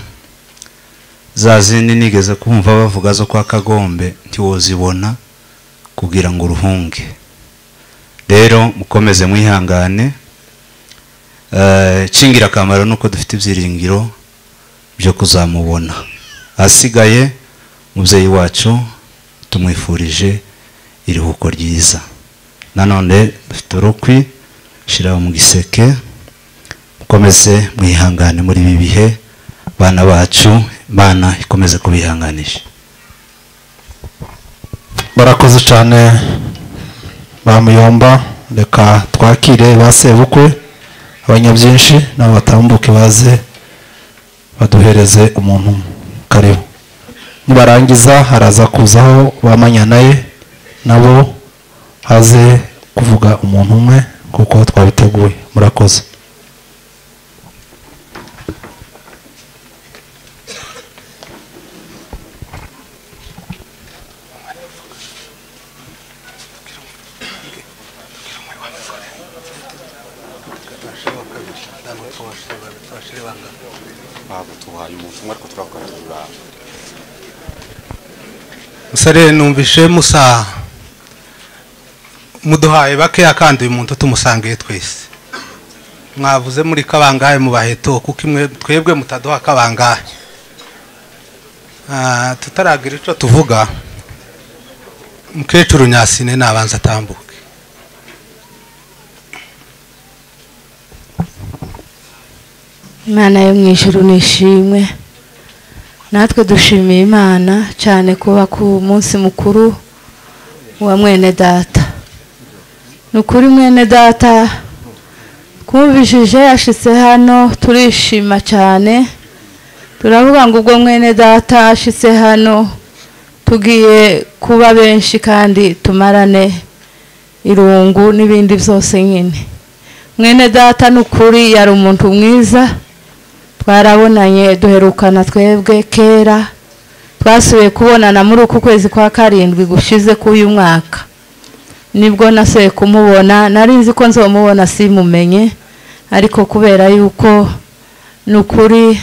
Speaker 14: Za zindi nigeze kumva bavuga zo kwa kagombe ntiwozibona kugira ngo uruhunge. Rero mukomeze mwihangane. Eh, cy'ingirakamaro ni uko dufite ibyiringiro byo kuzamubona. Ahasigaye umubyeyi wacu tumwifurije iruhuko ryiza. Nanone dufite urukwi shyiraho mu giseke mukomeze mwihangane muri ibi bihe bana bacu imana ikomeze kubihanganisha.
Speaker 4: Barakoze cyane ba muyomba reka twakire ba sebukwe abanyabyinshi nabo batambuke baze baduhereze umuntu karibu. Nibarangiza haraza kuzaho bamanyanaye nabo haze kuvuga umuntu umwe kuko twabiteguye. Murakoze.
Speaker 15: Musare numvishe musa muduhaye bakeya kandi uyu muntu tumusangiye twese. Mwavuze muri kabangahe mu baheto kuko imwe twebwe mutaduha kabangahe? Ah, tutaragira icyo tuvuga. Mukecuru nyasine nabanza atambuke.
Speaker 16: Imana yo mu ijuru nishimwe. Natwe dushimiye imana cyane kuba ku munsi mukuru wa mwene data. Ni ukuri mwene data twumvishije yashitse hano turishima cyane. Turavuga ngo ubwo mwene data ashitse hano tugiye kuba benshi kandi tumarane irungu n'ibindi byose nyine. Mwene data ni ukuri yari umuntu mwiza. Twarabonanye duherukana twebwe kera twasubiye kubonana muri uku kwezi kwa karindwi gushize k'uyu mwaka. Nibwo nasuye kumubona nari nzi ko nzamubona simumenye ariko kubera yuko ni ukuri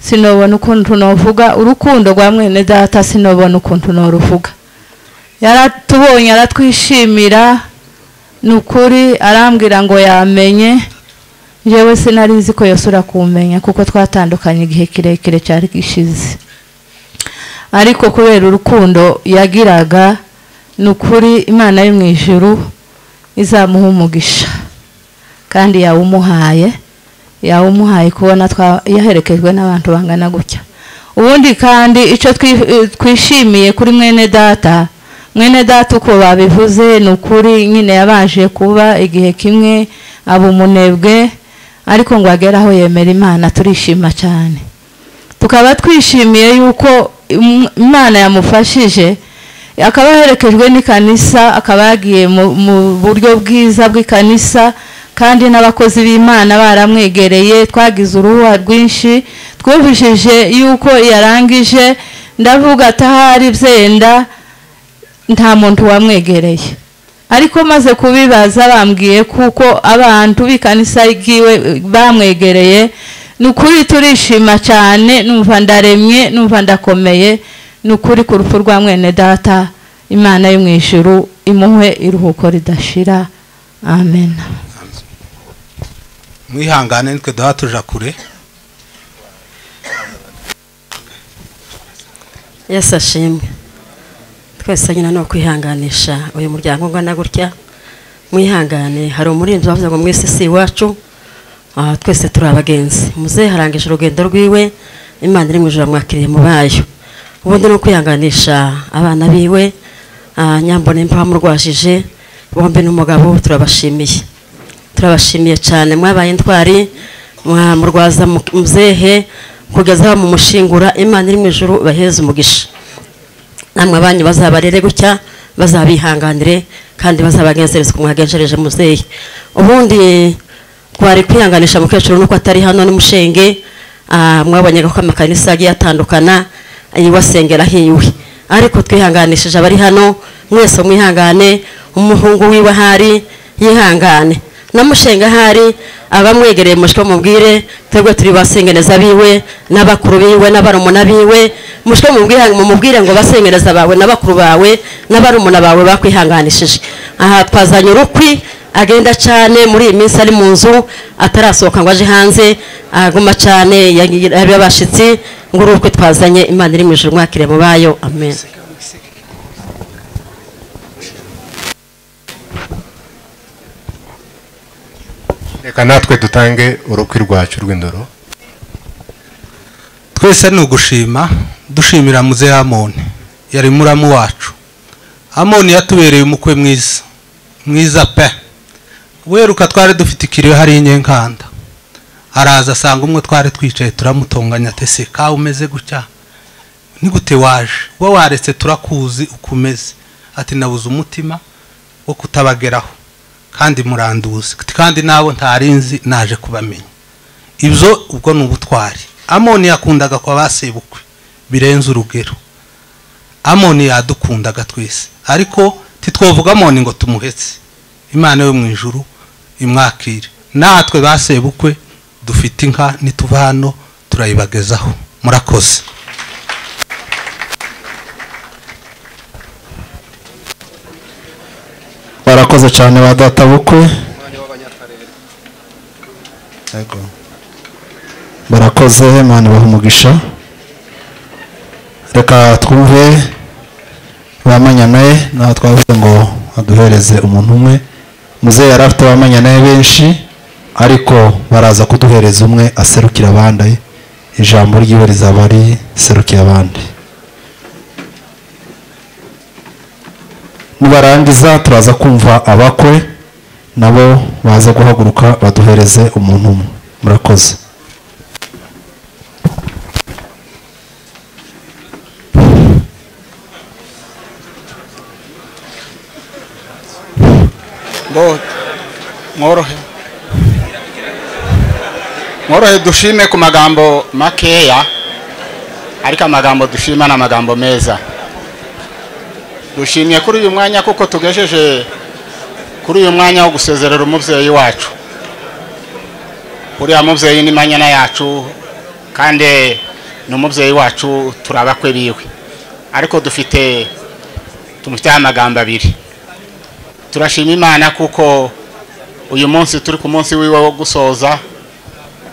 Speaker 16: sinobona ukuntu navuga urukundo rwa mwene data sinobona ukuntu naruvuga yaratubonye aratwishimira ni ukuri arambwira ngo yamenye njyewe sinari nzi ko yosura kumenya kuko twatandukanye igihe kirekire cyari gishize. Ariko kubera urukundo yagiraga ni ukuri imana yo mu ijuru izamuha umugisha. Kandi yawumuhaye yawumuhaye kubona yaherekejwe n'abantu bangana gutya. Ubundi kandi icyo twishimiye kuri mwene data mwene data uko babivuze ni ukuri nyine yabanje kuba igihe kimwe aba umunebwe ariko ngo agere aho yemera imana turishima cyane. Tukaba twishimiye yuko imana yamufashije akaba yaherekejwe n'ikanisa akaba yagiye mu buryo bwiza bw'ikanisa kandi n'abakozi b'imana baramwegereye twagize uruhuha rwinshi twumvishije yuko yarangije ndavuga atahari byenda nta muntu wamwegereye. Ariko maze kubibaza bambwiye kuko abantu b'ikanisa igiwe bamwegereye ni ukuri turishima cyane numva ndaremye numva ndakomeye ni ukuri ku rupfu rwa mwene data imana yo mu ijuru imuhe iruhuko ridashira. Amen.
Speaker 15: Mwihangane nitwe duha tuja kure.
Speaker 17: Yesu ashimwe twese nyine ni ukwihanganisha. Uyu muryango ungana gutya? Mwihangane. Hari umurinzi wavuze ngo mwese si iwacu aha twese turi abagenzi. Muzehe harangije urugendo rwiwe imana iri mu ijoro mwakiriye mu bayo. Ubundi ni ukwihanganisha abana biwe ah, nyambone mpa murwajije bombi n'umugabo turabashimiye. Turabashimiye cyane. Mwabaye intwari mwa- murwaza mu- muzehe kugeza aho mumushingura imana iri mu ijoro baheze umugisha. Namwe abanyu bazabarere gutya bazabihanganire kandi bazabagenzereza uko mwagenjereje muzehe ubundi twari kwihanganisha mukecuru nuko atari hano ni mushenge ah, mwabonye ko amakanisa agiye atandukana iwasengera hiwe ariko twihanganishije abari hano mwese mwihangane umuhungu wiwe ahari yihangane. Na mushenga ahari abamwegereye mushwe mubwire twebwe turi basengeneza biwe n'abakuru biwe n'abarumuna biwe. Mushwe mubwire mumubwire ngo basengeneza bawe n'abakuru bawe n'abarumuna bawe bakwihanganishije. Aha twazanye urukwi agenda cyane muri iyi minsi ari mu nzu atarasohoka ngo aje hanze. Aguma cyane yabiye abashitsi ngo urukwe twazanye imana iri mu ijuru mwakire mu bayo amen.
Speaker 18: Reka natwe dutange urukwi rwacu rw'indoro
Speaker 15: twese ni ugushima dushimira muzehe amoni yari muramu wacu. Amoni yatubereye umukwe mwiza mwiza pe. Weruka twari dufite ikiriyo hari inyenkanda araza asanga umwe twari twicaye turamutonganya ati se kawe umeze gutya? Ni gute waje? Wowe waretse turakuzi uko umeze. Ati nabuze umutima wo kutabageraho. Kandi muranduzi. Kandi nabo ntarinzi naje kubamenya. Ibyo ubwo ni ubutwari. Amoni yakundaga kwa ba sebukwe. Birenze urugero. Amoni yadukundaga twese. Ariko titwovuga amoni ngo tumuhetse. Imana yo mu ijuru imwakire. Natwe ba sebukwe dufite inka nituva hano turayibagezaho. Murakoze.
Speaker 4: Barakoze cyane ba data bukwe. Barakoze imana ibaha umugisha. Reka twumve bamanyanaye naho twavuze ngo aduhereze umuntu umwe. Muzehe yari afite abamanyanaye benshi ariko baraza kuduhereza umwe aserukira abandi. Ijambo ryiwe rizaba riserukiye abandi. Nibarangiza turaza kumva abakwe nabo baza guhaguruka baduhereze umuntu umwe. Murakoze.
Speaker 19: Mworohe. Mworohe dushime ku magambo makeya ariko amagambo dushima ni amagambo meza. Dushimye kuri uyu mwanya kuko tugejeje kuri uyu mwanya wo gusezerera umubyeyi wacu. Uriya mubyeyi ni manyana yacu kandi ni umubyeyi wacu turi abakwe biwe ariko dufite tumufiteho amagambo abiri. Turashima imana kuko uyu munsi turi ku munsi wiwe wo gusoza.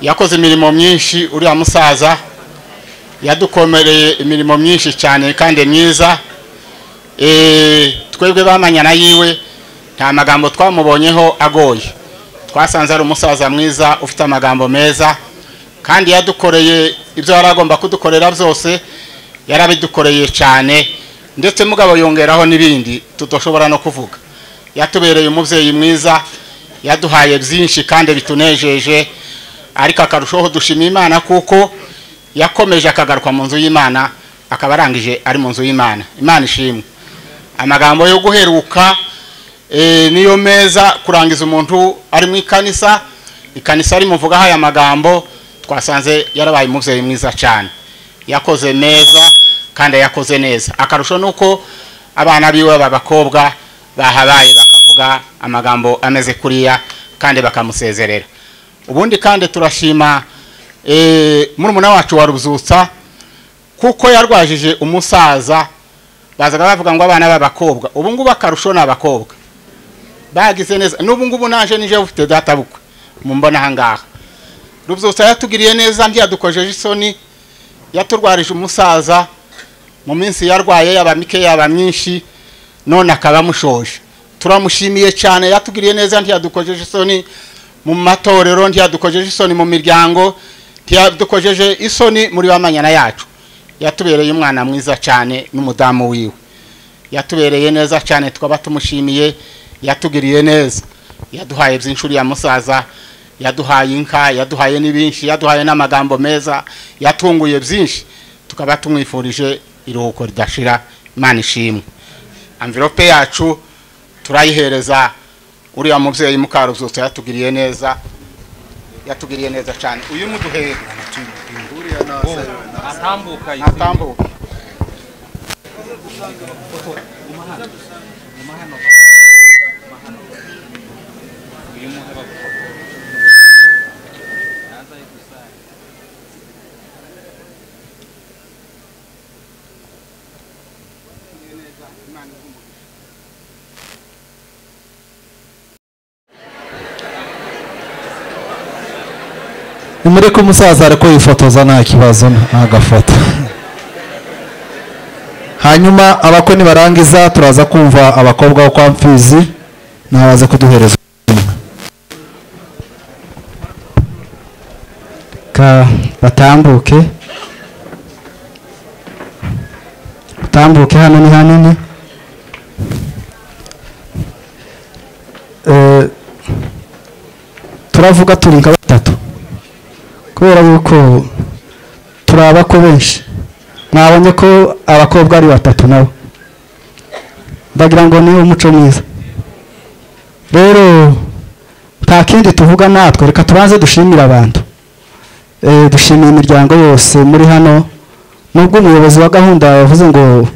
Speaker 19: Yakoze imirimo myinshi uriya musaza yadukomereye imirimo myinshi cyane kandi myiza. Twebwe bamanyana yiwe nta magambo twamubonyeho agoye. Twasanze ari umusaza mwiza ufite amagambo meza kandi yadukoreye ibyo yari agomba kudukorera byose yarabidukoreye cyane ndetse mugabo yongeraho n'ibindi tudashobora no kuvuga. Yatubereye umubyeyi mwiza yaduhaye byinshi kandi bitunejeje ariko akarushaho dushima imana kuko yakomeje akagaruka mu nzu y'imana akaba arangije ari mu nzu y'imana. Imana ishimwe. Amagambo yo guheruka eh, niyo meza kurangiza umuntu ari mu ikanisa ikanisa rimuvugaho aya magambo twasanze yarabaye umubyeyi mwiza cyane yakoze neza kandi yakoze neza. Akarusho ni uko abana biwe b'abakobwa bahabaye bakavuga amagambo ameze kuriya kandi bakamusezerera. Ubundi kandi turashima eh, murumuna wacu wa ruzutsa kuko yarwajije umusaza bazaga bavuga ngo abana b'abakobwa. Ubu ngubu akarusho ni abakobwa. Bagize neza. N'ubu ngubu naje nije ufite data bukwe. Mumbona aha ngaha. Ruzutsa yatugiriye neza ntiyadukojeje isoni. Yaturwarije umusaza. Mu minsi yarwaye yaba mike yaba myinshi. None akaba amushoje turamushimiye cyane. Yatugiriye neza ntiyadukojeje isoni. Mu matorero ntiyadukojeje isoni mu miryango. Ntiyadukojeje isoni muri bamanyana yacu. Yatubereye umwana mwiza cyane n'umudamu wiwe. Yatubereye neza cyane twaba tumushimiye yatugiriye neza. Yaduhaye byinshi uriya musaza yaduhaye inka yaduhaye n'ibinshi yaduhaye n'amagambo meza yatunguye byinshi. Tukaba tumwifurije iruhuko ridashira imana ishimwe. Amvirope yacu turayihereza uriya mubyeyi mukaruzutse yatugiriye neza yatugiriye neza cyane. Uyu muduhere
Speaker 5: atambuka
Speaker 19: atambuka
Speaker 4: nimureke umusaza ariko yifotoza nta kibazo ntagafoto hanyuma abakwe nibarangiza turaza kumva abakobwa bo kwa mfizi nabaze kuduhereza
Speaker 13: ka batambuke. Batambuke hano ni hanini. Eh, turavuga turi nka batatu. Kubera yuko turi abakwe benshi. Mwabonye ko abakobwa ari batatu nabo. Ndagira ngo ni umuco mwiza. Rero nta kindi tuvuga natwe. Reka tubanze dushimire abantu. Eh, dushimiye imiryango yose muri hano. Nubwo umuyobozi wa gahunda yavuze ngo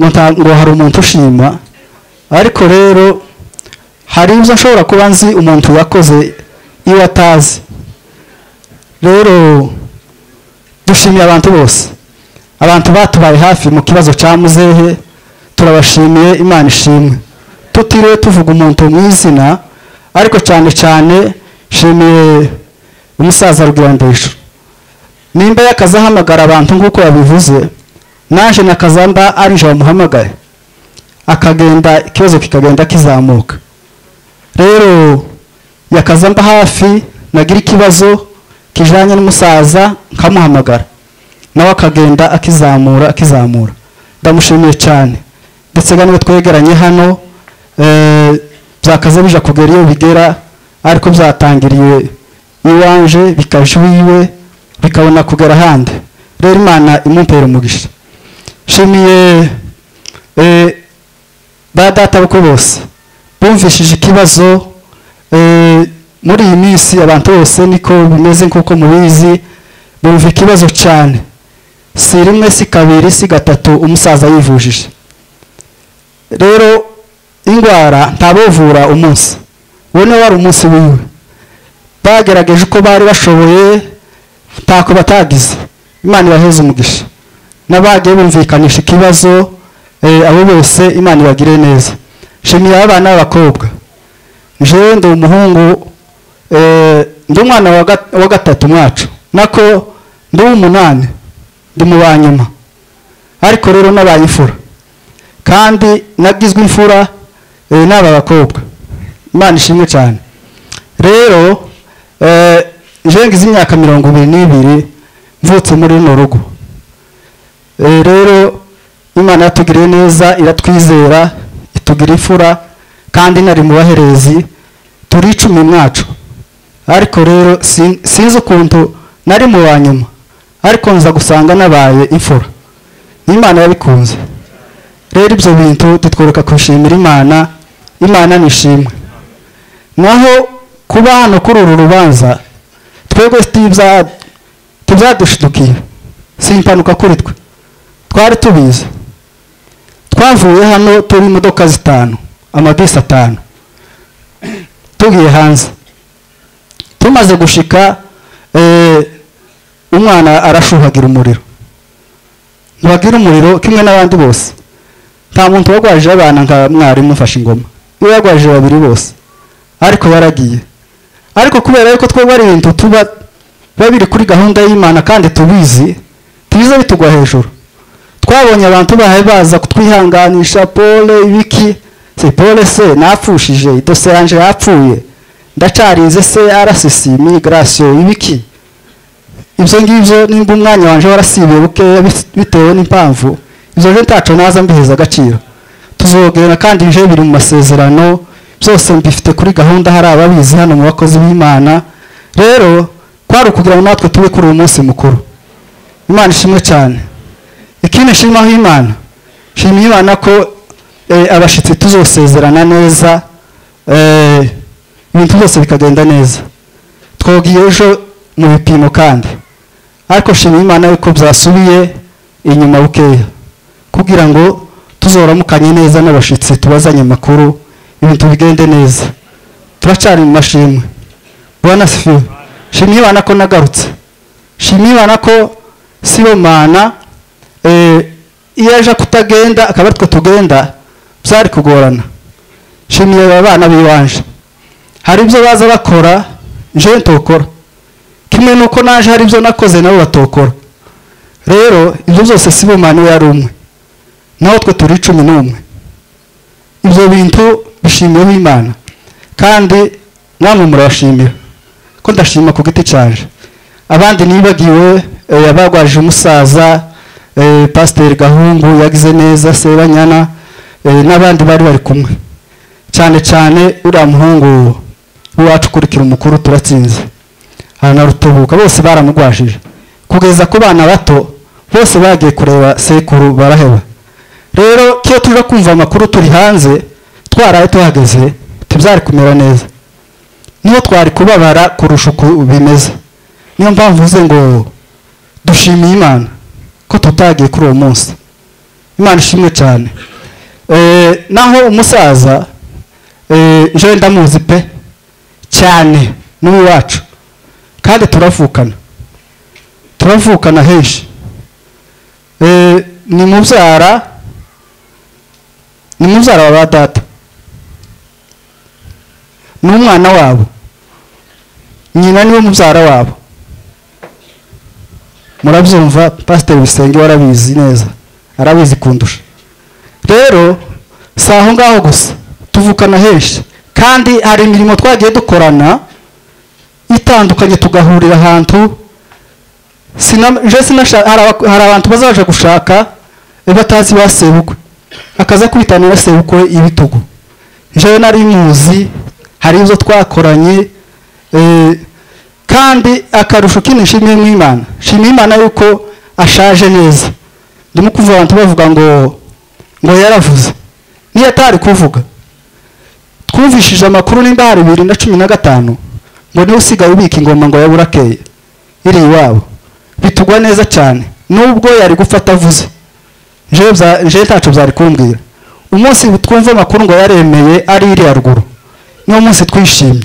Speaker 13: ngo hari umuntu ushima. Ariko rero hari ibyo nshobora kuba nzi umuntu yakoze iyo atazi. Rero dushimiye abantu bose. Abantu batubaye hafi mu kibazo cya muzehe turabashimiye imana ishimwe. Tutiriwe tuvuga umuntu mu izina ariko cyane cyane nshimiye umusaza rugirandesho nimba yakaza ahamagara abantu nk'uko yabivuze naje nakaza mba ari nje wamuhamagaye akagenda ikibazo kikagenda kizamuka. Rero yakaza mba hafi nagira ikibazo kijanye n'umusaza nkamuhamagara. Nawe akagenda akizamura akizamura. Ndamushimiye cyane. Ndetse niba twegeranye hano eh, byakaza bija kugera iyo bigera ariko byatangiriye iwanje bikaje iwiwe bikabona kugera ahandi. Rero imana imumpera umugisha. Nshimiye eh, ba data bose. Bumvishije ikibazo eh, muri iyi minsi abantu bose niko bimeze nk'uko mubizi bumva ikibazo cyane. Si rimwe si kabiri si gatatu umusaza yivujije. Rero indwara ntabuvura umunsi. Uwo niwo wari umunsi wiwe. Bagerageje uko bari bashoboye ntako batagize. Imana ibaheze umugisha. N'abagiye bumvikanisha ikibazo eh, abo bose imana ibagire neza. Nshimiye abana b'abakobwa. Jewe ndi umuhungu ndi umwana wa ga- wa gatatu mwacu. Nako ndi uw'umunani ndi mu ba nyuma. Ariko rero nabaye imfura. Kandi nagizwe imfura eh, n'aba bakobwa. Imana ishimwe cyane rero eh, ngize imyaka mirongo ibiri n'ibiri mvutse muri runo rugo. Eh, rero imana yatugiriye neza iratwizera itugira imfura kandi nari mu baherezi turi icumi mwacu. Ariko rero sin- sinzi ukuntu nari mu wa nyuma. Ariko nza gusanga nabaye imfura. Imana yabikunze. Rero ibyo bintu ditwereka kubishimira imana. Imana nishimwe naho kuba hano kuri uru rubanza twebwe tibya- tibyadushidukiye si impanuka kuri twe. Twari tubizi. Twavuye hano turi imodoka zitanu amabisi atanu. Tugiye hanze. Tumaze gushika eh, umwana arashuhagira umuriro. Ntibagira umuriro kimwe n'abandi bose. Nta muntu wagwajije abana nka mwarimu ufashe ingoma. Iyo yagwajije babiri bose ariko yaragiye ariko kubera yuko twebwe ari ibintu tuba biba biri kuri gahunda y'imana kandi tubizi tubize bitugwa hejuru. Twabonye abantu bahe baza kutwihanganisha pole ibiki se pole se napfushije. Idose yanje yapfuye. Ndacarize se rcc migration ibiki. Ibyo ngibyo nimba umwanya wanje warasibiye bukeya bitewe n'impamvu. Ibyo rero ntaco naza mbiheza agaciro. Tuzogera kandi bije biri mu masezerano byose mbifite kuri gahunda hari ababizi hano mu bakozi b'imana. Rero kwari ukugira ngo natwe tube kuri uyu munsi mukuru. Imana ishimwe cyane. Ikindi nshyimaho imana nshimiye imana ko eh, abashyitsi tuzosezerana neza eh, ibintu byose bikagenda neza. Twogiye ejo mu bipimo kandi. Ariko nshimiye imana yuko byasubiye inyuma bukeya. Kugira ngo tuzoramukanye neza n'abashyitsi tubazanye amakuru ibintu bigende neza. Turacyari mu mashimwe. Bwana sifiwe shimye imana ko nagarutse. Shimye imana ko sibomana eh, iyo aje kutagenda akaba aritwe tugenda byari kugorana. Shimiye aba bana b'iwanje. Hari ibyo baza bakora nje ntokora. Kimwe nuko naje hari ibyo nakoze nabo batokora. Rero ibyo byose sibomana we yari umwe. Naho twe turi cumi n'umwe. Ibyo bintu bishimiyeho imana. Kandi namwe murabashimira ko ndashima ku giti cyaje abandi nibagiwe eh, abagwajije umusaza eh, pasiteri gahungu yagize neza sebanyana eh, n'abandi bari bari kumwe. Cyane cyane uriya muhungu w'iwacu ukurikira umukuru turatsinze. Na rutebuka bose baramugwajije. Kugeza ku bana bato bose bagiye kureba sekuru baraheba. Rero kiyo tuje kumva amakuru turi hanze twaraye tuhageze tubyari kumera neza. Niyo twari kubabara kurusha uko bimeze. Niyo mpamvu uvuze ngo dushimiye imana ko tutagiye kuri uwo munsi. Imana ishimwe cyane. Eh, naho umusaza eh, jewe ndamuzi pe. Cyane. N'uwacu. Kandi turavukana turavukana henshi. Eh, ni mubyara ni mubyara wa ba data ni umwana wabo nyina niwe mubyara wabo. Murabyumva pasiteri bisenge warabizi neza. Arabizi kundusha. Rero si aho ngaho gusa tuvukana henshi kandi hari imirimo twagiye dukorana itandukanye tugahurira ahantu. Hari aba- hari abantu bazaje gushaka batazi ba sebukwe. Akaza kwitanira sebukwe ibitugu. Jewe nari muzi hari ibyo twakoranye eh, kandi akarusho kindi nshimiye mu imana nshimiye imana yuko ashaje neza. Ndimo kumva abantu bavuga ngo ngo yaravuze. Niyo atari kuvuga. Twumvishije amakuru nimba hari bibiri na cumi na gatanu ngo ni we usigaye ubika ingoma ngo yabura akeye iri iwabo. Bitugwa neza cyane. Nubwo yari gufata avuze. Jewe ntacyo byari kumbwira. Umunsi twumva amakuru ngo yaremeye ari iri haruguru niwo munsi twishimye.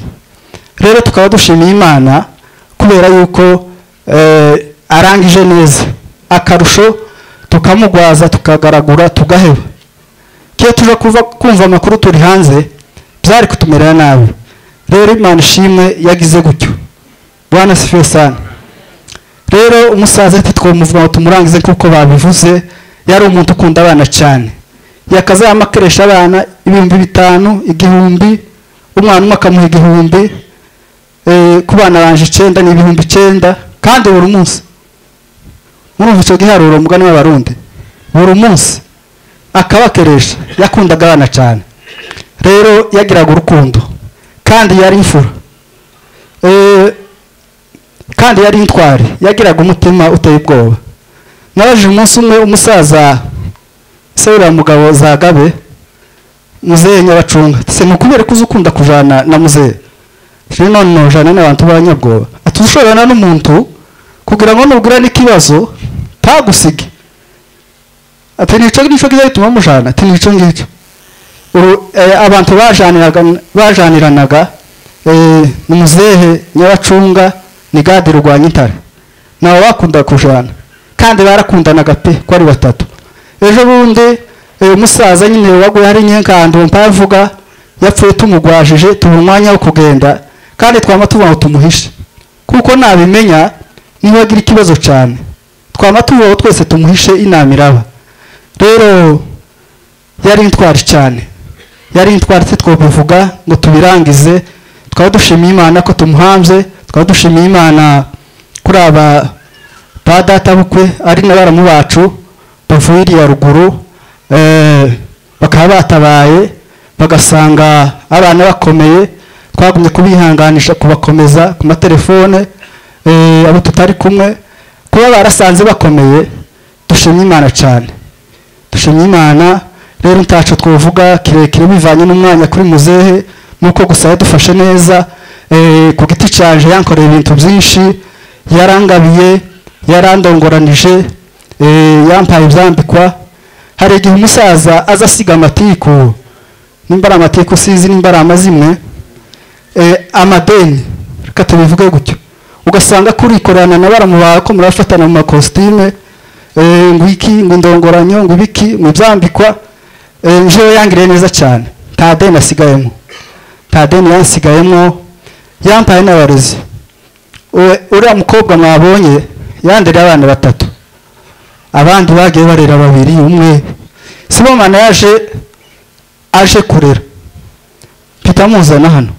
Speaker 13: Rero tukaba dushimiye imana kubera yuko eh, arangije neza. Akarusho tukamugwaza tukagaragura tugaheba. Kiyo tuje kumva amakuru turi hanze byari kutumerera nabi. Rero imana ishimwe yagize gutyo. Bwana sifiwe sana rero umusaza ati twamuvuga ngo tumurangize kuko babivuze yari umuntu ukunda abana cyane. Yakaza amakeresha abana ibihumbi bitanu igihumbi umwana umwe akamuha igihumbi eh, ku bana banje icyenda ni ibihumbi icyenda kandi buri munsi. Murumva icyo giharuro mugani w'abarundi buri munsi. Akabakeresha yakundaga abana cyane. Rero yagiraga urukundo kandi yari imfura. Eh, kandi yari intwari yagiraga umutima uteye ubwoba. Nabajije umunsi umwe umusaza se uriya mugabo zagabe muzehe nyabacunga se mukubere ko uzi ukunda kujana na muzehe? Rero none nojana n'abantu b'abanyabwoba ati ushobora n'umuntu kugira ngo nubwira n'ikibazo ntagusige ati nico nico kiza gituma mujana? Ati nico ngicyo. Abantu bajaniraga bajaniranaga eh, ni muzehe nyabacunga ni gadi rurwanya intare nawe wakunda kujana kandi barakundanaga pe ko ari batatu. Ejo bundi uyu musaza nyine waguye hari nyinkandi uwo mpavuga yapfuye tumugwajije tuba umwanya wo kugenda kandi twama tuvuga ngo tumuhishe kuko nabimenya niba agira ikibazo cyane twama tuvuga ngo twese tumuhishe inama iraba. Rero yari intwari cyane yari intwari se twabivuga ngo tubirangize twaba dushimiye imana ko tumuhambye twaba dushimiye imana kuri aba ba data bukwe ari na baramu bacu bavuye iriya ruguru eh, bakaba batabaye bagasanga abana bakomeye twagumye kubihanganisha kubakomeza ku matelefone eh, abo tutari kumwe kuba barasanze bakomeye dushimye imana cyane. Dushimye imana rero ntacu twavuga kirekire bivanye n'umwanya kuri muzehe nuko gusa yadufashe neza eh, ku giti cyaje yankoreye ibintu byinshi yarangabiye yarandongoranije eh, yampaye ibyambikwa hari igihe umusaza aza asiga amatiku nimba ari amatiku sizi nimba ari amazimwe eh, amadeni. Reka tubivuge gutyo. Ugasanga kurikorana na baramu bawe ko murafatana mu makositime ngo iki ngo indongoranyo ngo ibiki ngo ibyambikwa njyewe yangiriye neza cyane. Nta deni asigayemo. Nta deni yansigayemo yampaye n'abarezi. Uriya mukobwa mwabonye yandereye abana batatu. Abandi bagiye barera babiri umwe. Sibomana yaje aje kurera. Mpita hano.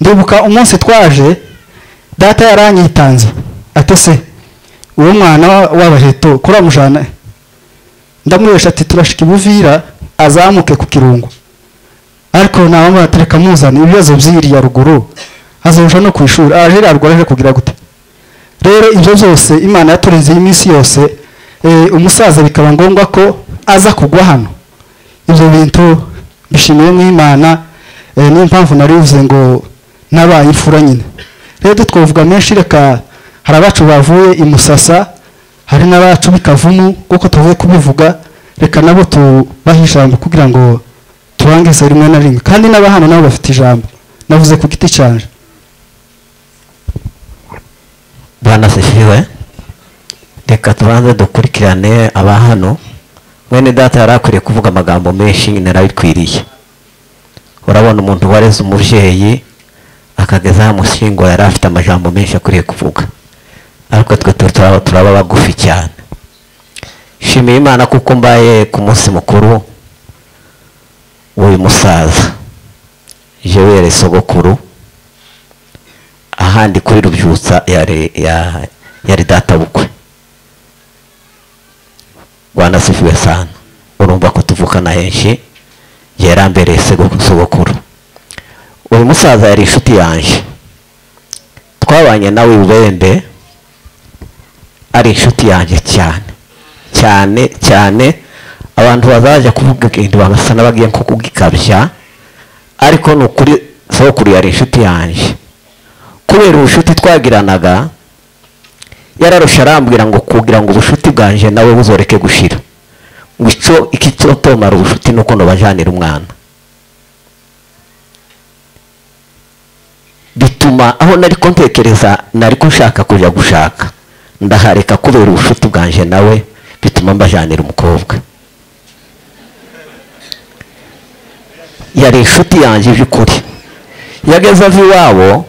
Speaker 13: Ndibuka umunsi twaje data yaranyitanze. Ati se uwo mwana wa- w'abaheto kuramujana? Ndamuresha ati turashika ibuvira azamuke ku kirungu. Ariko nawe muratereka muzana ibibazo by'iriya ruguru azoja no ku ishuri. Aje raruguru aje kugira gute? Rero ibyo byose imana yaturinze iminsi yose eh, umusaza bikaba ngombwa ko aza kugwa hano. Ibyo bintu bishimiye nk'imana eh, niyo mpamvu nari bivuze ngo nabaye imfura nyine. Rero twavuga menshi reka hari abacu bavuye i musasa hari n'abacu bikavumu kuko tuvuye kubivuga reka nabo tubahe ijambo kugira ngo turangize rimwe na rimwe. Kandi n'abahano nabo bafite ijambo. Navuze ku giti cyanje.
Speaker 20: Bwana sifiwe reka tubanze dukurikirane aba hano. Mwene data yari akwiriye kuvuga amagambo menshi nyine arabikwiriye urabona umuntu wareze umubyeyi akageza amushyingura yari afite amajambo menshi akwiriye kuvuga. Ariko twe tu- turaba turaba bagufi cyane. Shimiye imana kuko mbaye ku munsi mukuru w'uyu musaza jewere sogokuru ahandi kuri rubyutsa yari ya- yari data bukwe bwana sifiwe sana. Urumva ko tuvukana henshi yerambereye sego- sogokuru. Uyu musaza yari inshuti yanjye twabanye nawe ubende ari inshuti yanjye cyane. Cyane cyane. Abantu bazajya kuvuga ikintu bagasa n'abagiye nko kugikabya. Ariko ni ukuri sogokuru yari inshuti yanjye kubera ubushuti twagiranaga yararusha arambwira ngo kugira ngo ubushuti bwanje nawe buzoreke gushira. Ngo icyo iki cyotomara ubushuti ni uko ntubajanira umwana. Bituma aho nari ko ntekereza nari ko nshaka kujya gushaka. Ndahareka kubera ubushuti bwanje nawe. Bituma mbajanira umukobwa. Yari inshuti yanjye by'ukuri. Yageze ava iwabo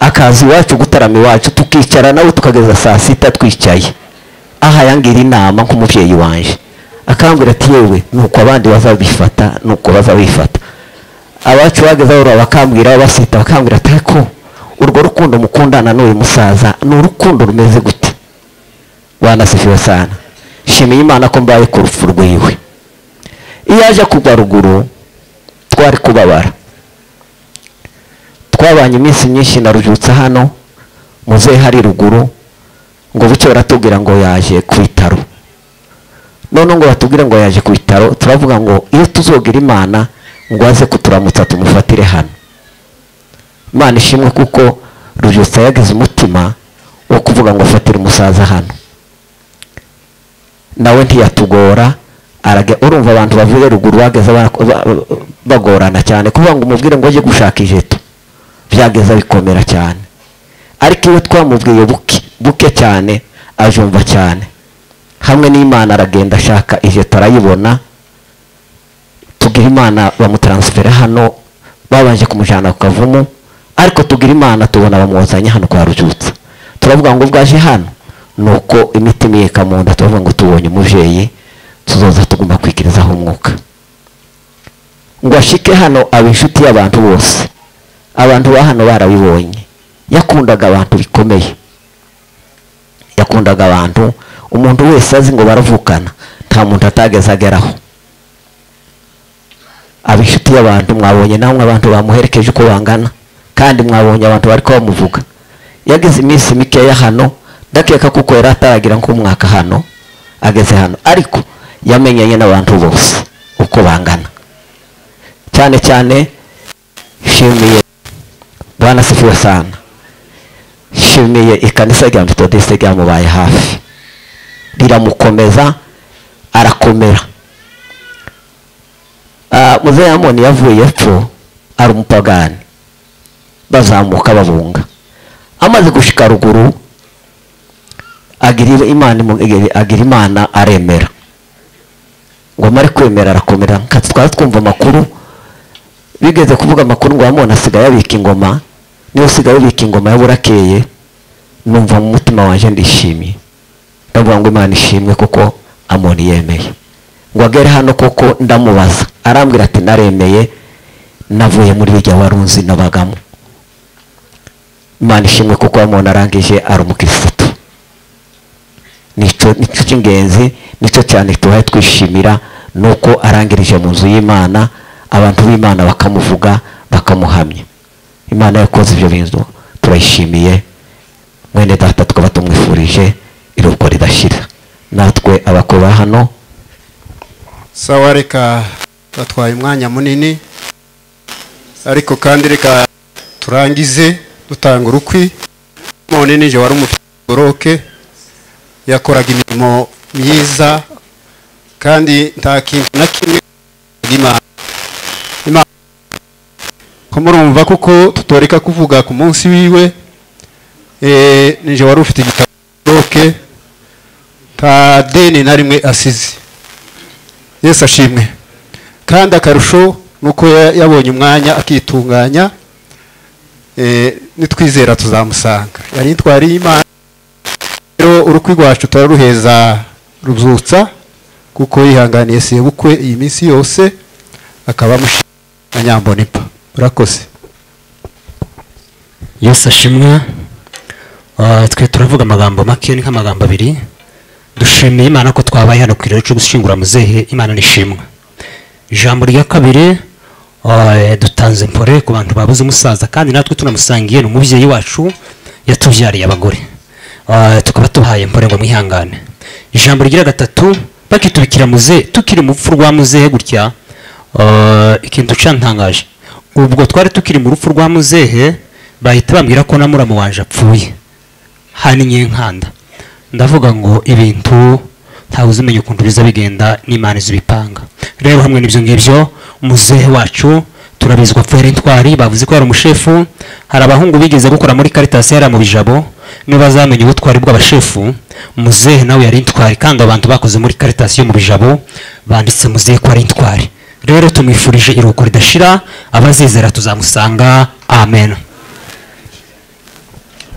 Speaker 20: akaza iwacu gutarama iwacu tukicara nawe tukageza saa sita twicaye. Aha yangira inama nk'umubyeyi wanjye akambwira ati yewe nuko abandi bazabifata nuko bazabifata. Abacu bageze aho bakambwira basita bakambwira ati ariko urwo rukundo mukundana n'uyu musaza ni urukundo rumeze gute? Wanasifiwe sana. Shimiye imana ko mbaye ku rupfu rwiwe. Iyo aje kugwa ruguru twari kubabara. Twabanye iminsi myinshi na rubyutsa hano muzehe hari ruguru ngo bucye baratubwira ngo yaje ku bitaro. None ngo batubwire ngo yaje ku bitaro turavuga ngo iyo tuzogira imana ngo aze kuturamutsa tumufatire hano. Imana ishimwe kuko rubyutsa yagize umutima wo kuvuga ngo afatire umusaza hano. Nawe ntiyatugora urumva abantu bavuye ruguru bageze ba- ba- bagorana cyane kuvuga ngo umubwire ngo ajye gushaka ijeto. Byageza bikomera cyane. Ariko iyo twamubwiye buke cyane ajumva cyane. Hamwe n'imana aragenda ashaka ijeto arayibona. Tugira imana bamutaransifera hano babanje kumujyana ku kavumu. Ariko tugira imana tubona bamuzanye hano kwa rujutsa. Turavuga ngo bwaje hano. Ni uko imitima yeka mu nda turavuga ngo tubonye umubyeyi tuzoza tugomba kwigirizaho umwuka. Ngo ashike hano aba inshuti y'abantu bose. Abantu ba hano barabibonye. Yakundaga abantu bikomeye. Yakundaga abantu umuntu wese azi ngo baravukana nta muntu atageze ageraho. Aba inshuti y'abantu mwabonye namwe abantu bamuherekeje uko bangana kandi mwabonye abantu bari bamuvuga. Yagize iminsi mikeya hano ndakeka kuko yari ataragira nk'umwaka hano ageze hano. Ariko yamenyanye n'abantu bose uko bangana. Cyane cyane shimiye bwana sifiwe sana shimiye ikanisa rya metodiste ryamubaye hafi. Riramukomeza arakomera. Ah, muzehe amoni yavuye epfo ari umupagani. Bazamuka babunga. Amaze gushika ruguru agira imana agira imana aremera. Ngo amare kwemera arakomera twari twumva amakuru. Bigeze kuvuga amakuru ngo amoni asigaye abika ingoma niba usigaye ubika ingoma ya burakeye numva mu mutima wanjye ndishimye. Ndavuga ngo imana ishimwe kuko amoni yemeye. Ngo agere hano koko ndamubaza. Arambwira ati naremeye navuye muri bijya warunzi nabagamo. Imana ishimwe kuko amoni arangije ari umukirisitu ni cyo cy'ingenzi ni cyo cyane tubaye twishimira ni uko arangirije mu nzu y'imana abantu b'imana bakamuvuga bakamuhamya. Imana yakoze ibyo bintu turayishimiye mwene data tukaba tumwifurije iruhuko ridashira. Natwe abakora hano.
Speaker 21: Sawa reka batwaye umwanya munini ariko kandi reka turangize dutanga urukwi. None nije wari umufite yakoraga imirimo myiza kandi nta kintu na kimwe imana imana ko murumva kuko tutoreka kuvuga ku munsi wiwe eh, nije wari ufite igitabo nta deni na rimwe asize. Yesu ashimwe. Kandi akarusho ni uko ya- yabonye umwanya akitunganya eh, nitwizera tuzamusanga. Yari intwari y'imana rero urukwi rwacu turaruheza rubyutsa kuko yihanganiye sebukwe iyi minsi yose akaba na nyambonipa. Murakoze.
Speaker 22: Yesu ashimwe Ah, twe turavuga amagambo make ni nk'amagambo abiri. Dushimiye imana ko twabaye hano ku kiraro cyo gushyingura muzehe. Imana nishimwe ijambo rya kabiri ah, dutanze mpore ku bantu babuze umusaza. Kandi natwe tunamusangiye ni umubyeyi wacu yatubyariye abagore. Tukaba tuhaye mpore ngo mwihangane. Ijambo rigira gatatu bakitubikira muzehe tukiri mu rupfu rwa muzehe gutya. Ah, ikintu cantangaje. Ubwo twari tukiri mu rupfu rwa muzehe bahita bambwira ko na muramu wanje apfuye. Hani nyinkanda. Ndavuga ngo ibintu ntawe uzimenya ukuntu biza bigenda n'imana izibipanga. Rero hamwe n'ibyo ngibyo muzehe wacu turabizwa apfuye intwari bavuze ko yari umushefu hari abahungu bigeze gukora muri karitasi yari mu bijabo niba bazamenya ubutwari bw'abashefu. Muzehe nawe yari intwari kandi abantu bakoze muri karitasi yo mu bijabo banditse muzehe ko ari intwari rero tumwifurije iruhuko ridashira abazizera tuzamusanga. Amen.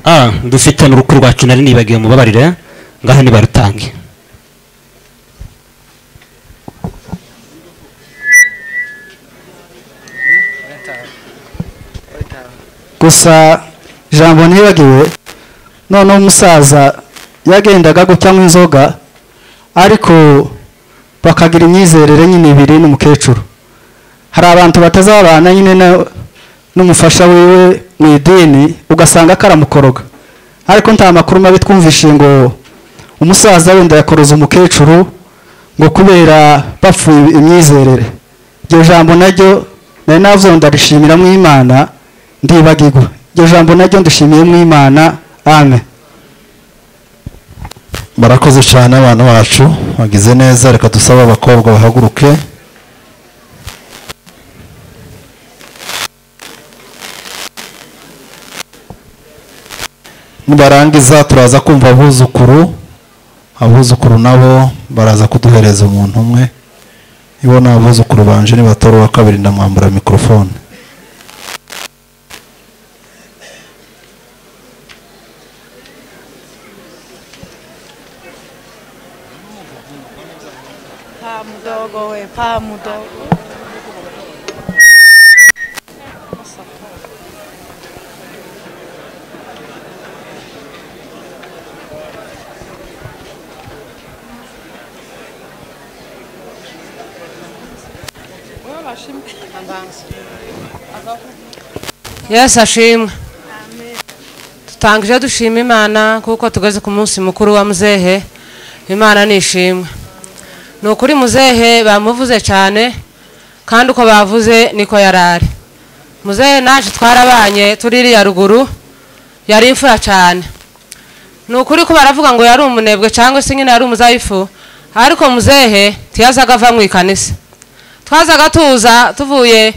Speaker 22: Ah dufite n'urukuru rwacu nari nibagiwe mubabarire. Ngaho nibarutange.
Speaker 23: Gusa ijambo ntibagiwe noneho umusaza yagendaga gucyamo inzoga ariko bakagira imyizerere nyine ibiri n'umukecuru. Hari abantu batazabana nyine n'umufasha wiwe mu idini ugasanga karamukoroga ariko nta makuru mabi twumvishe ngo umusaza wenda yakoroza umukecuru ngo kubera bapfuye imyizerere. Iryo jambo naryo nari ngo ndarishimiramo imana ndibagirwa iryo jambo naryo ndishimiyemo imana amen.
Speaker 4: Barakoze cyane abana bacu. Bagize neza. Reka dusabe abakobwa bahaguruke. Nibarangiza turaza kumva abuzukuru. Abuzukuru nabo baraza kuduhereza umuntu umwe. Ibo ni abuzukuru banje nibatora uwa kabiri ndamwambura mikorofone
Speaker 24: Pa mdogo we, pa mdogo.
Speaker 25: yesu ashimwe dutangije dushima imana kuko tugeze ku munsi mukuru wa muzehe imana ni ishimwe ni ukuri muzehe bamuvuze cyane kandi uko bavuze niko yari ari. Muzehe naje twarabanye turi iriya ruguru yari imfura cyane. Ni ukuri ko baravuga ngo yari umunebwe cyangwa se nyine yari umuzayifu ariko muzehe ntiyazaga ava mu ikanisa. Twazaga tuza tuvuye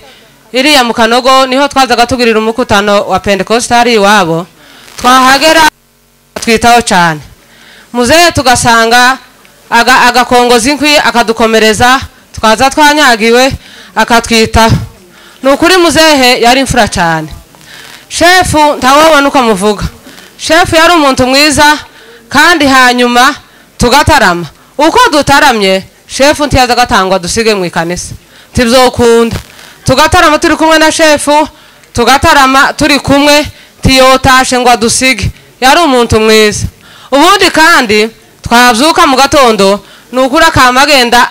Speaker 25: iriya mu kanogo ni ho twazaga tugirira umukutano wa pentekositari iwabo. Twahagera twitaho cyane. Muzehe tugasanga agakongoza inkwi akadukomereza twaza twanyagiwe akatwitaho ni ukuri muzehe yari imfura cyane shefu ntawabona uko amuvuga shefu yari umuntu mwiza kandi hanyuma tugatarama. Uko dutaramye shefu ntiyaza agatangwa dusige mu ikanisa. Ntibyokunda tugatarama turi kumwe na shefu tugatarama turi kumwe tiyotashe ngo adusige yari umuntu mwiza. Ubundi kandi twabyuka mu gatondo ni ukuri akaba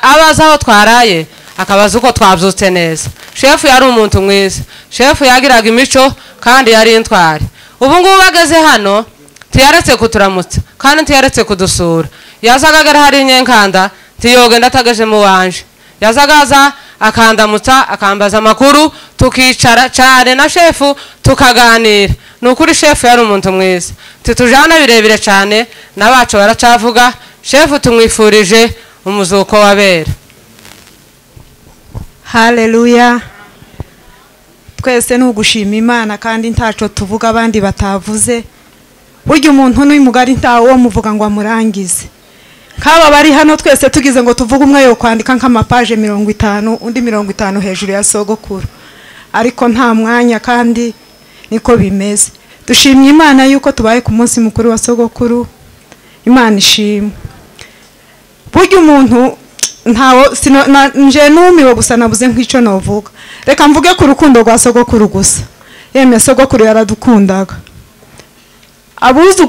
Speaker 25: abaza aho twaraye akabaza uko twabyutse neza. Shefu yari umuntu mwiza. Shefu yagiraga imico kandi yari intwari. Ubu ngubu bageze hano ntiyaretse kuturamutsa kandi ntiyaretse kudusura. Yazaga agera hari inyenkanda ntiyogenda atageje mu wanje. Yazaga aza akandamutsa akambaza amakuru tukicara cyane na shefu tukaganira. Ni ukuri shefu yari umuntu mwiza. Titujana birebire cyane n'abacu baracavuga shefu tumwifurije umuzuko wabera.
Speaker 24: Haleluya twese ni ugushima imana kandi ntaco tuvuga abandi batavuze. Burya umuntu ni mugari ntawe muvuga ngo amurangize. Nk'aba bari hano twese tugize ngo tuvuge umwe yo kwandika nk'amapaje mirongo itanu undi mirongo itanu hejuru ya sogokuru. Ariko nta mwanya kandi niko bimeze. Dushimye imana yuko tubaye ku munsi mukuru wa sogokuru. Imana ishimwe. Burya umuntu ntawo nje numiwe gusa nabuze nk'icyo navuga. Reka mvuge ku rukundo rwa sogokuru gusa. Yemwe sogokuru yaradukundaga.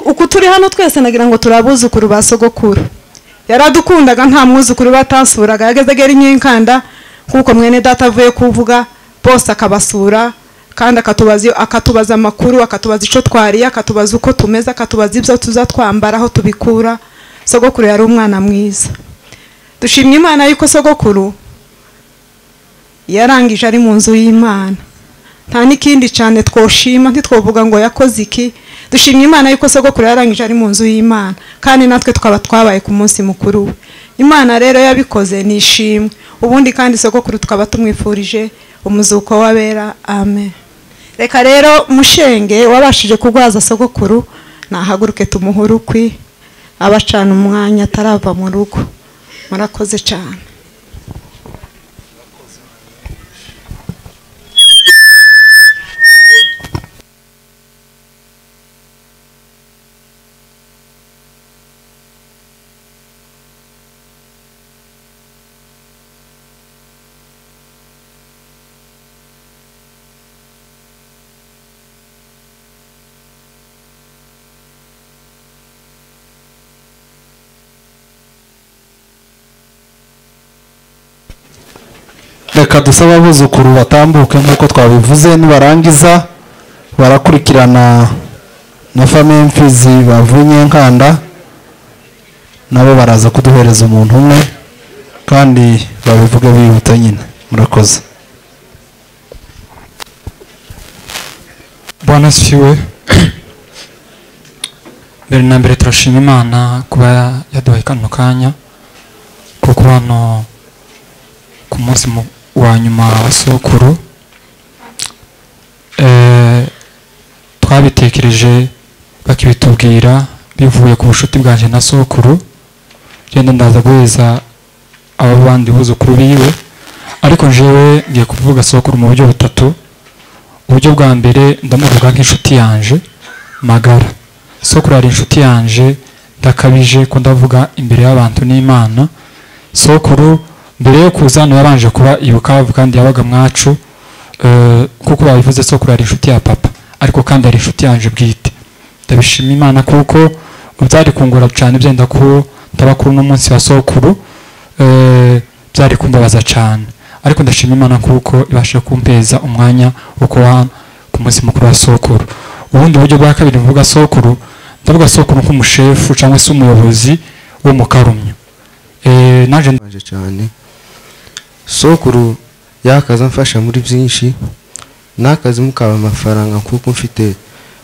Speaker 24: Uku turi hano twese nagira ngo turi abuzukuru ba sogokuru. Yaradukundaga nta mwuzukuru batansuraga yageze agera inyinkanda kuko mwene data avuye kuvuga bose akabasura kandi akatubaza amakuru akatubaza icyo twariye akatubaza uko tumeze akatubaza ibyo tuza twambara aho tubikura. Sogokuru yari umwana mwiza. Dushimye imana yuko sogokuru yarangije ari mu nzu y'imana. Nta n'ikindi cyane twoshima ntitwovuga ngo yakoze iki. Dushimye imana yuko sogokuru yarangije ari mu nzu y'imana. Kandi natwe tukaba twabaye ku munsi mukuru we. Imana rero yabikoze ni ishimwe ubundi kandi sogokuru tukaba tumwifurije umuzuko w'abera amen. Reka rero mushenge wabashije kurwaza sogokuru nahaguruke tumuhe urukwi abacana umwanya atarava mu rugo. Murakoze cyane
Speaker 4: reka dusabe abuzukuru batambuke nk'uko twabivuze nibarangiza barakurikirana na famiye mfizi bavunye nkanda nabo baraza kuduhereza umuntu umwe kandi babivuge bihuta nyine. Murakoze.
Speaker 26: Bwana asifiwe mbere na mbere turashima imana kuba yaduhaye kano kanya kuko hano ku munsi mu- wa nyuma wa sokuru eh, twabitekereje
Speaker 27: bakibitubwira bivuye ku bucuti bwanjye na sokuru genda ndaza guheza aba bandi buzukuru biwe. Ariko njyewe ngiye kuvuga sokuru mu buryo butatu. Uburyo bwa mbere ndamuvuga nk'inshuti yanje magara. Sokuru yari inshuti yanje ndakabije ko ndavuga imbere y'abantu n'imana. Sokuru mbere yo kuza yabanje kuba ibukavu kandi yabaga mwacu eh, kuko babivuze sokuru yari inshuti ya papa. Ariko kandi yari inshuti yanje bwite. Ndabishima imana kuko byari kungora cyane byenda ko ndabakuru n'umunsi wa sokuru eh, byari kumbabaza cyane. Ariko ndashima imana kuko ibasha kumpeza umwanya wo kuba ku munsi mukuru wa sokuru. Ubundi buryo bwa kabiri mvuga sokuru ndavuga sokuru nk'umushefu cyangwa se umuyobozi wo mu karumyo. Eh, naje
Speaker 28: cyane sokuru yakaza mfasha muri byinshi n'akazi mukaba amafaranga kuko mfite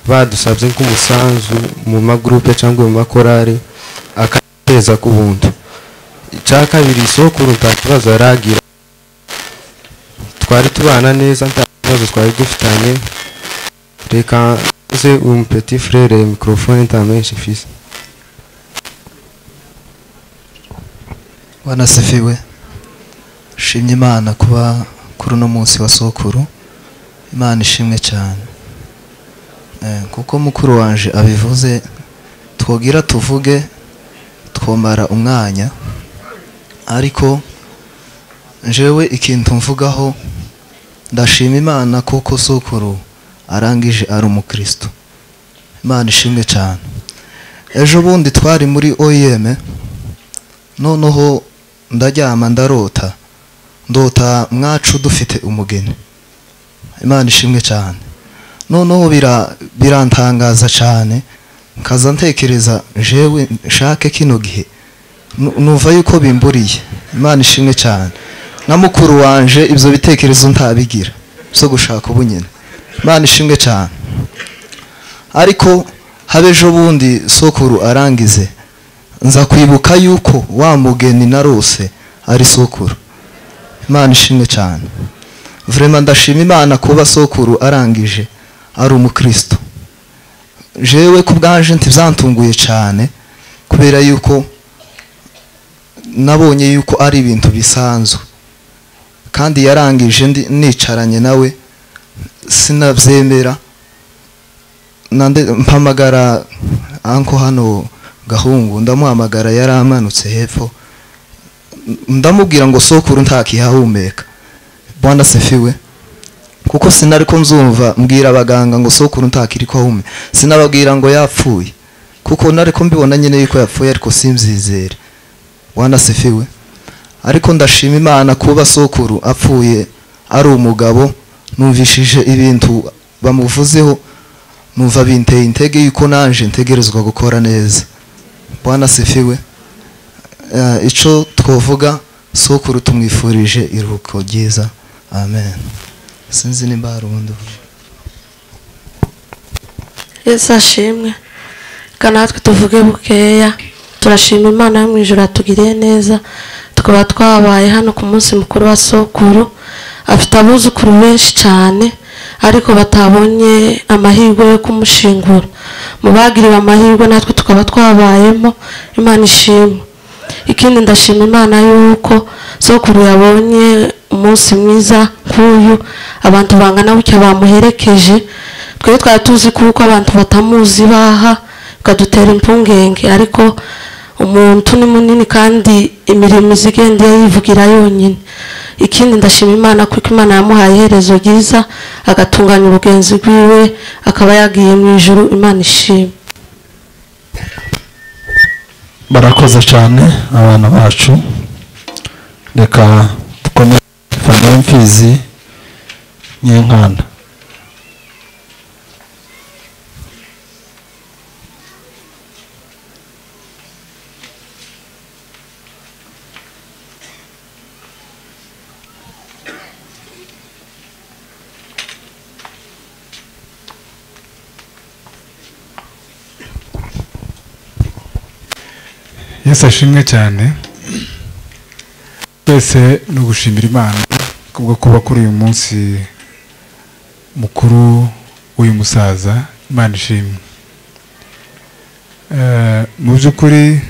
Speaker 28: badusabye nk'umusanzu mu magurupe cyangwa mu makorari akateza ku buntu. Icya kabiri sokuru nta kibazo yaragira. Twari tubana neza nta kibazo twari dufitanye. Reka uze uyu petit frere mikorofone nta menshi mfise.
Speaker 29: Wanasifiwe shimye imana kuba kuri uno munsi wa sokuru. Imana ishimwe cyane. Eh, kuko mukuru wanje abivuze twogira tuvuge twomara umwanya. Ariko njewe ikintu mvugaho ndashima imana kuko sokuru arangije ari umukristo. Imana ishimwe cyane. Ejo bundi twari muri oyeme noneho ndaryama ndarota. Ndota mwacu dufite umugeni. Imana ishimwe cyane noneho bira- birantangaza cyane nkaza ntekereza jewe nshake kino gihe. Nu- numva yuko bimburiye. Imana ishimwe cyane na mukuru wanje ibyo bitekerezo ntabigira. Byo gushaka ubunyine imana ishimwe cyane ariko habe ejo bundi sokuru arangize. Nza kwibuka yuko wa mugeni narose ari sokuru. Imana ishimwe cyane. Vrema ndashima imana kuba sokuru arangije ari umukristo. Jewe ku bwanje ntibyantunguye cyane kubera yuko nabonye yuko ari ibintu bisanzwe. Kandi yarangije nicaranye nawe sinabyemera mpamagara anko hano gahungu ndamuhamagara yari amanutse hepfo. Ndamubwira ngo sokuru ntakihahumeka. Bwana sefiwe kuko sinari ko nzumva mbwira abaganga ngo sokuru ntakiri ko ahume. Sinababwira ngo yapfuye. Kuko nari ko mbibona nyine yuko yapfuye ariko simbyizere bwana sefiwe ariko ndashima imana kuba sokuru apfuye ari umugabo. Numvishije ibintu bamuvuzeho. Numva binteye intege yuko nanje ntegerezwa gukora neza. Bwana sefiwe Eh, ico twovuga sokuru tumwifurije iruhuko ryiza. Amen. Sinzi nimba hari ubundi
Speaker 30: yesu ashimwe. Reka natwe tuvuge bukeya. Turashima imana yo mu ijoro yatugiriye neza. Tukaba twabaye hano ku munsi mukuru wa sokuru. Afite abuzukuru benshi cyane ariko batabonye amahirwe yo kumushingura. Mu bagiriwe amahirwe natwe tukaba twabayemo. Imana ishimwe. Ikindi ndashima imana yuko sokuru yabonye umunsi mwiza nk'uyu. Abantu bangana gutya bamuherekeje. Twari twari tuzi kuko abantu batamuzi baha bikadutera impungenge. Ariko umuntu ni munini kandi imirimo izigenda yivugira yonyine. Ikindi ndashima imana kuko imana yamuhaye iherezo ryiza agatunganya ubugenzi bwiwe akaba yagiye mu ijuru. Imana ishima
Speaker 4: barakoze cyane abana bacu. Reka dukomeze fana y'imfizi nyinkanda
Speaker 31: yesu ashimwe cyane. Twese ni ugushimira imana kubwo kuba kuri uyu munsi mukuru w'uyu musaza imana ishimwe.
Speaker 27: Eh, mu by'ukuri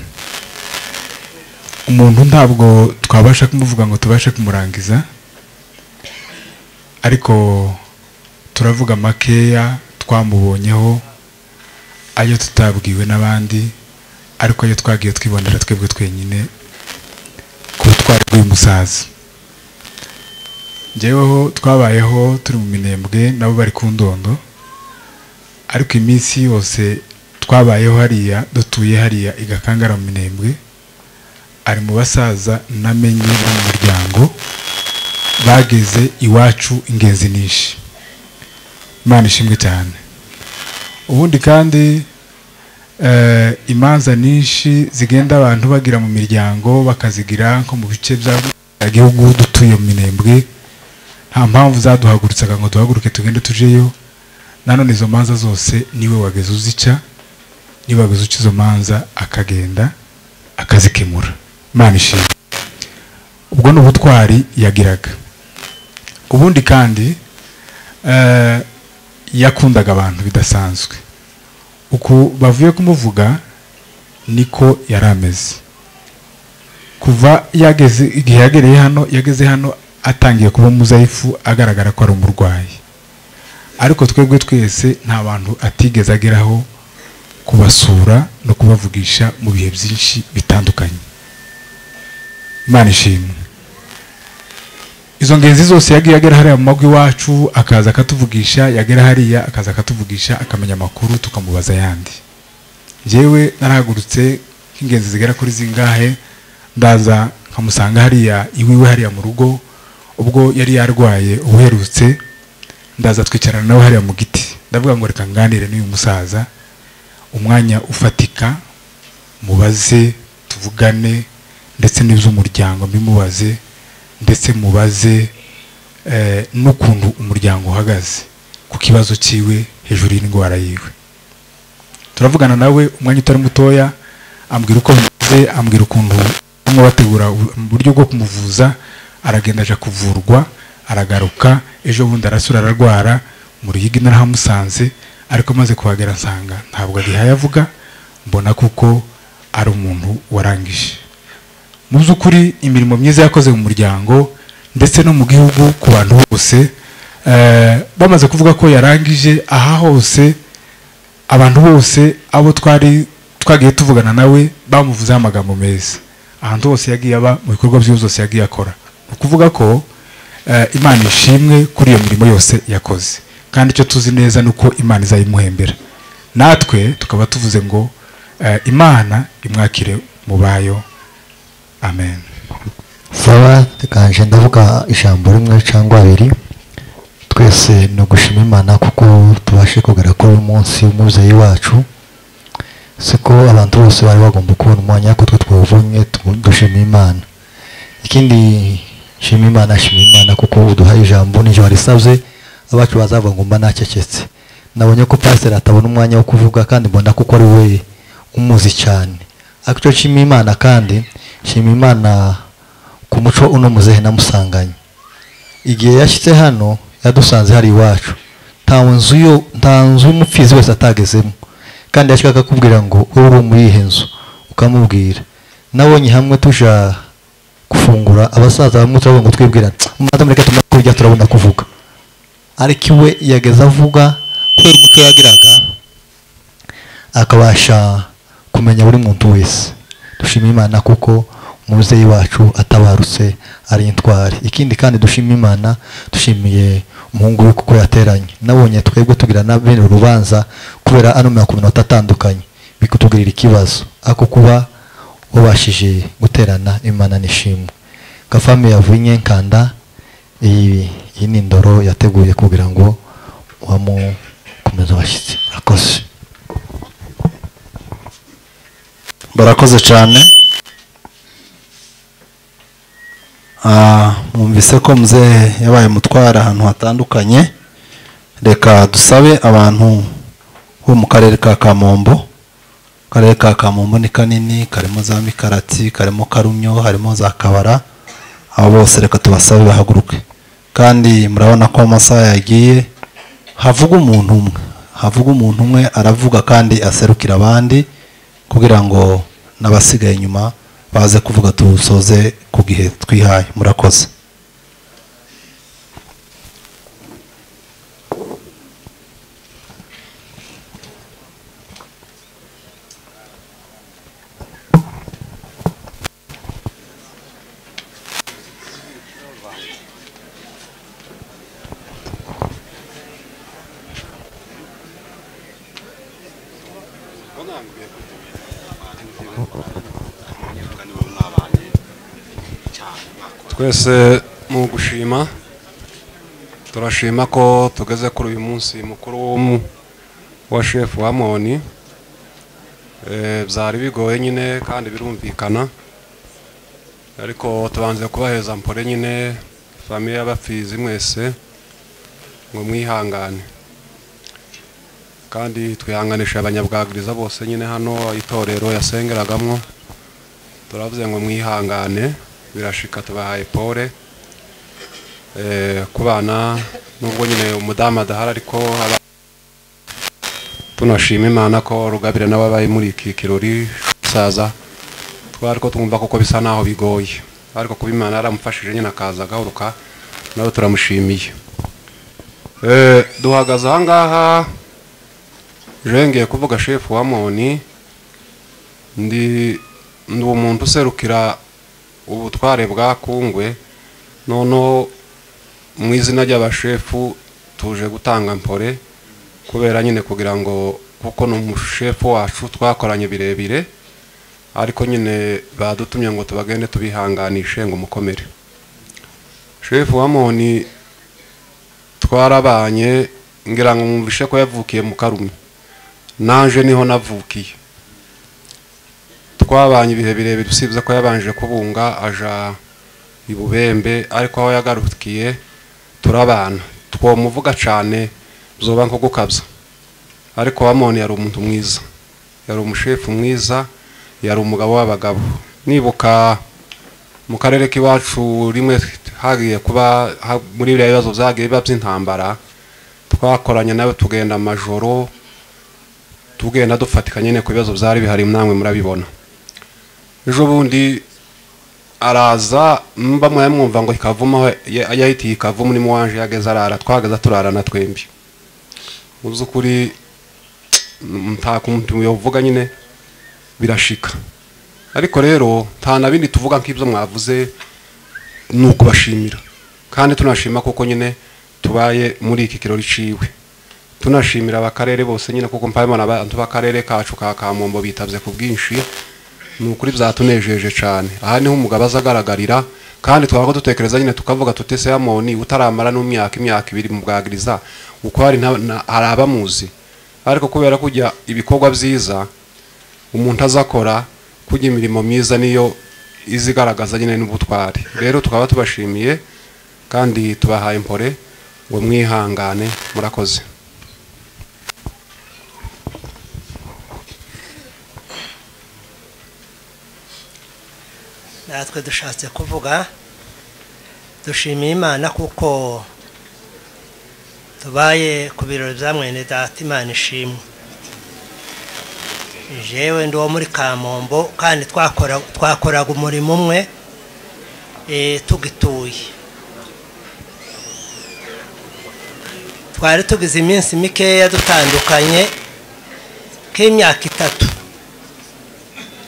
Speaker 27: umuntu ntabwo twabasha kumuvuga ngo tubashe kumurangiza ariko turavuga makeya twamubonyeho ayo tutabwiwe n'abandi ariko ayo twagiye twibonera twebwe twenyine ku butwari bw'uyu musaza njyeweho twabayeho turi mu minembwe nabo bari ku ndondo. Ariko iminsi yose twabayeho hariya dutuye hariya i gakangara mu minembwe. Ari mu basaza namenye bo mu muryango bageze iwacu ingenzi nishi imana ishimwe cyane. Ubundi kandi imanza nyinshi zigenda abantu bagira mu miryango bakazigira nko mu bice bya gihugu dutuye mu minembwe. Nta mpamvu zaduhagurutsaga ngo duhaguruke tugende tujeyo. Nanone izo manza zose ni we wageze uzica ni we wageze uca izo manza akagenda akazikemura. Imana ishimwe. Ubwo ni ubutwari yagiraga. Ubundi kandi eh, yakundaga abantu bidasanzwe. Uku bavuye kumuvuga niko yari ameze. Kuva yageze igihe yagereye hano yageze hano atangiye kuba muzayifu agaragara ko ari umurwayi. Ariko twebwe twese nta bantu atigeze ageraho kubasura no kubavugisha mu bihe byinshi bitandukanye. Imana ishimwe. Izo ngenzi zose yagiye agera hariya mu mago iwacu akaza akatuvugisha yagera hariya akaza akatuvugisha akamenya amakuru tukamubaza ayandi. Njyewe narahagurutse nk'ingenzi zigera kuri zingahe ndaza nkamusanga hariya iwiwe hariya mu rugo ubwo yari yarwaye ubuherutse ndaza twicarana nawe hariya mu giti. Ndavuga ngo reka nganire n'uyu musaza umwanya ufatika mubaze tuvugane ndetse n'iby'umuryango mbimubaze ndetse mubaze eh, n'ukuntu umuryango uhagaze ku kibazo cyiwe hejuru y'indwara yiwe. Turavugana nawe umwanya utari mutoya ambwira uko bimeze ambwira ukuntu barimo bategura uburyo bwo kumuvuza aragenda aja kuvurwa aragaruka ejo bundi arasura ararwara mu ruyigi narahamusanze ariko maze kuhagera nsanga ntabwo agihaye avuga mbona kuko ari umuntu warangije. Mu by'ukuri imirimo myiza yakoze mu muryango ndetse no mu gihugu ku bantu bose. Eh, bamaze kuvuga ko yarangije aha hose abantu bose abo twari twagiye tuvugana nawe bamuvuzeho amagambo meza. Ahantu hose yagiye aba mu bikorwa bye byose yagiye akora. Ni ukuvuga ko eh, imana ishimwe kuri iyo mirimo yose yakoze. Kandi icyo tuzi neza ni uko imana izayimuhembera. Natwe tukaba tuvuze ngo eh, imana imwakire mu bayo. Amen.
Speaker 29: Sawa tekanje ndavuga ijambo rimwe cyangwa abiri. Twese ni ugushima imana kuko tubashe kugera kuri uyu munsi w'umubyeyi wacu. Siko abantu bose bari bagomba kubona umwanya ko twe twavunye dushima imana. Ikindi shima imana shima imana kuko uduhaye ijambo n'ijoro warisabye abacu bazavuga ngo mba nacecetse. Nabonye ko pasiteri atabona umwanya wo kuvuga kandi mbona kuko ari we umuzi cyane. Ariko icyo nshima imana kandi nshima imana ku muco uno muzehe namusanganye igihe yashyitse hano yadusanze hari iwacu. Nta nzu yo nta nzu y'umupfizi wese atagezemo. Kandi yashaka akakubwira ngo wowe uri muri iyi nzu? Ukamubwira. Nabonye hamwe tuja gufungura abasaza bamwe turavuga ngo twibwira maze mureke tumare kurya turabona kuvuga. Ariko iwe yageze avuga kubera umuco yagiraga akabasha kumenya buri muntu wese. Dushima imana kuko umubyeyi wacu atabarutse ari intwari. Ikindi kandi dushima imana dushimiye umuhungu we kuko yateranye. Nabonye twebwe tugira na bene urubanza kubera ano mirongo minota atandukanye. Bikutugirira ikibazo. Ako kuba wabashije guterana imana n'ishimwe gafami yavunye nkanda iyi ni indoro yateguye kugira ngo wamukomeza abashyitsi murakoze.
Speaker 4: Barakoze cyane. Mwumvise ko muzehe yabaye mutwara ahantu hatandukanye. Reka dusabe abantu bo mu karere ka kamombo. Akarere ka kamombo ni kanini karimo za mikarati karimo karumyo harimo za kabara. Abo bose reka tubasabe bahaguruke. Kandi murabona ko amasaha yagiye havuga umuntu umwe. Havuga umuntu umwe aravuga kandi aserukira abandi kugira ngo n'abasigaye inyuma baze kuvuga tusoze ku gihe twihaye murakoze
Speaker 32: twese mu gushima turashima ko tugeze kuri uyu munsi mukuru wa shefu wa moni byari bigoye nyine kandi birumvikana ariko tubanze kubaheza mpore nyine famiye y'abapfizi mwese ngo mwihangane kandi twihanganisha abanyabwagiriza bose nyine hano itorero yasengeragamo turavuze ngo mwihangane birashika tubahaye pole eh, ku bana nubwo nyine umudamu adahari ariko tunashima imana ko rugabire nawe abaye muri iki kirori saza twari ko twumva koko bisa naho bigoye. Ariko kuba imana yaramufashije nyine akaza agahuruka nawe turamushimiye. Eh, duhagaze ahangaha jengeye kuvuga shefu wa moni ndi ndi umuntu userukira ubutware bwa kungwe noneho mu izina ry'abashefu tuje gutanga mpore kubera nyine kugira ngo kuko ni umushefu wacu twakoranye birebire ariko nyine badutumye ngo tubagende tubihanganishe ngo mukomere. Shefu wa moni twarabanye ngira ngo mwumvishe ko yavukiye mu karumi. Nanje ni ho navukiye. Twabanye ibihe birebire usibye ko yabanje kubunga aja i bubembe ariko aho yagarukiye turabana twomuvuga cyane byoba nko gukabya. Ariko wamoni yari umuntu mwiza. Yari umushefu mwiza yari umugabo w'abagabo. Nibuka mu karere k'iwacu rimwe hagiye kuba muri biriya bibazo byagiye biba by'intambara twakoranye nawe tugenda amajoro tugenda dufatika nyine ku bibazo byari bihari namwe murabibona. Ejo bundi araza mba mwumva ngo ikavumo aho ya- yahitiye ikavumo ni wanje yageze arara twageze turarana twembi. Mu by'ukuri nta kuntu yovuga nyine birashika. Ariko rero nta na bindi tuvuga nk'ibyo mwavuze ni ukubashimira. Kandi tunashima kuko nyine tubaye muri iki kirori ciwe. Tunashimira abakarere bose nyine kuko mpabona abantu b'akarere kacu ka kamombo bitabye ku bwinshi. Ni ukuri byatunejeje cyane aha ni ho umugabo aza agaragarira kandi twaba dutekereza nyine tukavuga tuti se yamoni utaramara n'imyaka imyaka ibiri mu bwagiriza uko hari abamuzi? Ariko kubera kujya ibikorwa byiza umuntu aza akora kujya imirimo myiza niyo iza igaragaza nyine n'ubutwari. Rero tukaba tubashimiye kandi tubahaye impore ngo mwihangane murakoze.
Speaker 33: Natwe dushatse kuvuga dushimiye imana kuko tubaye ku birori bya mwene data imana ishimwe. Jewe ndi uwo muri kamombo kandi twakora twakoraga umurimo umwe eh, tugituye. Twari tugize iminsi mikeya dutandukanye k'imyaka itatu.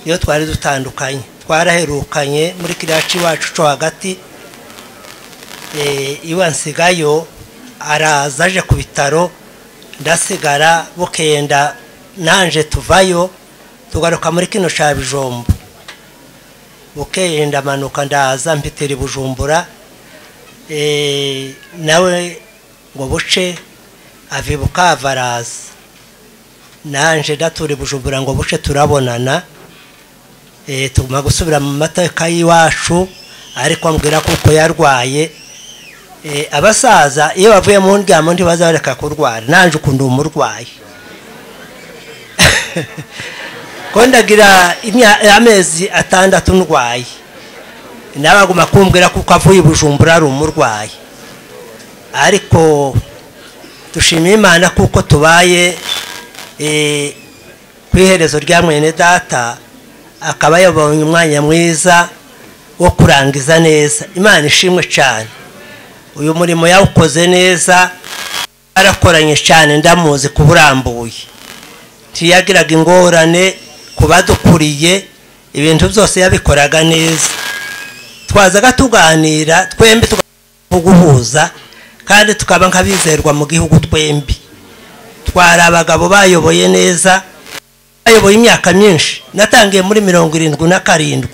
Speaker 33: Iyo twari dutandukanye. Twaraherukanye muri kiriya iwacu cyo hagati eh, iwe nsigayo araza aje ku bitaro ndasigara bukenda nanje tuvayo tugaruka muri kino cya bijombo bukeye ndamanuka ndaza mpitira bujumbura eh, nawe ngo buce ava i bukava araza nanje ndatura bujumbura ngo buce turabonana tuguma gusubira mu mateka y'iwacu ariko ambwira kuko yarwaye. Eh, abasaza iyo bavuye mu ndyamo ntibaza bareka kurwara. Nanje ukunda umurwayi ko ndagira amezi atandatu ndwaye. Nawe kumbwira kuko avuye bujumbura ari umurwayi ariko dushimiye imana kuko tubaye eh, ku iherezo rya mwene data akaba yabonye umwanya mwiza wo kurangiza neza. Imana ishimwe cyane. Uyu murimo yawukoze neza arakoranye cyane ndamuzi ku burambuye ntiyagiraga ingorane ku badukuriye ibintu byose yabikoraga neza. Twazaga tuganira twembi tugahuza kandi tukaba nk'abizerwa mu gihugu twembi. Twari abagabo bayoboye neza bayoboye imyaka myinshi. Natangiye muri mirongo irindwi na karindwi.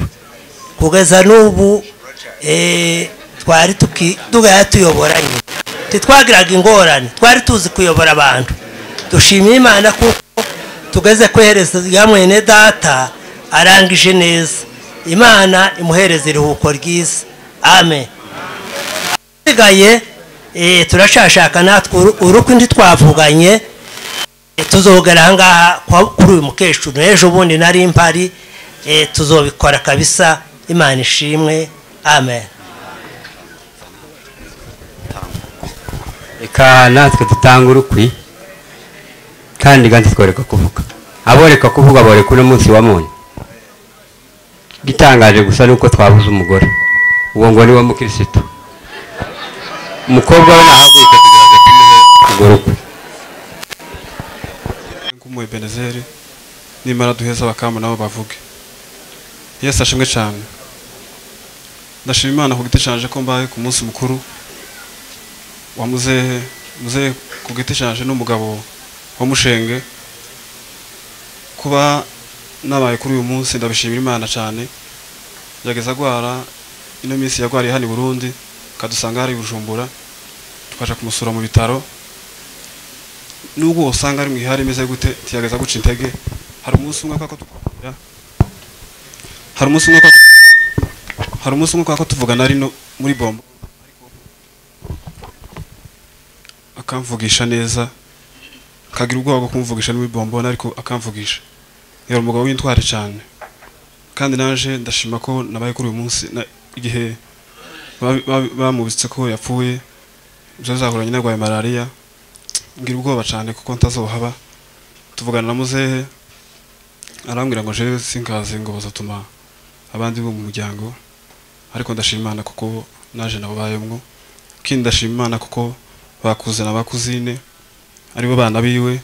Speaker 33: Kugeza n'ubu eh, twari tugaya tuyoboranye titwagiraga ingorane. Twari tuzi kuyobora abantu. Dushimiye imana kuko tugeze rya mwene data arangije neza. Imana imuhereza iruhuko ryiza. Amen. Eh, turashashaka natwe uru- urukwi ntitwavuganye. eh, tuzogera ahangaha kuri uyu mukecuru ejo bundi nari mpari. Eh, tuzobikora kabisa. Imana ishimwe. Amen.
Speaker 34: Reka natwe dutanga urukwi kandi kandi tworeka kuvuga. Aboreka kuvuga boreka uno munsi wa munyu igitangaje gusa ni uko twabuze umugore. Uwo ngo ni wo mukirisitu. Umukobwa we nahaguruka kugira ngo rukwi
Speaker 35: nk'umuhe benezeri nimara duheza abakamu nabo bavuge. Yesu ashimwe cyane ndashima imana ku giti canje ko mbaye ku munsi mukuru wa muzehe muzehe ku giti canje n'umugabo wa mushenge. Kuba nabaye kuri uyu munsi ndabishimira imana cyane yageza agwara ino minsi yagwariye hano i burundi kadusanga hari i bujumbura kumusura mu bitaro. Nubwo usanga ari mu ihari imeze gute? Tiyageza guca intege. Hari umunsi umwe kwa ko tuganira hari umunsi umwe hari umunsi umwe kwa tuvugana ari no muri bombo. Akamvugisha neza. Akagira ubwoba bwo kumvugisha muri bombona ariko akamvugisha. Yari umugabo w'intwari cyane kandi naje ndashima ko nabaye kuri uyu munsi igihe ba- ba- bamubitse ko yapfuye. Ibyo zahuranye narwaye malariya ngira ubwoba cyane kuko ntazohaba. Tuvugana na muzehe arambwira ngo jewe sinkaze ngo bazatuma abandi bo mu muryango. Ariko ndashima imana kuko naje nabo bayemwo kindi ndashima imana kuko bakuzana bakuzine ari bo bana biwe.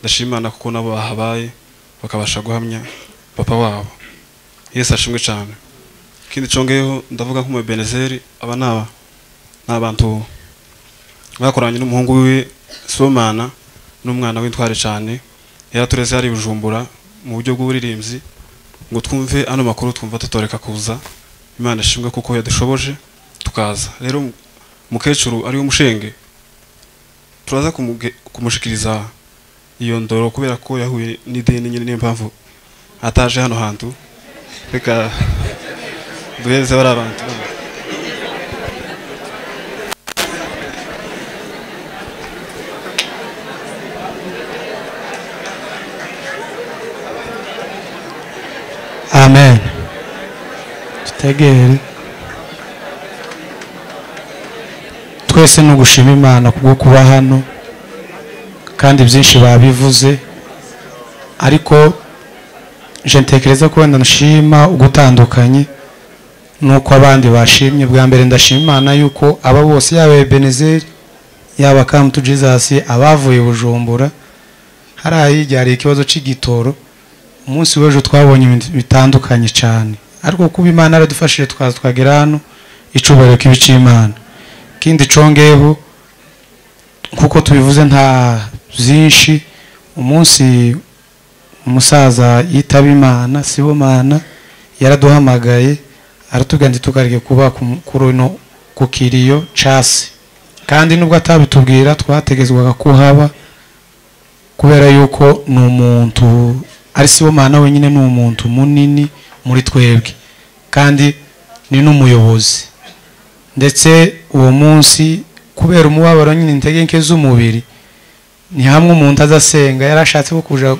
Speaker 35: Ndashima imana kuko nabo bahabaye bakabasha guhamya papa wabo. Yesu ashimwe cyane ikindi congeyeho ndavuga nk'umu benezeri aba ni aba ni abantu bakoranye n'umuhungu wiwe somana n'umwana w'intwari cyane yaratureze hari bujumbura mu buryo bw'uburirimbyi ngo twumve ano makuru twumva tutoreka kuza. Imana ishimwe kuko yadushoboje tukaza. Rero umukecuru ari umushenge turaza kumushikiriza iyo ndoro kubera ko yahuye n'ideni nyine niyo mpamvu ataje hano hantu. Reka duhereze bari abantu
Speaker 13: amen tutegere twese ni ugushima imana kubwo kuba hano kandi byinshi babivuze. Ariko ntekereza ko wenda nshima ugutandukanye nuko abandi bashimye. Bwa mbere ndashima imana yuko aba bose yaba ebenezeri yaba kamutu jesus abavuye bujumbura hari ahirya hari ikibazo cy'igitoro umunsi w'ejo twabonye ibintu bitandukanye cyane ariko kuba imana yaradufashije twaza twagera hano icubahiro k'ibice imana ikindi congeyeho nk'uko tubivuze nta byinshi. Umunsi umusaza yitaba imana sibomana yaraduhamagaye aratubwira tukareke kuba ku- kiriyo casi kandi nubwo atabitubwira twategezwaga kuhaba kubera yuko ni umuntu ari sibomana wenyine ni umuntu munini muri twebwe. Kandi ni n'umuyobozi. Ndetse uwo munsi kubera umubabaro nyine intege nke z'umubiri ni hamwe umuntu aza asenga. Yari ashatse kuja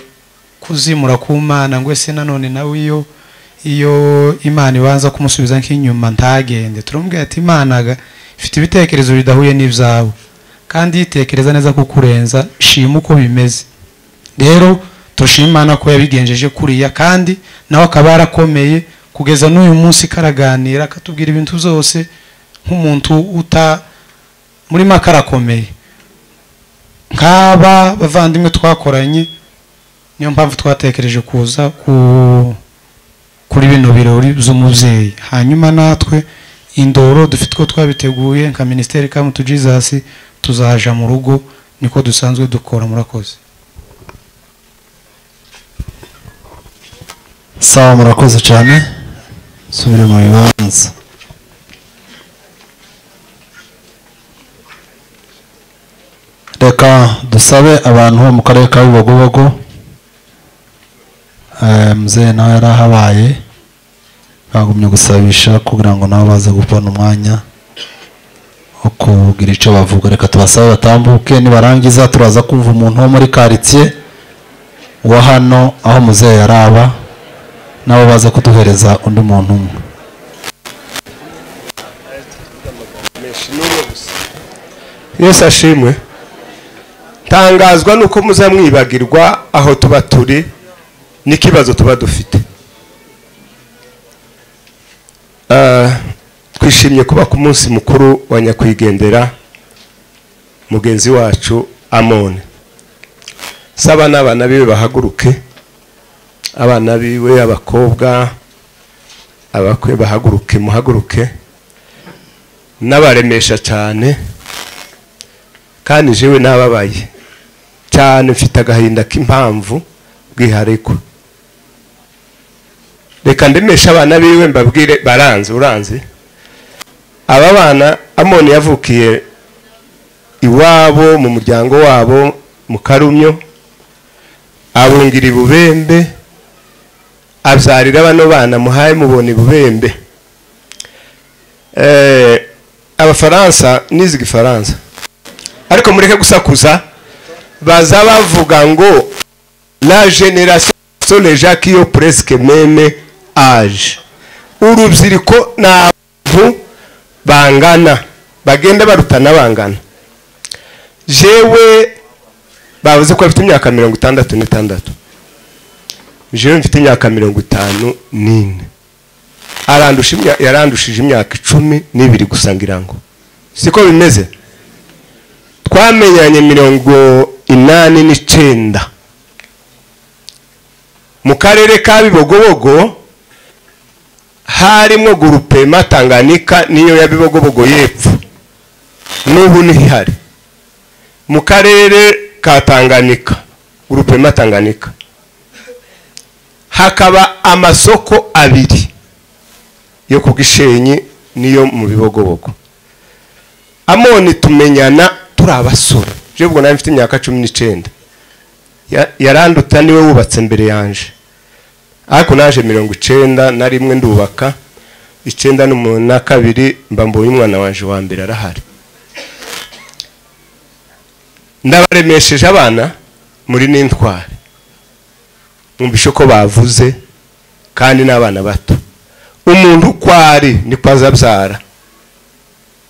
Speaker 13: kuzimura ku mana ngo ese nanone nawe iyo iyo imana ibanza kumusubiza nk'inyuma ntagende. Turamubwira ati imana ifite ibitekerezo bidahuye n'ibyawe. Kandi yitekereza neza kukurenza shima uko bimeze. Rero
Speaker 36: turashima imana ko yabigenjeje kuriya kandi nawe akaba yarakomeye kugeza n'uyu munsi karaganira akatubwira ibintu byose nk'umuntu uta muri make arakomeye. Nk'aba bavandimwe twakoranye niyo mpamvu twatekereje kuza ku kuri bino birori by'umubyeyi. Hanyuma natwe indoro dufite uko twabiteguye nka minisiteri kamutu jesus tuzaja mu rugo niko dusanzwe dukora murakoze
Speaker 4: sawa murakoze cyane subire mu bibanza reka dusabe abantu bo mu karere ka bibogobogo Eh, mzee nawe yari ahabaye bagumye gusabisha kugira ngo nabo baze kubona umwanya wo kugira icyo bavuga. Reka tubasabe batambuke nibarangiza turaza kumva umuntu wo muri karitsiye wa hano aho muzehe yari aba nabo baza kuduhereza undi muntu umwe.
Speaker 37: Yesu ashimwe. Ntangazwa nuko muza mwibagirwa aho tuba turi n'ikibazo tuba dufite. Ah, twishimiye kuba ku munsi mukuru wa nyakwigendera mugenzi wacu amone saba n'abana biwe bahaguruke. Abana biwe abakobwa abakwe bahaguruke muhaguruke n'abaremesha cyane kandi jewe nababaye. Cyane mfite agahinda k'impamvu bwihariko reka ndemeshe abana biwe mbabwire baranze uranze. Aba bana amoni yavukiye iwabo mu muryango wabo mu karumyo abungira ibubembe abyarira bano bana muhaye mubona ibubembe Eh, abafaransa nizi igifaransa ariko mureke gusakuza baza bavuga ngo la generation qui ont presque même âge. Urubyiruko ni abantu bangana bagenda barutana bangana. Jewe bavuze ko bafite imyaka mirongo itandatu n'itandatu. Jewe mfite imyaka mirongo itanu n'ine. Yarandushije imyaka icumi n'ibiri gusa ngira ngo. Siko bimeze? Twamenyanye mirongo inani n'icenda. Mu karere ka bibogobogo harimo gurupe matanganika niyo ya bibogobogo y'epfo. N'ubu ni ho ihari mu karere ka tanganika gurupe matanganika hakaba amasoko abiri yo ku gishenyi niyo mu bibogobogo. Amoni tumenyana turi abasore. Ubwo nawe mfite imyaka cumi n'icenda. Ya- yaranduta ni we wubatse mbere yanje. Ariko naje mirongo icenda na rimwe ndubaka n'umuntu na kabiri mba mbonye umwana wanje wa mbere arahari. Ndabaremesheje abana muri n'intwari. Mwumvishe ko bavuze kandi n'abana bato. Umuntu uko ari niko azabyara.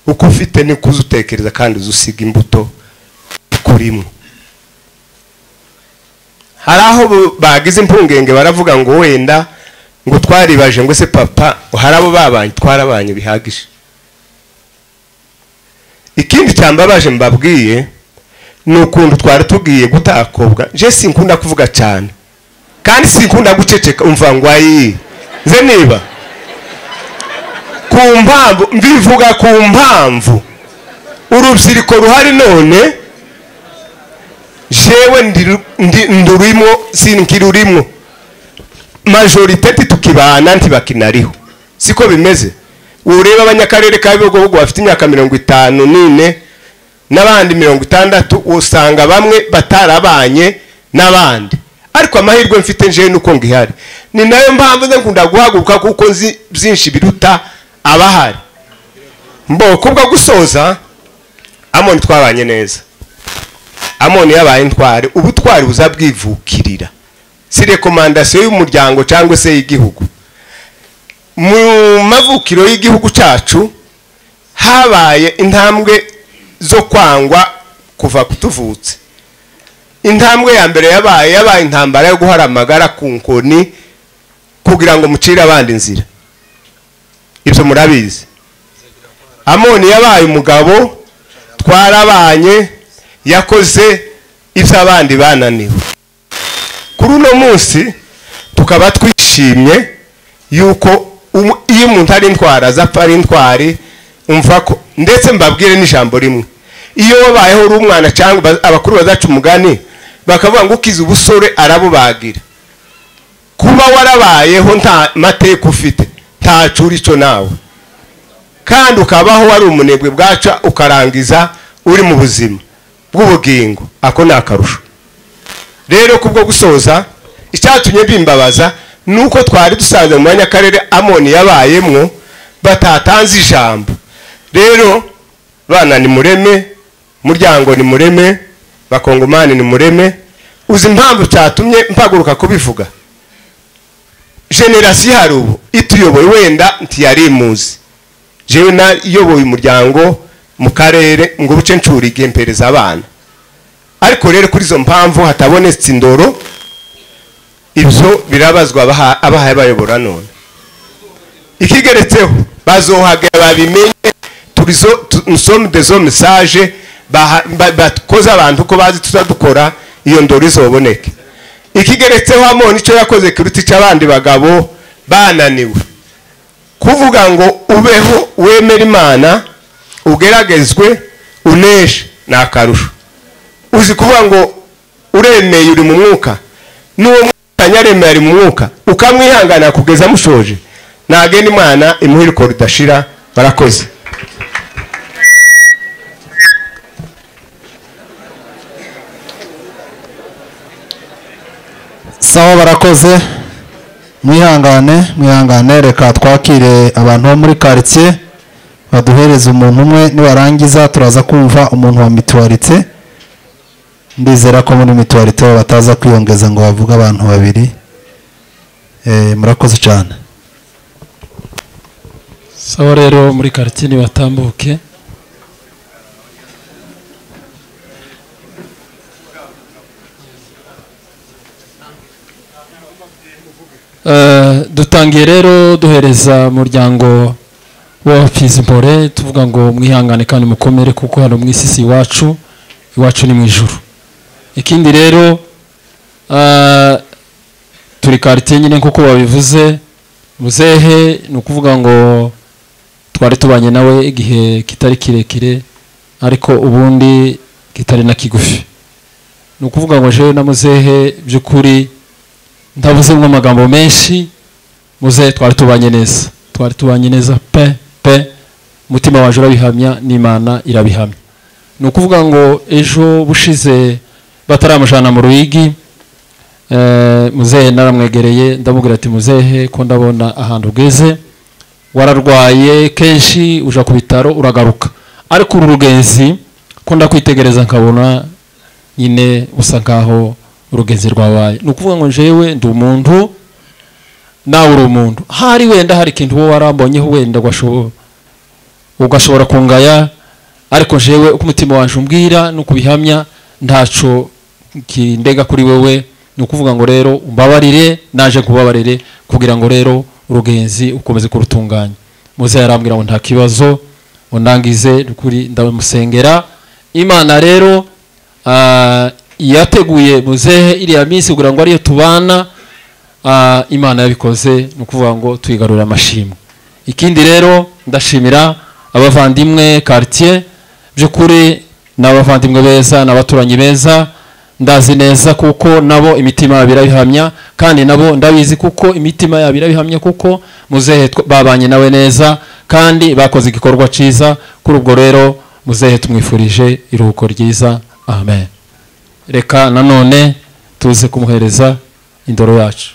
Speaker 37: Uko ufite niko uza utekereza kandi uza usiga imbuto ikurimo hari aho bagize impungenge baravuga ngo wenda ngo twaribaje ngo se papa hari abo babanye twarabanye bihagije. Ikindi cyambabaje mbabwiye ni ukuntu twari tugiye gutakobwa. Je sinkunda kuvuga cyane. Kandi sinkunda guceceka umva ngo ayi. Nze niba. Ku mpamvu mbivuga ku mpamvu. Urubyiruko ruhari none jewe ndurimo sinkirurimo majorite titukibana ntibakinariho siko bimeze? Ureba abanyakarere ka bibogobogo bafite imyaka mirongo itanu n'ine n'abandi mirongo itandatu usanga bamwe batarabanye n'abandi. Ariko amahirwe mfite njewe nuko ngihari. Ni na yo mpamvu nze nkunda guhaguruka kuko nzi byinshi biruta abahari. Mbo kubwo gusoza amoni twabanye neza. Amoni yabaye intwari ubutwari buza bwivukirira si rekomandasiyo y'umuryango cyangwa se y'igihugu. Mu mavukiro y'igihugu cyacu habaye intambwe zo kwangwa kuva kutuvutse. Intambwe ya mbere yabaye yabaye intambara yo guhara amagara ku nkoni kugira ngo mucire abandi inzira. Ibyo murabizi. Amoni yabaye umugabo twarabanye yakoze ibyo abandi bananiwe. Kuri uno munsi tukaba twishimye yuko iyo umuntu ari intwari aza apfa ari intwari umva ko ndetse mbabwire n'ijambo rimwe. Iyo wabayeho uri umwana cyangwa ba- abakuru bazaca umugani bakavuga ngo ukize ubusore arabubagira. Kuba warabayeho nta mateka ufite ntacu uri cyo nawe. Kandi ukabaho wari umunebwe bwaca ukarangiza uri mu buzima bw'ubugingo. Ako ni akarusho. Rero kubwo gusoza icyatumye bimbabaza ni uko twari dusanze mu banyakarere amoni yabayemwo batatanze ijambo. Rero bana ni mureme muryango ni mureme bakongomani ni mureme. Uzi impamvu cyatumye mpaguruka kubivuga? Generasiyo ihari ubu ituyoboye wenda ntiyari imuzi. Jewe nayoboye umuryango mu karere ngo buce ncura igempereza abana. Ariko rero kuri izo mpamvu hatabonetse indoro ibyo birabazwa abaha- abahaye bayobora none. Ikigeretseho bazohagera babimenye turizo nsome dezo mesaje bakoze abantu ko bazi tuzadukora iyo ndoro izoboneke ikigeretseho amoni icyo yakoze kiruta icy'abandi bagabo bananiwe. Kuvuga ngo ubeho wemere imana ugeragezwe uneshe ni akarusho. Uzi kuvuga ngo uremeye uri mu mwuka n'uwo mwanya aremeye ari mu mwuka ukamwihangana kugeza mushoje nagenda imana imuha iriko ridashira barakoze
Speaker 4: sawa barakoze. Mwihangane mwihangane. Reka twakire abantu bo muri karitsiye baduhereze umuntu umwe nibarangiza turaza kumva umuntu wa mituwarite ndizera ko muri mituwarite bataza kwiyongeza ngo bavuge abantu babiri. Eh, murakoze cyane.
Speaker 26: Sawa rero muri karitsiye nibatambuke. Dutangiye rero duhereza umuryango wa Fizimpore tuvuga ngo mwihangane kandi mukomere kuko hano mu isi si iwacu iwacu ni mu ijuru. Ikindi rero eh, turi karitsiye nyine nk'uko babivuze muzehe ni ukuvuga ngo twari tubanye nawe igihe kitari kirekire ariko ubundi kitari na kigufi. Ni ukuvuga ngo jewe na muzehe by'ukuri ndabuzemo amagambo menshi muzehe twari tubanye neza. Twari tubanye neza pe pe umutima waje urabihamya n'imana irabihamya. Ni ukuvuga ngo ejo bushize bataramujana mu ruyigi eh, muzehe naramwegereye ndamubwira ati muzehe ko ndabona ahantu ugeze wararwaye kenshi uja ku bitaro uragaruka. Ariko uru rugenzi ko ndakwitegereza nkabona nyine usa nkaho urugenzi rwabaye ni ukuvuga ngo jewe ndi umuntu nawe uri umuntu. Hari wenda hari ikintu wowe warambonyeho wenda ugashobo- ugashobora kungaya ariko jewe uko umutima waje umbwira no kubihamya ntaco kindega kuri wewe. Ni ukuvuga ngo rero umbabarire naje nkubabarire kugira ngo rero urugenzi ukomeze kurutunganya. Muze yarambwira ngo nta kibazo undangize kuri ndamusengera imana rero yateguye muzehe iriya minsi kugira ngo ariyo tubana ah, imana yabikoze ni ukuvuga ngo tuyigarurire amashimwe. Ikindi rero ndashimira abavandimwe quartier by'ukuri ni abavandimwe beza ni abaturanyi beza. Ndazi neza kuko nabo imitima yabo irabihamya kandi nabo ndabizi kuko imitima yabo irabihamya kuko muzehe babanye nawe neza kandi bakoze igikorwa cyiza kuri ubwo rero muzehe tumwifurije iruhuko ryiza. Amen. Reka nanone tuze kumuhereza indoro yacu.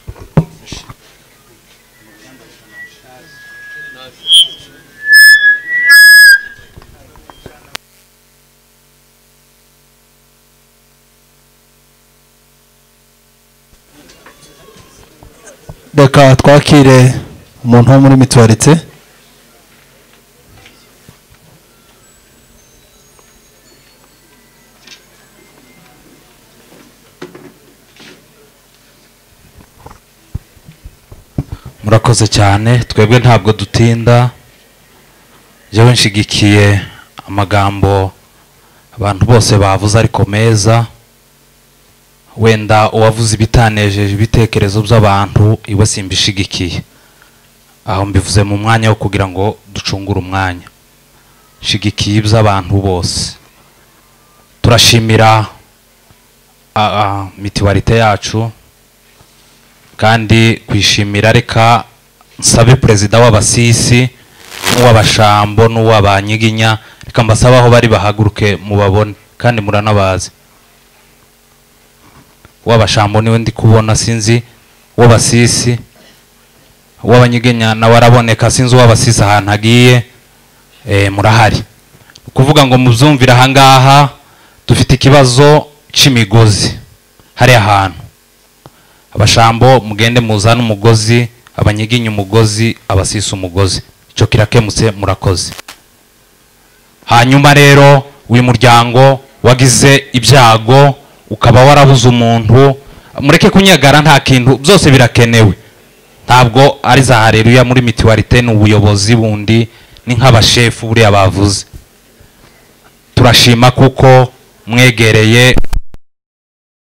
Speaker 4: Reka twakire umuntu wo muri mituwarite
Speaker 38: murakoze cyane twebwe ntabwo dutinda. Njyewe nshigikiye amagambo abantu bose bavuze ariko meza. Wenda uwavuze ibitanejeje ibitekerezo by'abantu iwe simbishigikiye. Aho mbivuze mu mwanya wo kugira ngo ducungure umwanya. Nshigikiye iby'abantu bose. Turashimira mitiwarite yacu. Kandi kwishimira reka nsabe perezida w'abasisi n'uw'abashambo n'uw'abanyiginya. Reka mbasabe aho bari bahaguruke mubabone kandi muranabazi uw'abashambo ni we ndi kubona sinzi uw'abasisi. Uw'abanyiginya nawe araboneka sinzi uw'abasisi ahantu agiye. Eh, murahari. Ni ukuvuga ngo mubyumvire ahangaha dufite ikibazo cy'imigozi hariya hantu. Abashambo mugende muzane umugozi abanyiginya umugozi abasisa umugozi. Icyo kirakemutse murakoze. Hanyuma rero uyu muryango wagize ibyago ukaba warabuze umuntu mureke kunyagara nta kintu byose birakenewe. Ntabwo ari za hareruya muri mitiwarite ni ubuyobozi bundi ni nk'abashefu buriya bavuze. Turashima kuko mwegereye